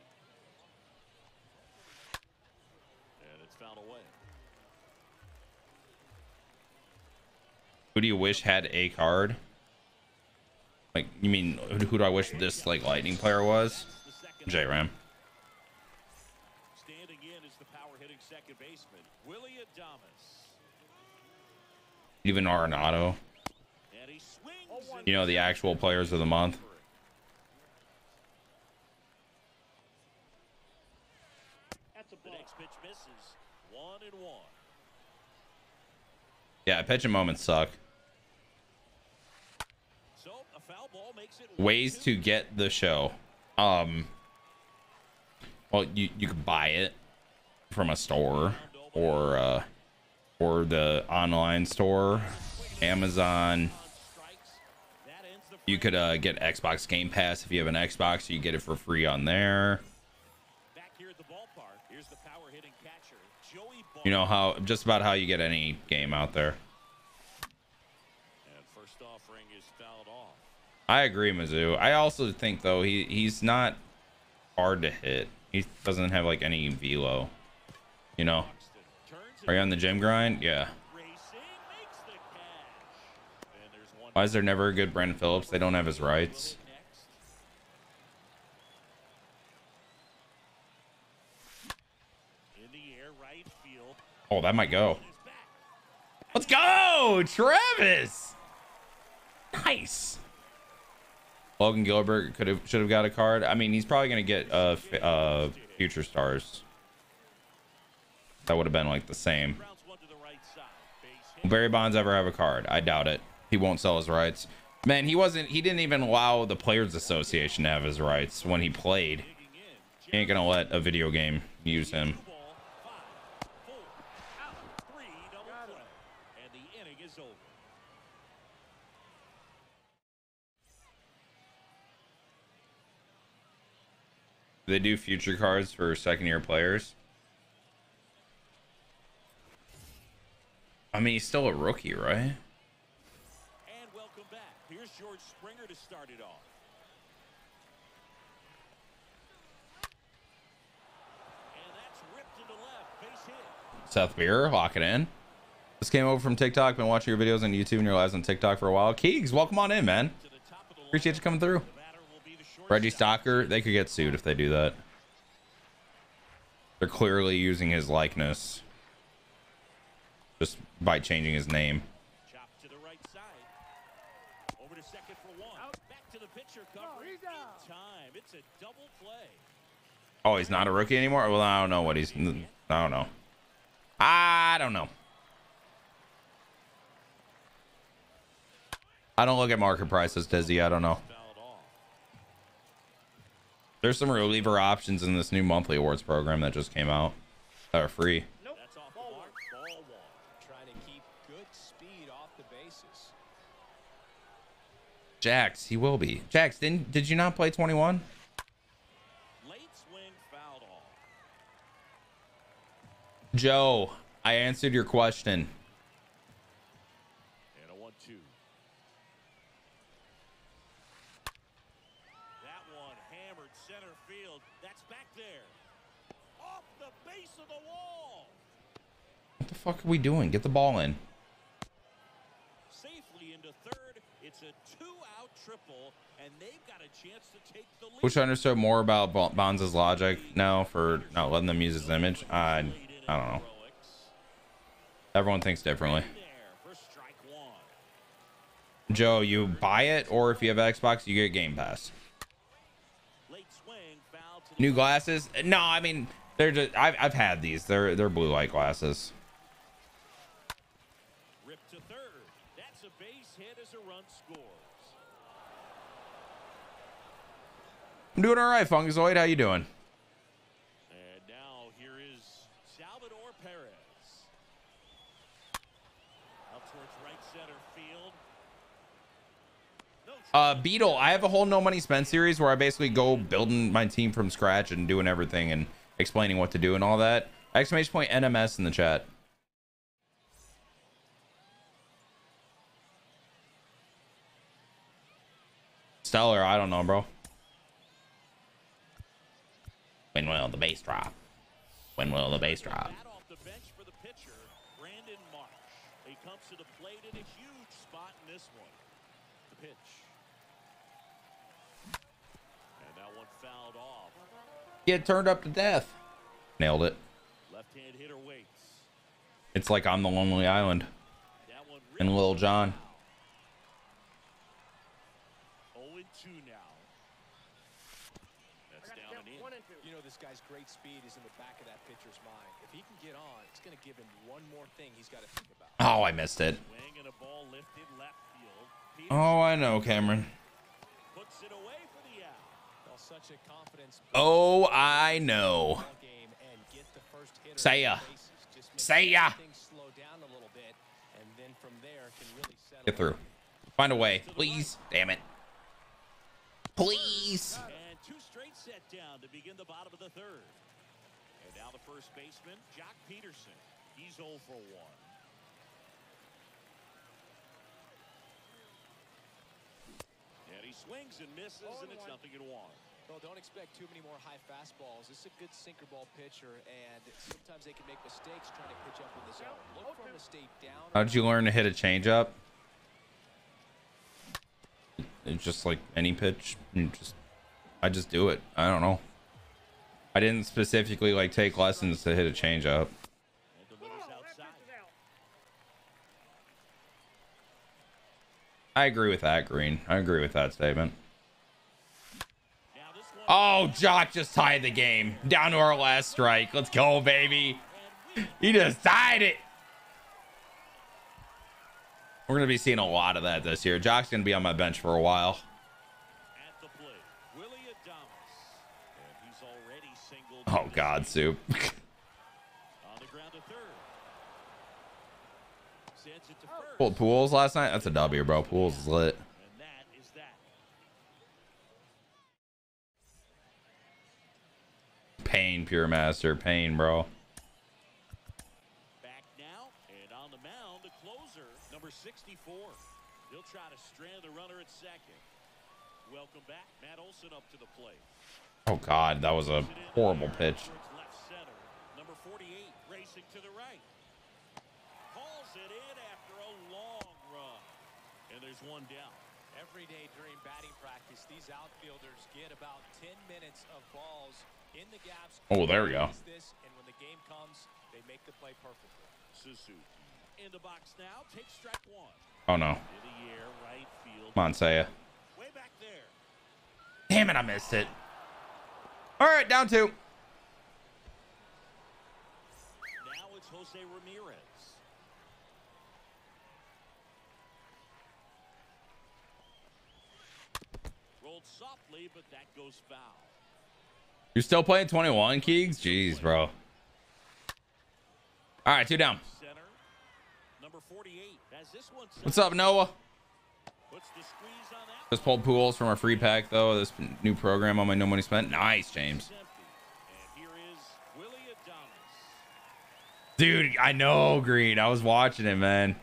And it's fouled away. Who do you wish had a card? Like, you mean who who do I wish this like lightning player was? J Ram. Standing in is the power hitting second baseman, Willy Adames. Even Arenado. And he swings. Oh, one. and You know the actual players of the month. Yeah, pitch and moments suck. Ways to get the show. Um. Well, you you could buy it from a store or uh or the online store, Amazon. strikes. That ends the You could uh, get Xbox Game Pass if you have an Xbox. You get it for free on there. Back here at the ballpark. Here's the power hitting catcher, Joey Ball. You know how just about how you get any game out there. And first offering is fouled off. I agree, Mizzou. I also think though he he's not hard to hit. He doesn't have like any velo. You know. Are you on the gym grind? Yeah. racing, makes the catch. And there's one Why is there never a good Brandon Phillips? They don't have his rights. Oh, that might go. Let's go, Travis. Nice. Logan Gilbert could have should have got a card. I mean, he's probably gonna get uh uh future stars. That would have been like the same. Will Barry Bonds ever have a card? I doubt it. He won't sell his rights. Man, he wasn't. He didn't even allow the Players Association to have his rights when he played. He ain't gonna let a video game use him. They do future cards for second year players? I mean, he's still a rookie, right? And welcome back. Here's To start it off. And that's ripped into left. Base hit. Seth Beer, lock it in. This came over from TikTok. Been watching your videos on YouTube and your lives on TikTok for a while. Keegs, welcome on in, man. To the top of the Appreciate you coming through. The batter will be the shortstop. Reggie Stocker, they could get sued if they do that. They're clearly using his likeness just by changing his name. Chop to the right side. Over to second for one. Back to the pitcher cover. in time. It's a double play. Oh, he's not a rookie anymore. Well, I don't know what he's. I don't know. I don't know. I don't look at market prices, Dizzy. I don't know. There's some reliever options in this new monthly awards program that just came out that are free. That's off the mark. Ball one. Trying to keep good speed off the bases. Jax, he will be. Jax, didn't did you not play 21? Late swing fouled off. Joe, I answered your question. And a one-two. That one hammered center field. That's back there. Off the base of the wall. What the fuck are we doing? Get the ball in. Safely into third. It's a two-out triple, and they've got a chance to take the lead. Wish I understood more about Bon- Bonds' logic now for not letting them use his image. I, I don't know. Everyone thinks differently. There for strike one. Joe, you buy it, or if you have Xbox, you get Game Pass. Late swing foul to the New glasses? No, I mean they're just. I've I've had these. They're they're blue light glasses. rip to third. That's a base hit as a run scores. I'm doing all right, Fungazoid. How you doing? And now here is Salvador Perez. Out towards right center field. No Uh, Beetle, I have a whole no money spent series where I basically go building my team from scratch and doing everything and explaining what to do and all that. Exclamation point NMS in the chat. Stellar, I don't know, bro. When will the bass drop? When will the bass drop? Bat off the bench for the pitcher, Brandon Marsh. He comes to the plate in a huge spot in this one. The pitch. And that one fouled off. Get turned up to death. Nailed it. Left-hand hitter waits. It's like I'm the Lonely Island That one and Lil Jon. 0-2 now. That's down and in. You know, this guy's great speed is in the back of that pitcher's mind. If he can get on, it's going to give him one more thing he's got to think about. Oh, I missed it. A ball lifted left field. Oh, I know, Cameron. puts it away for the out. Well, such a confidence Oh, I know. ball game and get the first hitter Say ya. the bases. Just make Say ya. Slow down a little bit, and then from there can really settle. Get through. Find a way, please. Damn it. Please. And two straight set down to begin the bottom of the third. And now the first baseman, Joc Pederson. He's 0 for 1. And he swings and misses, and it's oh, nothing in one. Well, don't expect too many more high fastballs. This is a good sinker ball pitcher, and sometimes they can make mistakes trying to pitch up in the zone. Look for him to stay down. How did you learn to hit a changeup? It's just like any pitch. You just, I just do it. I don't know. I didn't specifically like take lessons to hit a delivers outside. I agree with that, Green. I agree with that statement. Oh, Joc just tied the game. Down to our last strike. Let's go, baby. He just tied it. We're going to be seeing a lot of that this year. Joc's going to be on my bench for a while. At the plate, Willy Adames. And he's already singled. Oh, in this God, game. Soup. On the ground to third. Sends [LAUGHS] Oh, it to first. Pulled Pujols last night. That's a W, bro. Pujols is lit. And that is that. Pain, Pure Master. Pain, bro. Back now, and on the mound, the closer, number 64. He'll try to strand the runner at second. Welcome back, Matt Olson up to the plate. Oh, God. That was a Puts it in horrible pitch. towards left center. Number 48 racing to the right. Calls it in after a long run. And there's one down. Every day during batting practice, these outfielders get about 10 minutes of balls in the gaps. Oh, there we go. This, and when the game comes, they make the play perfectly. In the box now, take strike one. Oh no. The air, right field. Come on, Seiya. Way back there. Damn it, I missed it. All right, down two. Now it's Jose Ramirez. Rolled softly, but that goes foul. You're still playing 21, Keegs? Jeez, bro. All right, two down. Center. Number 48. As this one What's up, Noah? Puts the squeeze on that. Just pulled Pujols from our free pack, though. This new program on my No Money Spent. Nice, James. It's empty. And here is Willy Adames. Dude, I know, Green. I was watching it, man.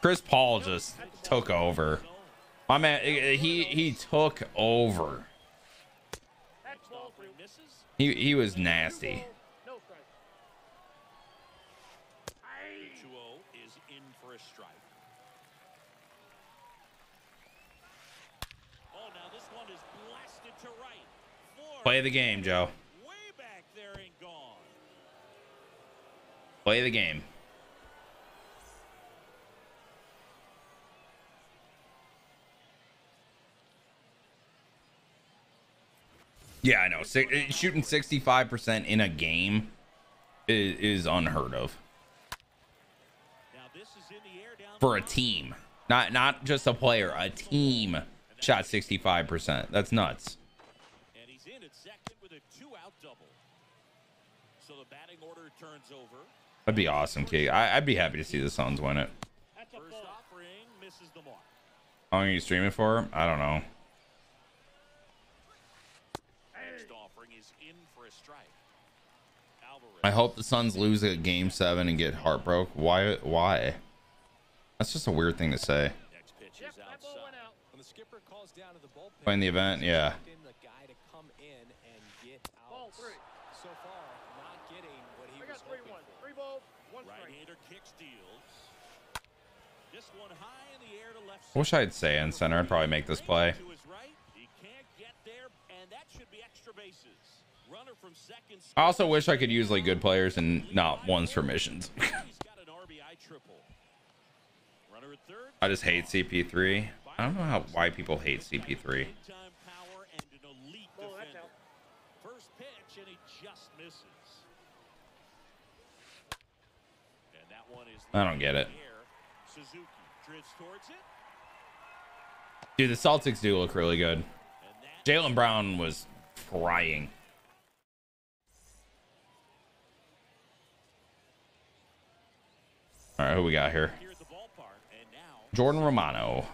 Chris Paul just took over. My man, he he took over. That's ball Offering three. misses. He he was nasty. No strike. 2-0 is in for a strike. Oh, now this one is blasted to right. Four. Play the game, Joe. Way back there and gone. Play the game. Yeah, I know. Eh, shooting 65% in a game is, is unheard of Now this is in the air down for a team. Not not just a player, a team shot 65%. That's nuts. And he's in at second with a two-out double. So the batting order turns over. That'd be awesome, Key. I, I'd be happy to see the Suns win it. First offering misses the mark. How long are you streaming for? I don't know. Next offering is in for a strike. Alvarez. I hope the Suns lose at game seven and get heartbroken. Why? Why? That's just a weird thing to say. Next pitch Yep, is that ball went outside. out. When the skipper calls down to the bullpen, Playing the event, yeah. expecting the guy to come in and get Ball outs. three. So far, not getting what he I was got three hoping one. for. Three balls, one strike. Right-hander kick steals. This one high in the air to left I wish I had Say in center. I'd probably make this play. To his right. He can't get there, and that should be extra bases. Runner from second. I also wish I could use like good players and not ones for missions. [LAUGHS] He's got an RBI triple. Runner at third. I just hate CP3. I don't know how why people hate CP3. I don't get and an elite Oh, that's defender. out. First pitch, and he just misses. And that one is. I don't get it. in the air. Suzuki drifts towards it, Dude, the Celtics do look really good. Jaylen Brown was crying. All right, who we got here? Jordan Romano.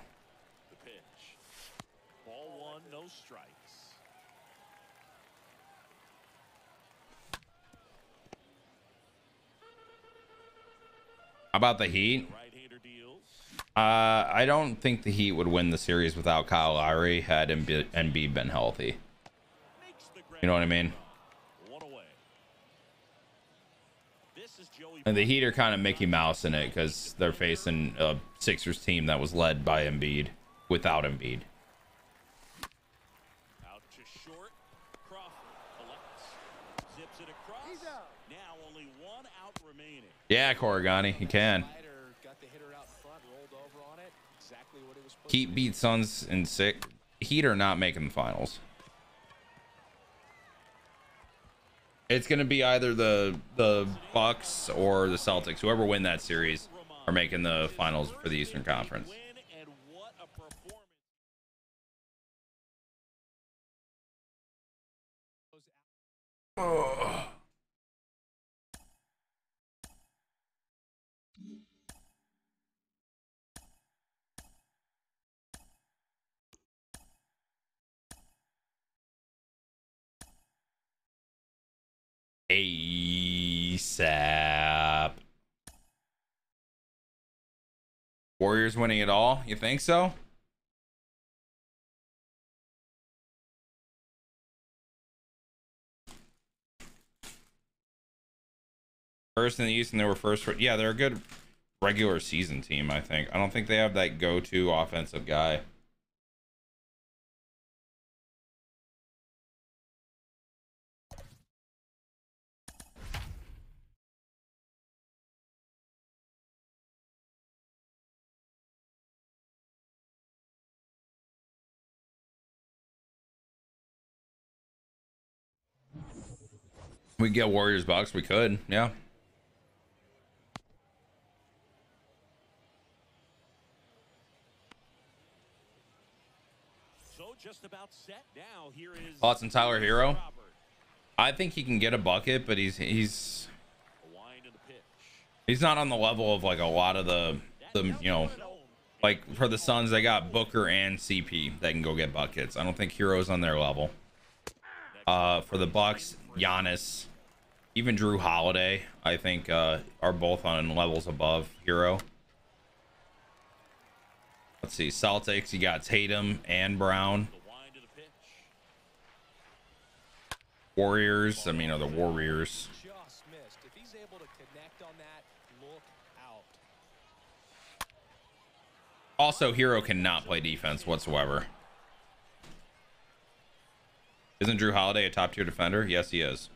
How about the Heat? Right-hander deals. Uh, I don't think the Heat would win the series without Kyle Lowry had Embi- Embiid been healthy. You know what I mean? One away. This is Joey. And the Heat are kind of Mickey Mouse in it because they're facing a Sixers team that was led by Embiid without Embiid. Yeah, to short. Crawford Heat beat Suns in six. Heat are not making the finals. It's gonna be either the the Bucks or the Celtics. Whoever win that series are making the finals for the Eastern Conference. Win ASAP. Warriors winning it all? You think so? First in the East, and they were first. For, yeah, they're a good regular season team. I think. I don't think they have that go-to offensive guy. We get Warriors Bucks. We could. Yeah. So just about set now. Here is on Tyler Herro? I think he can get a bucket, but he's he's A wind of the pitch. he's not on the level of like a lot of the the you know like for the Suns they got Booker and CP that can go get buckets. I don't think Herro's on their level. Uh, for the Bucks, Giannis, even Jrue Holiday, I think uh, are both on levels above Herro. Let's see, Celtics. You got Tatum and Brown. Warriors. I mean, are the Warriors. Also, Herro cannot play defense whatsoever. Isn't Jrue Holiday a top tier defender? Yes, he is.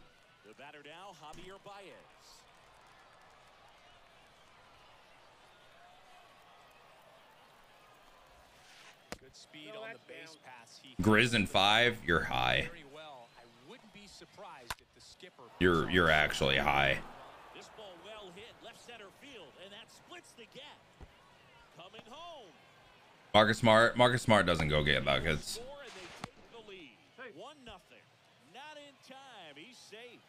The batter now, Javier Baez. Good speed on the base pass. Grizz in five, you're high. very well. I wouldn't be surprised if the skipper. You're you're actually high. This ball well hit left center field, and that splits the gap. Coming home. Marcus Smart. Marcus Smart doesn't go get buckets. Score, and they take the lead. One nothing. Not in time. He's safe.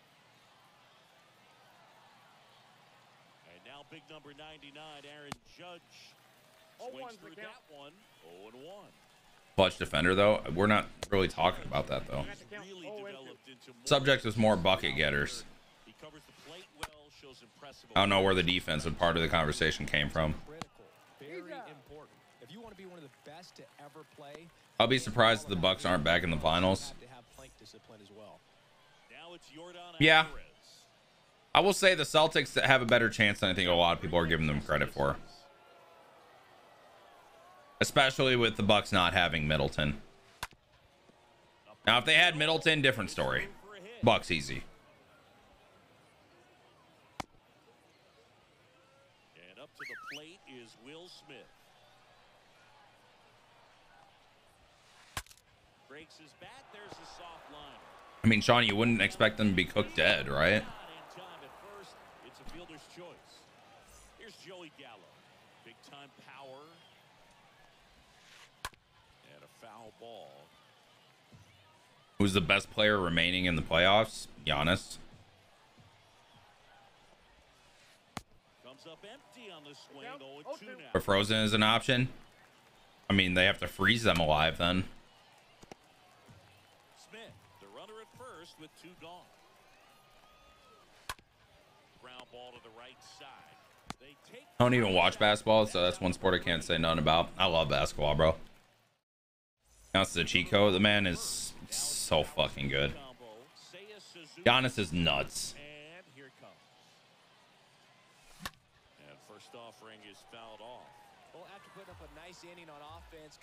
And now big number 99, Aaron Judge. Oh, Swings through that one. 0 and 1. Clutch defender though. We're not really talking about that though. Got the count. Really Oh, and two. developed into more Subject is more bucket getters. He covers the plate well, shows. I don't know where the defensive part of the conversation came from. Critical. Very important. If you want to be one of the best to ever play, I'll be surprised if the Bucks aren't back in the finals. have have as well. Now it's Jordan Yeah. I will say the Celtics have a better chance than I think a lot of people are giving them credit for. Especially with the Bucks not having Middleton. Now, if they had Middleton, different story. Bucks easy. And up to the plate is Will Smith. Breaks his bat. There's a soft line. I mean, Sean, you wouldn't expect them to be cooked dead, right? Not in time at first. It's a fielder's choice. Here's Joey Gallo. Big time power. And a foul ball. Who's the best player remaining in the playoffs? Giannis. Comes up empty on the swing. Down. 0 Oh, 2 two. now. But Frozen is an option. I mean, they have to freeze them alive then. Smith, the runner at first with two gone. Ground ball to the right side. They take I don't even watch basketball, so that's one sport I can't say nothing about. I love basketball, bro. Giannis the Chico. The man is so fucking good. Giannis is nuts. First offering is fouled off.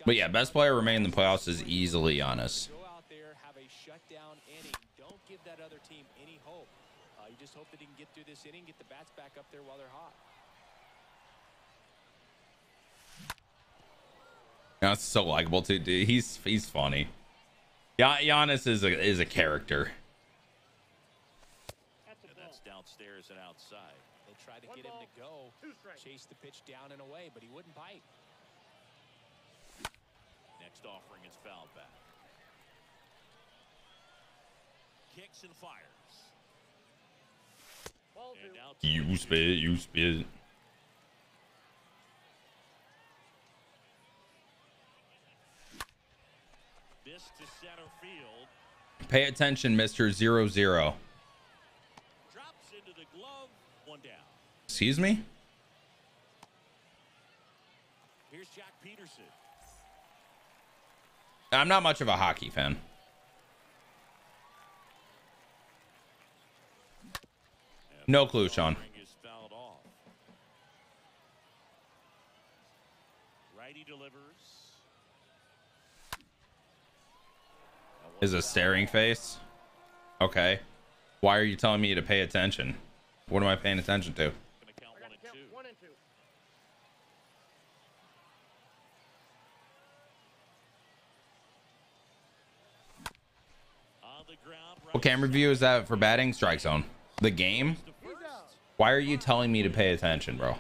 But yeah, best player remaining in the playoffs is easily Giannis. Go out there, have a shutdown inning. Don't give that other team any hope. Uh, you just hope that he can get through this inning, get the bats back up there while they're hot. Is so likable too. Dude. He's he's funny. Yeah, Giannis is a is a character. That's a And ball. that's downstairs and outside. They tried to One get him to go, chase the pitch down and away, but he wouldn't bite. Next offering is fouled back. Kicks and fires. Ball And You spit, you spit. this to center field. Pay attention, Mister Zero Zero. Drops into the glove. One down. Excuse me. Here's Joc Pederson. I'm not much of a hockey fan. No clue, Sean. Righty delivers. And Is a staring face. Okay. Why are you telling me to pay attention? What am I paying attention to? What camera view is that for batting? Strike zone. The game? Why are you telling me to pay attention, bro?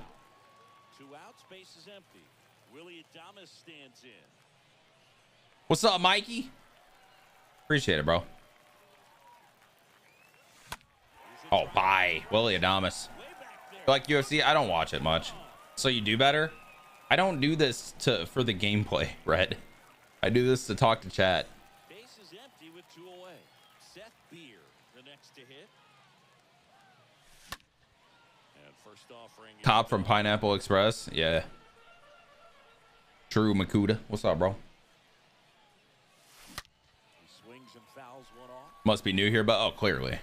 What's up, Mikey? Appreciate it, bro. Oh, bye. Willy Adames. Like UFC, I don't watch it much. So you do better? I don't do this to for the gameplay, [LAUGHS] Red. I do this to talk to chat. Top from Pineapple Express. Yeah. True Makuda. What's up, bro? He swings and fouls one off. Must be new here, but oh, clearly.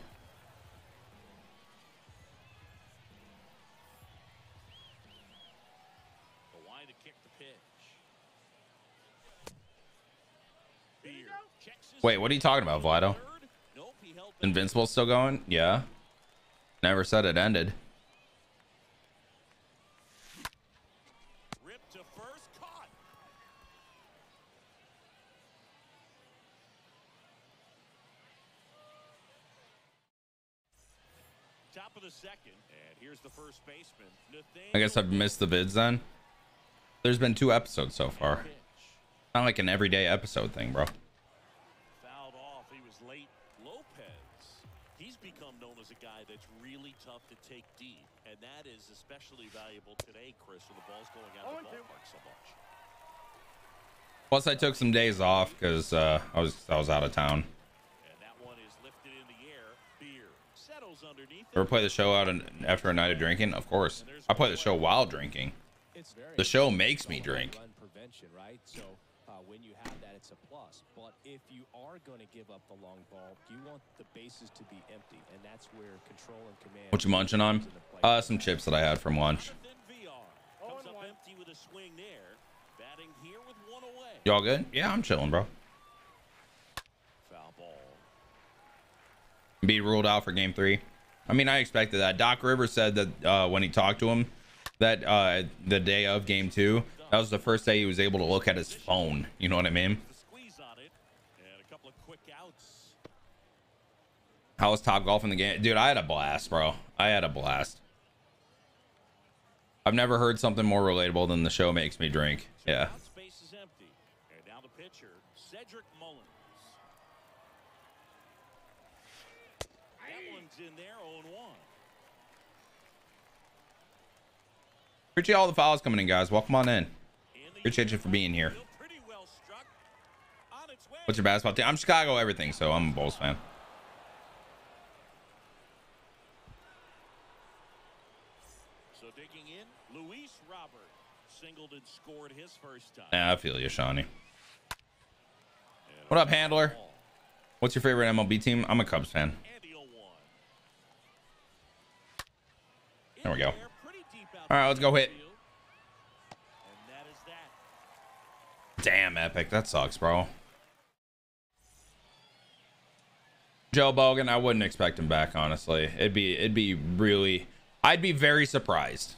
Wait, what are you talking about, Vlado? third. Nope, he held the Invincible still going? Yeah. Never said it ended. rip to first, caught. Top of the second, and here's the first baseman. I guess I've missed the vids then. There's been two episodes so far. Not like an everyday episode thing, bro. Fouled off. He was late. Lopez. He's become known as a guy that's really tough to take deep, and that is especially valuable today, Chris, when the ball's going out of the ballpark so much. Plus, I took some days off because uh, I was I was out of town. And that one is lifted in the air. Beer settles underneath. Ever play the show out in, after a night of drinking? Of course. I play the show while drinking. The show makes me drink. Right? So uh, when you have that, it's a plus. But if you are going to give up the long ball, you want the bases to be empty, and that's where control and command. What you munching on? comes into play. Uh, some chips that I had from lunch. Jonathan VR Oh, comes and up one. empty with a swing there. Batting here with one away. Y'all good? Yeah, I'm chilling, bro. Foul ball. Be ruled out for game three. I mean, I expected that. Doc Rivers said that uh, when he talked to him, that uh, the day of game two, that was the first day he was able to look at his phone. You know what I mean? How was Top Golf in the game? Dude, I had a blast, bro. I had a blast. I've never heard something more relatable than the show makes me drink. Yeah. out, space is empty. And now the pitcher, Cedric Mullins. That one's in there, 0-1. Appreciate all the files coming in, guys. Welcome on in. Appreciate you for being here. field, pretty well struck. On its way. What's your basketball team? I'm Chicago everything, so I'm a Bulls fan. So digging in, Luis Robert singled and scored his first time. Yeah, I feel you, Shawnee. What up, handler? What's your favorite MLB team? I'm a Cubs fan. And he'll one. There we go. In there, pretty deep out All right, let's go hit. Damn, Epic. That sucks, bro. Joe Bogan, I wouldn't expect him back, honestly. It'd be it'd be really I'd be very surprised.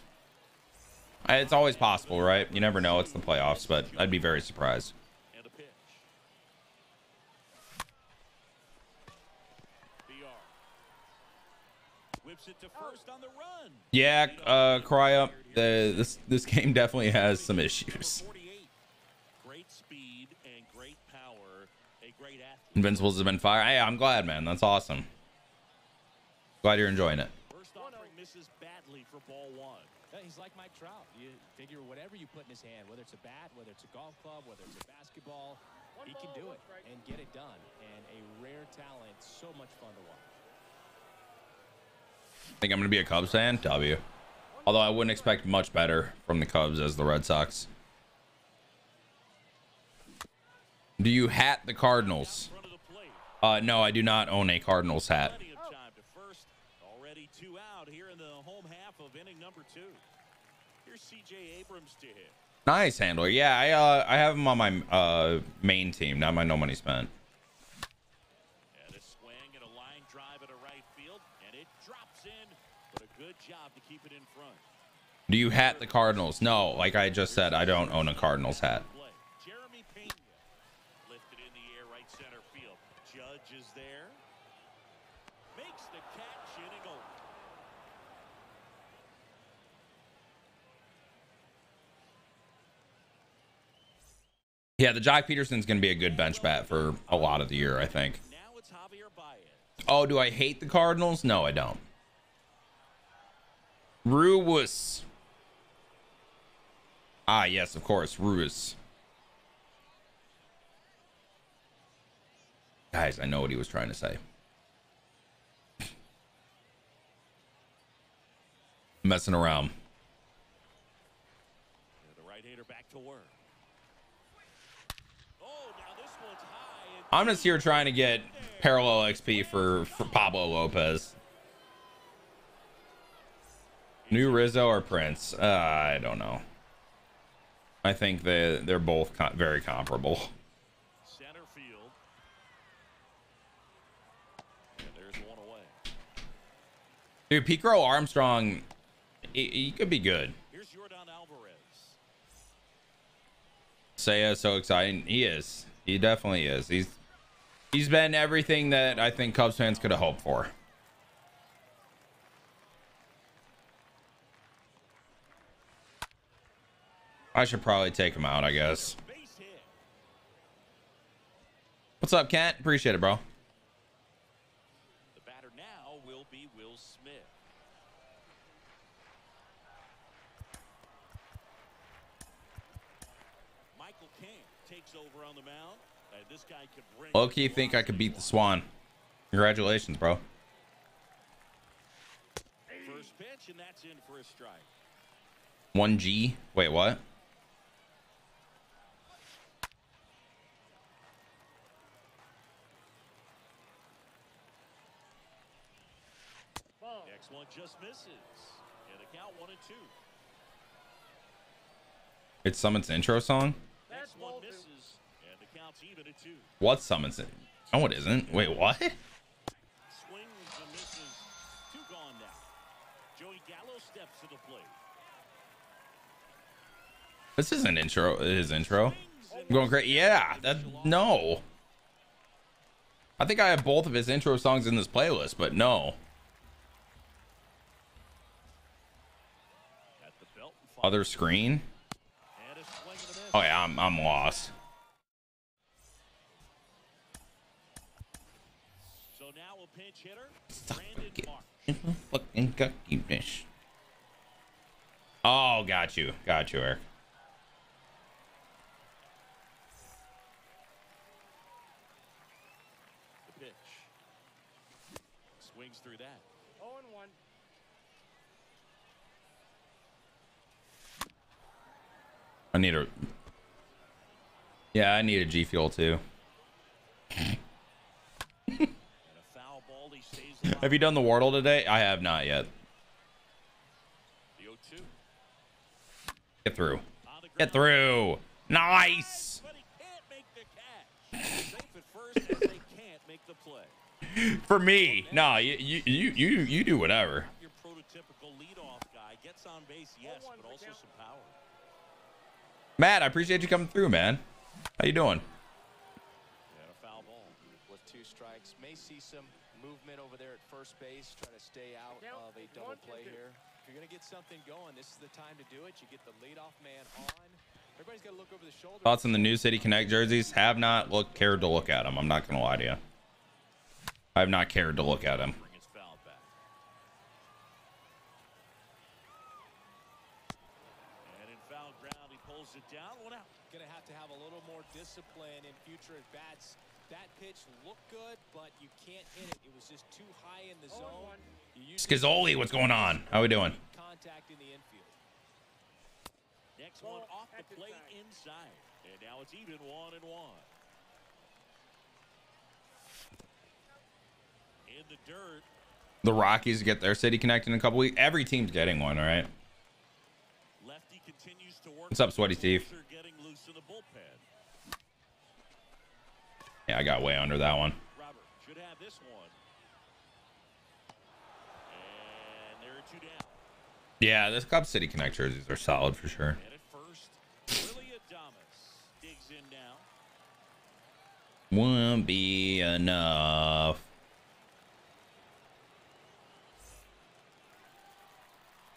It's always possible, right? You never know. It's the playoffs, but I'd be very surprised. And a pitch. BR. Whips it to first on the run. Yeah, uh, cry up. The this this game definitely has some issues. Great speed and great power. A great athlete. Invincibles have been fired. Hey, I'm glad, man. That's awesome. Glad you're enjoying it. First offering misses badly for ball one. He's like Mike Trout. You figure whatever you put in his hand, whether it's a bat, whether it's a golf club, whether it's a basketball, he can do it and get it done. And a rare talent, so much fun to watch. Think I'm gonna be a Cubs fan? W. Although I wouldn't expect much better from the Cubs as the Red Sox. Do you hat the Cardinals? Front of the plate. Uh, no, I do not own a Cardinals hat. Plenty of time to first. Already two out here in the home half of inning number two. Here's C.J. Abrams to hit. Nice handler. Yeah, I uh, I have him on my uh main team, not my no money spent. Do you hat the Cardinals? No, like I just said, I don't own a Cardinals hat. Yeah, the Joc Pederson's going to be a good bench bat for a lot of the year, I think. Oh, do I hate the Cardinals? No, I don't. Ruwas. Ah, yes, of course, Ruus. Guys, I know what he was trying to say. Messing around. The right-hander back to work. Oh, now this one's high. I'm just here trying to get parallel XP for, for Pablo Lopez. New Rizzo or Prince? Uh, I don't know. I think they they're both co- very comparable. Center field. And there's one away. Dude, Pico Armstrong, he, he could be good. Here's Yordan Alvarez. Seiya uh, so exciting. He is. He definitely is. He's he's been everything that I think Cubs fans could have hoped for. I should probably take him out, I guess. What's up, Kent? Appreciate it, bro. The batter now will be Will Smith. Michael King takes over on the mound. And this guy could bring Low key think I could beat the Swan. Congratulations, bro. First pitch, and that's in for a strike. 1G. Wait, what? Ball. Next one just misses. And the count one and two. It's Summon's intro song? Next one misses. And the count's even at two. What Summon's it? Oh, it isn't. Wait, what? Swings and misses. Two gone now. Joey Gallo steps to the plate. This is an intro. His intro. I'm going great. Yeah, that no. I think I have both of his intro songs in this playlist, but no. at the belt and fire. Other screen. Oh yeah, I'm I'm lost. So now a pinch hitter. Brandon. Fucking cockiness. [LAUGHS] Oh, got you, got you, Eric. The pitch. Swings through that. 0 and 1. I need a. Yeah, I need a G Fuel too. [LAUGHS] Have you done the Wordle today? I have not yet. Get through. Get through. Nice. [LAUGHS] For me, no, you you you you, you do whatever. Your prototypical leadoff guy gets on base, yes, but also some power. Matt, I appreciate you coming through, man. How you doing? And a foul ball. with two strikes. May see some movement over there at first base, try to stay out Count of a is double one and play here. If you're gonna get something going, this is the time to do it. You get the leadoff man on. Everybody's got to look over the shoulder. Thoughts on the New City Connect jerseys? Have not looked cared to look at them. I'm not gonna lie to you. I have not cared to look at them. Bring his foul back. And in foul ground, he pulls it down. One out. Gonna have to have a little more discipline in future at bats. That pitch looked good, but you can't hit it. It was just too high in the oh, zone. 1. Schizzoli, what's going on? How we doing? contact in the infield. Next one off the plate inside. And now it's even one and one. In the dirt. The Rockies get their City Connect in a couple weeks. Every team's getting one, all right? Lefty continues to work. What's up, Sweaty Steve? Getting loose in the bullpen. Yeah, I got way under that one. Robert should have this one. And there are two down. Yeah, this Cup City Connect jerseys are solid for sure. And at first, digs in now. Won't be enough.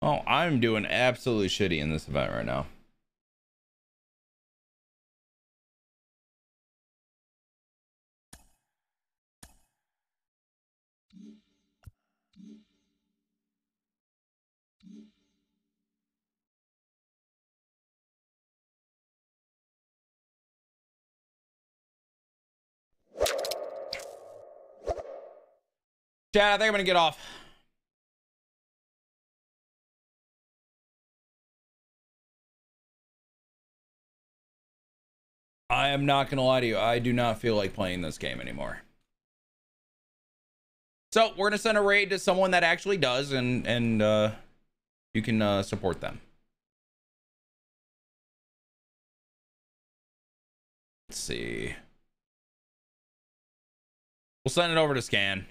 Oh, I'm doing absolutely shitty in this event right now. Chad, I think I'm gonna get off. I am not gonna lie to you. I do not feel like playing this game anymore. So we're gonna send a raid to someone that actually does, and and uh, you can uh, support them. Let's see. We'll send it over to Scan.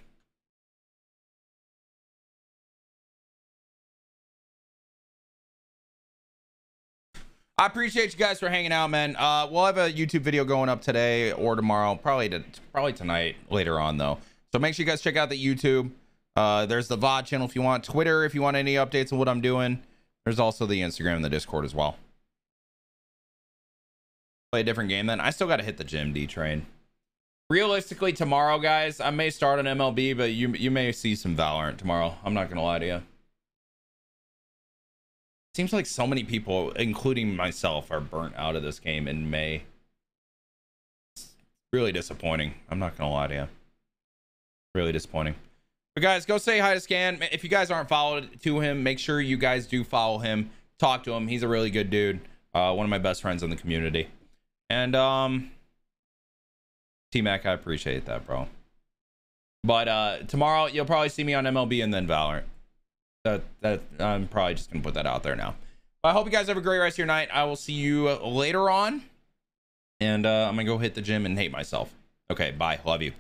I appreciate you guys for hanging out, man. Uh, we'll have a YouTube video going up today or tomorrow, probably to, probably tonight later on though. So make sure you guys check out the YouTube. Uh, there's the VOD channel if you want, Twitter if you want any updates on what I'm doing. There's also the Instagram and the Discord as well. Play a different game then. I still got to hit the gym D train. Realistically, tomorrow, guys, I may start on MLB, but you you may see some Valorant tomorrow. I'm not gonna lie to you. Seems like so many people, including myself, are burnt out of this game in May. It's really disappointing. I'm not gonna lie to you. Really disappointing. But guys, go say hi to Scan. If you guys aren't followed to him, make sure you guys do follow him. Talk to him. He's a really good dude. Uh, one of my best friends in the community. And um, T Mac, I appreciate that, bro. But uh, tomorrow you'll probably see me on MLB and then Valorant that that I'm probably just gonna put that out there now. I hope you guys have a great rest of your night. I will see you later on, and uh, I'm gonna go hit the gym and hate myself. Okay, bye. Love you.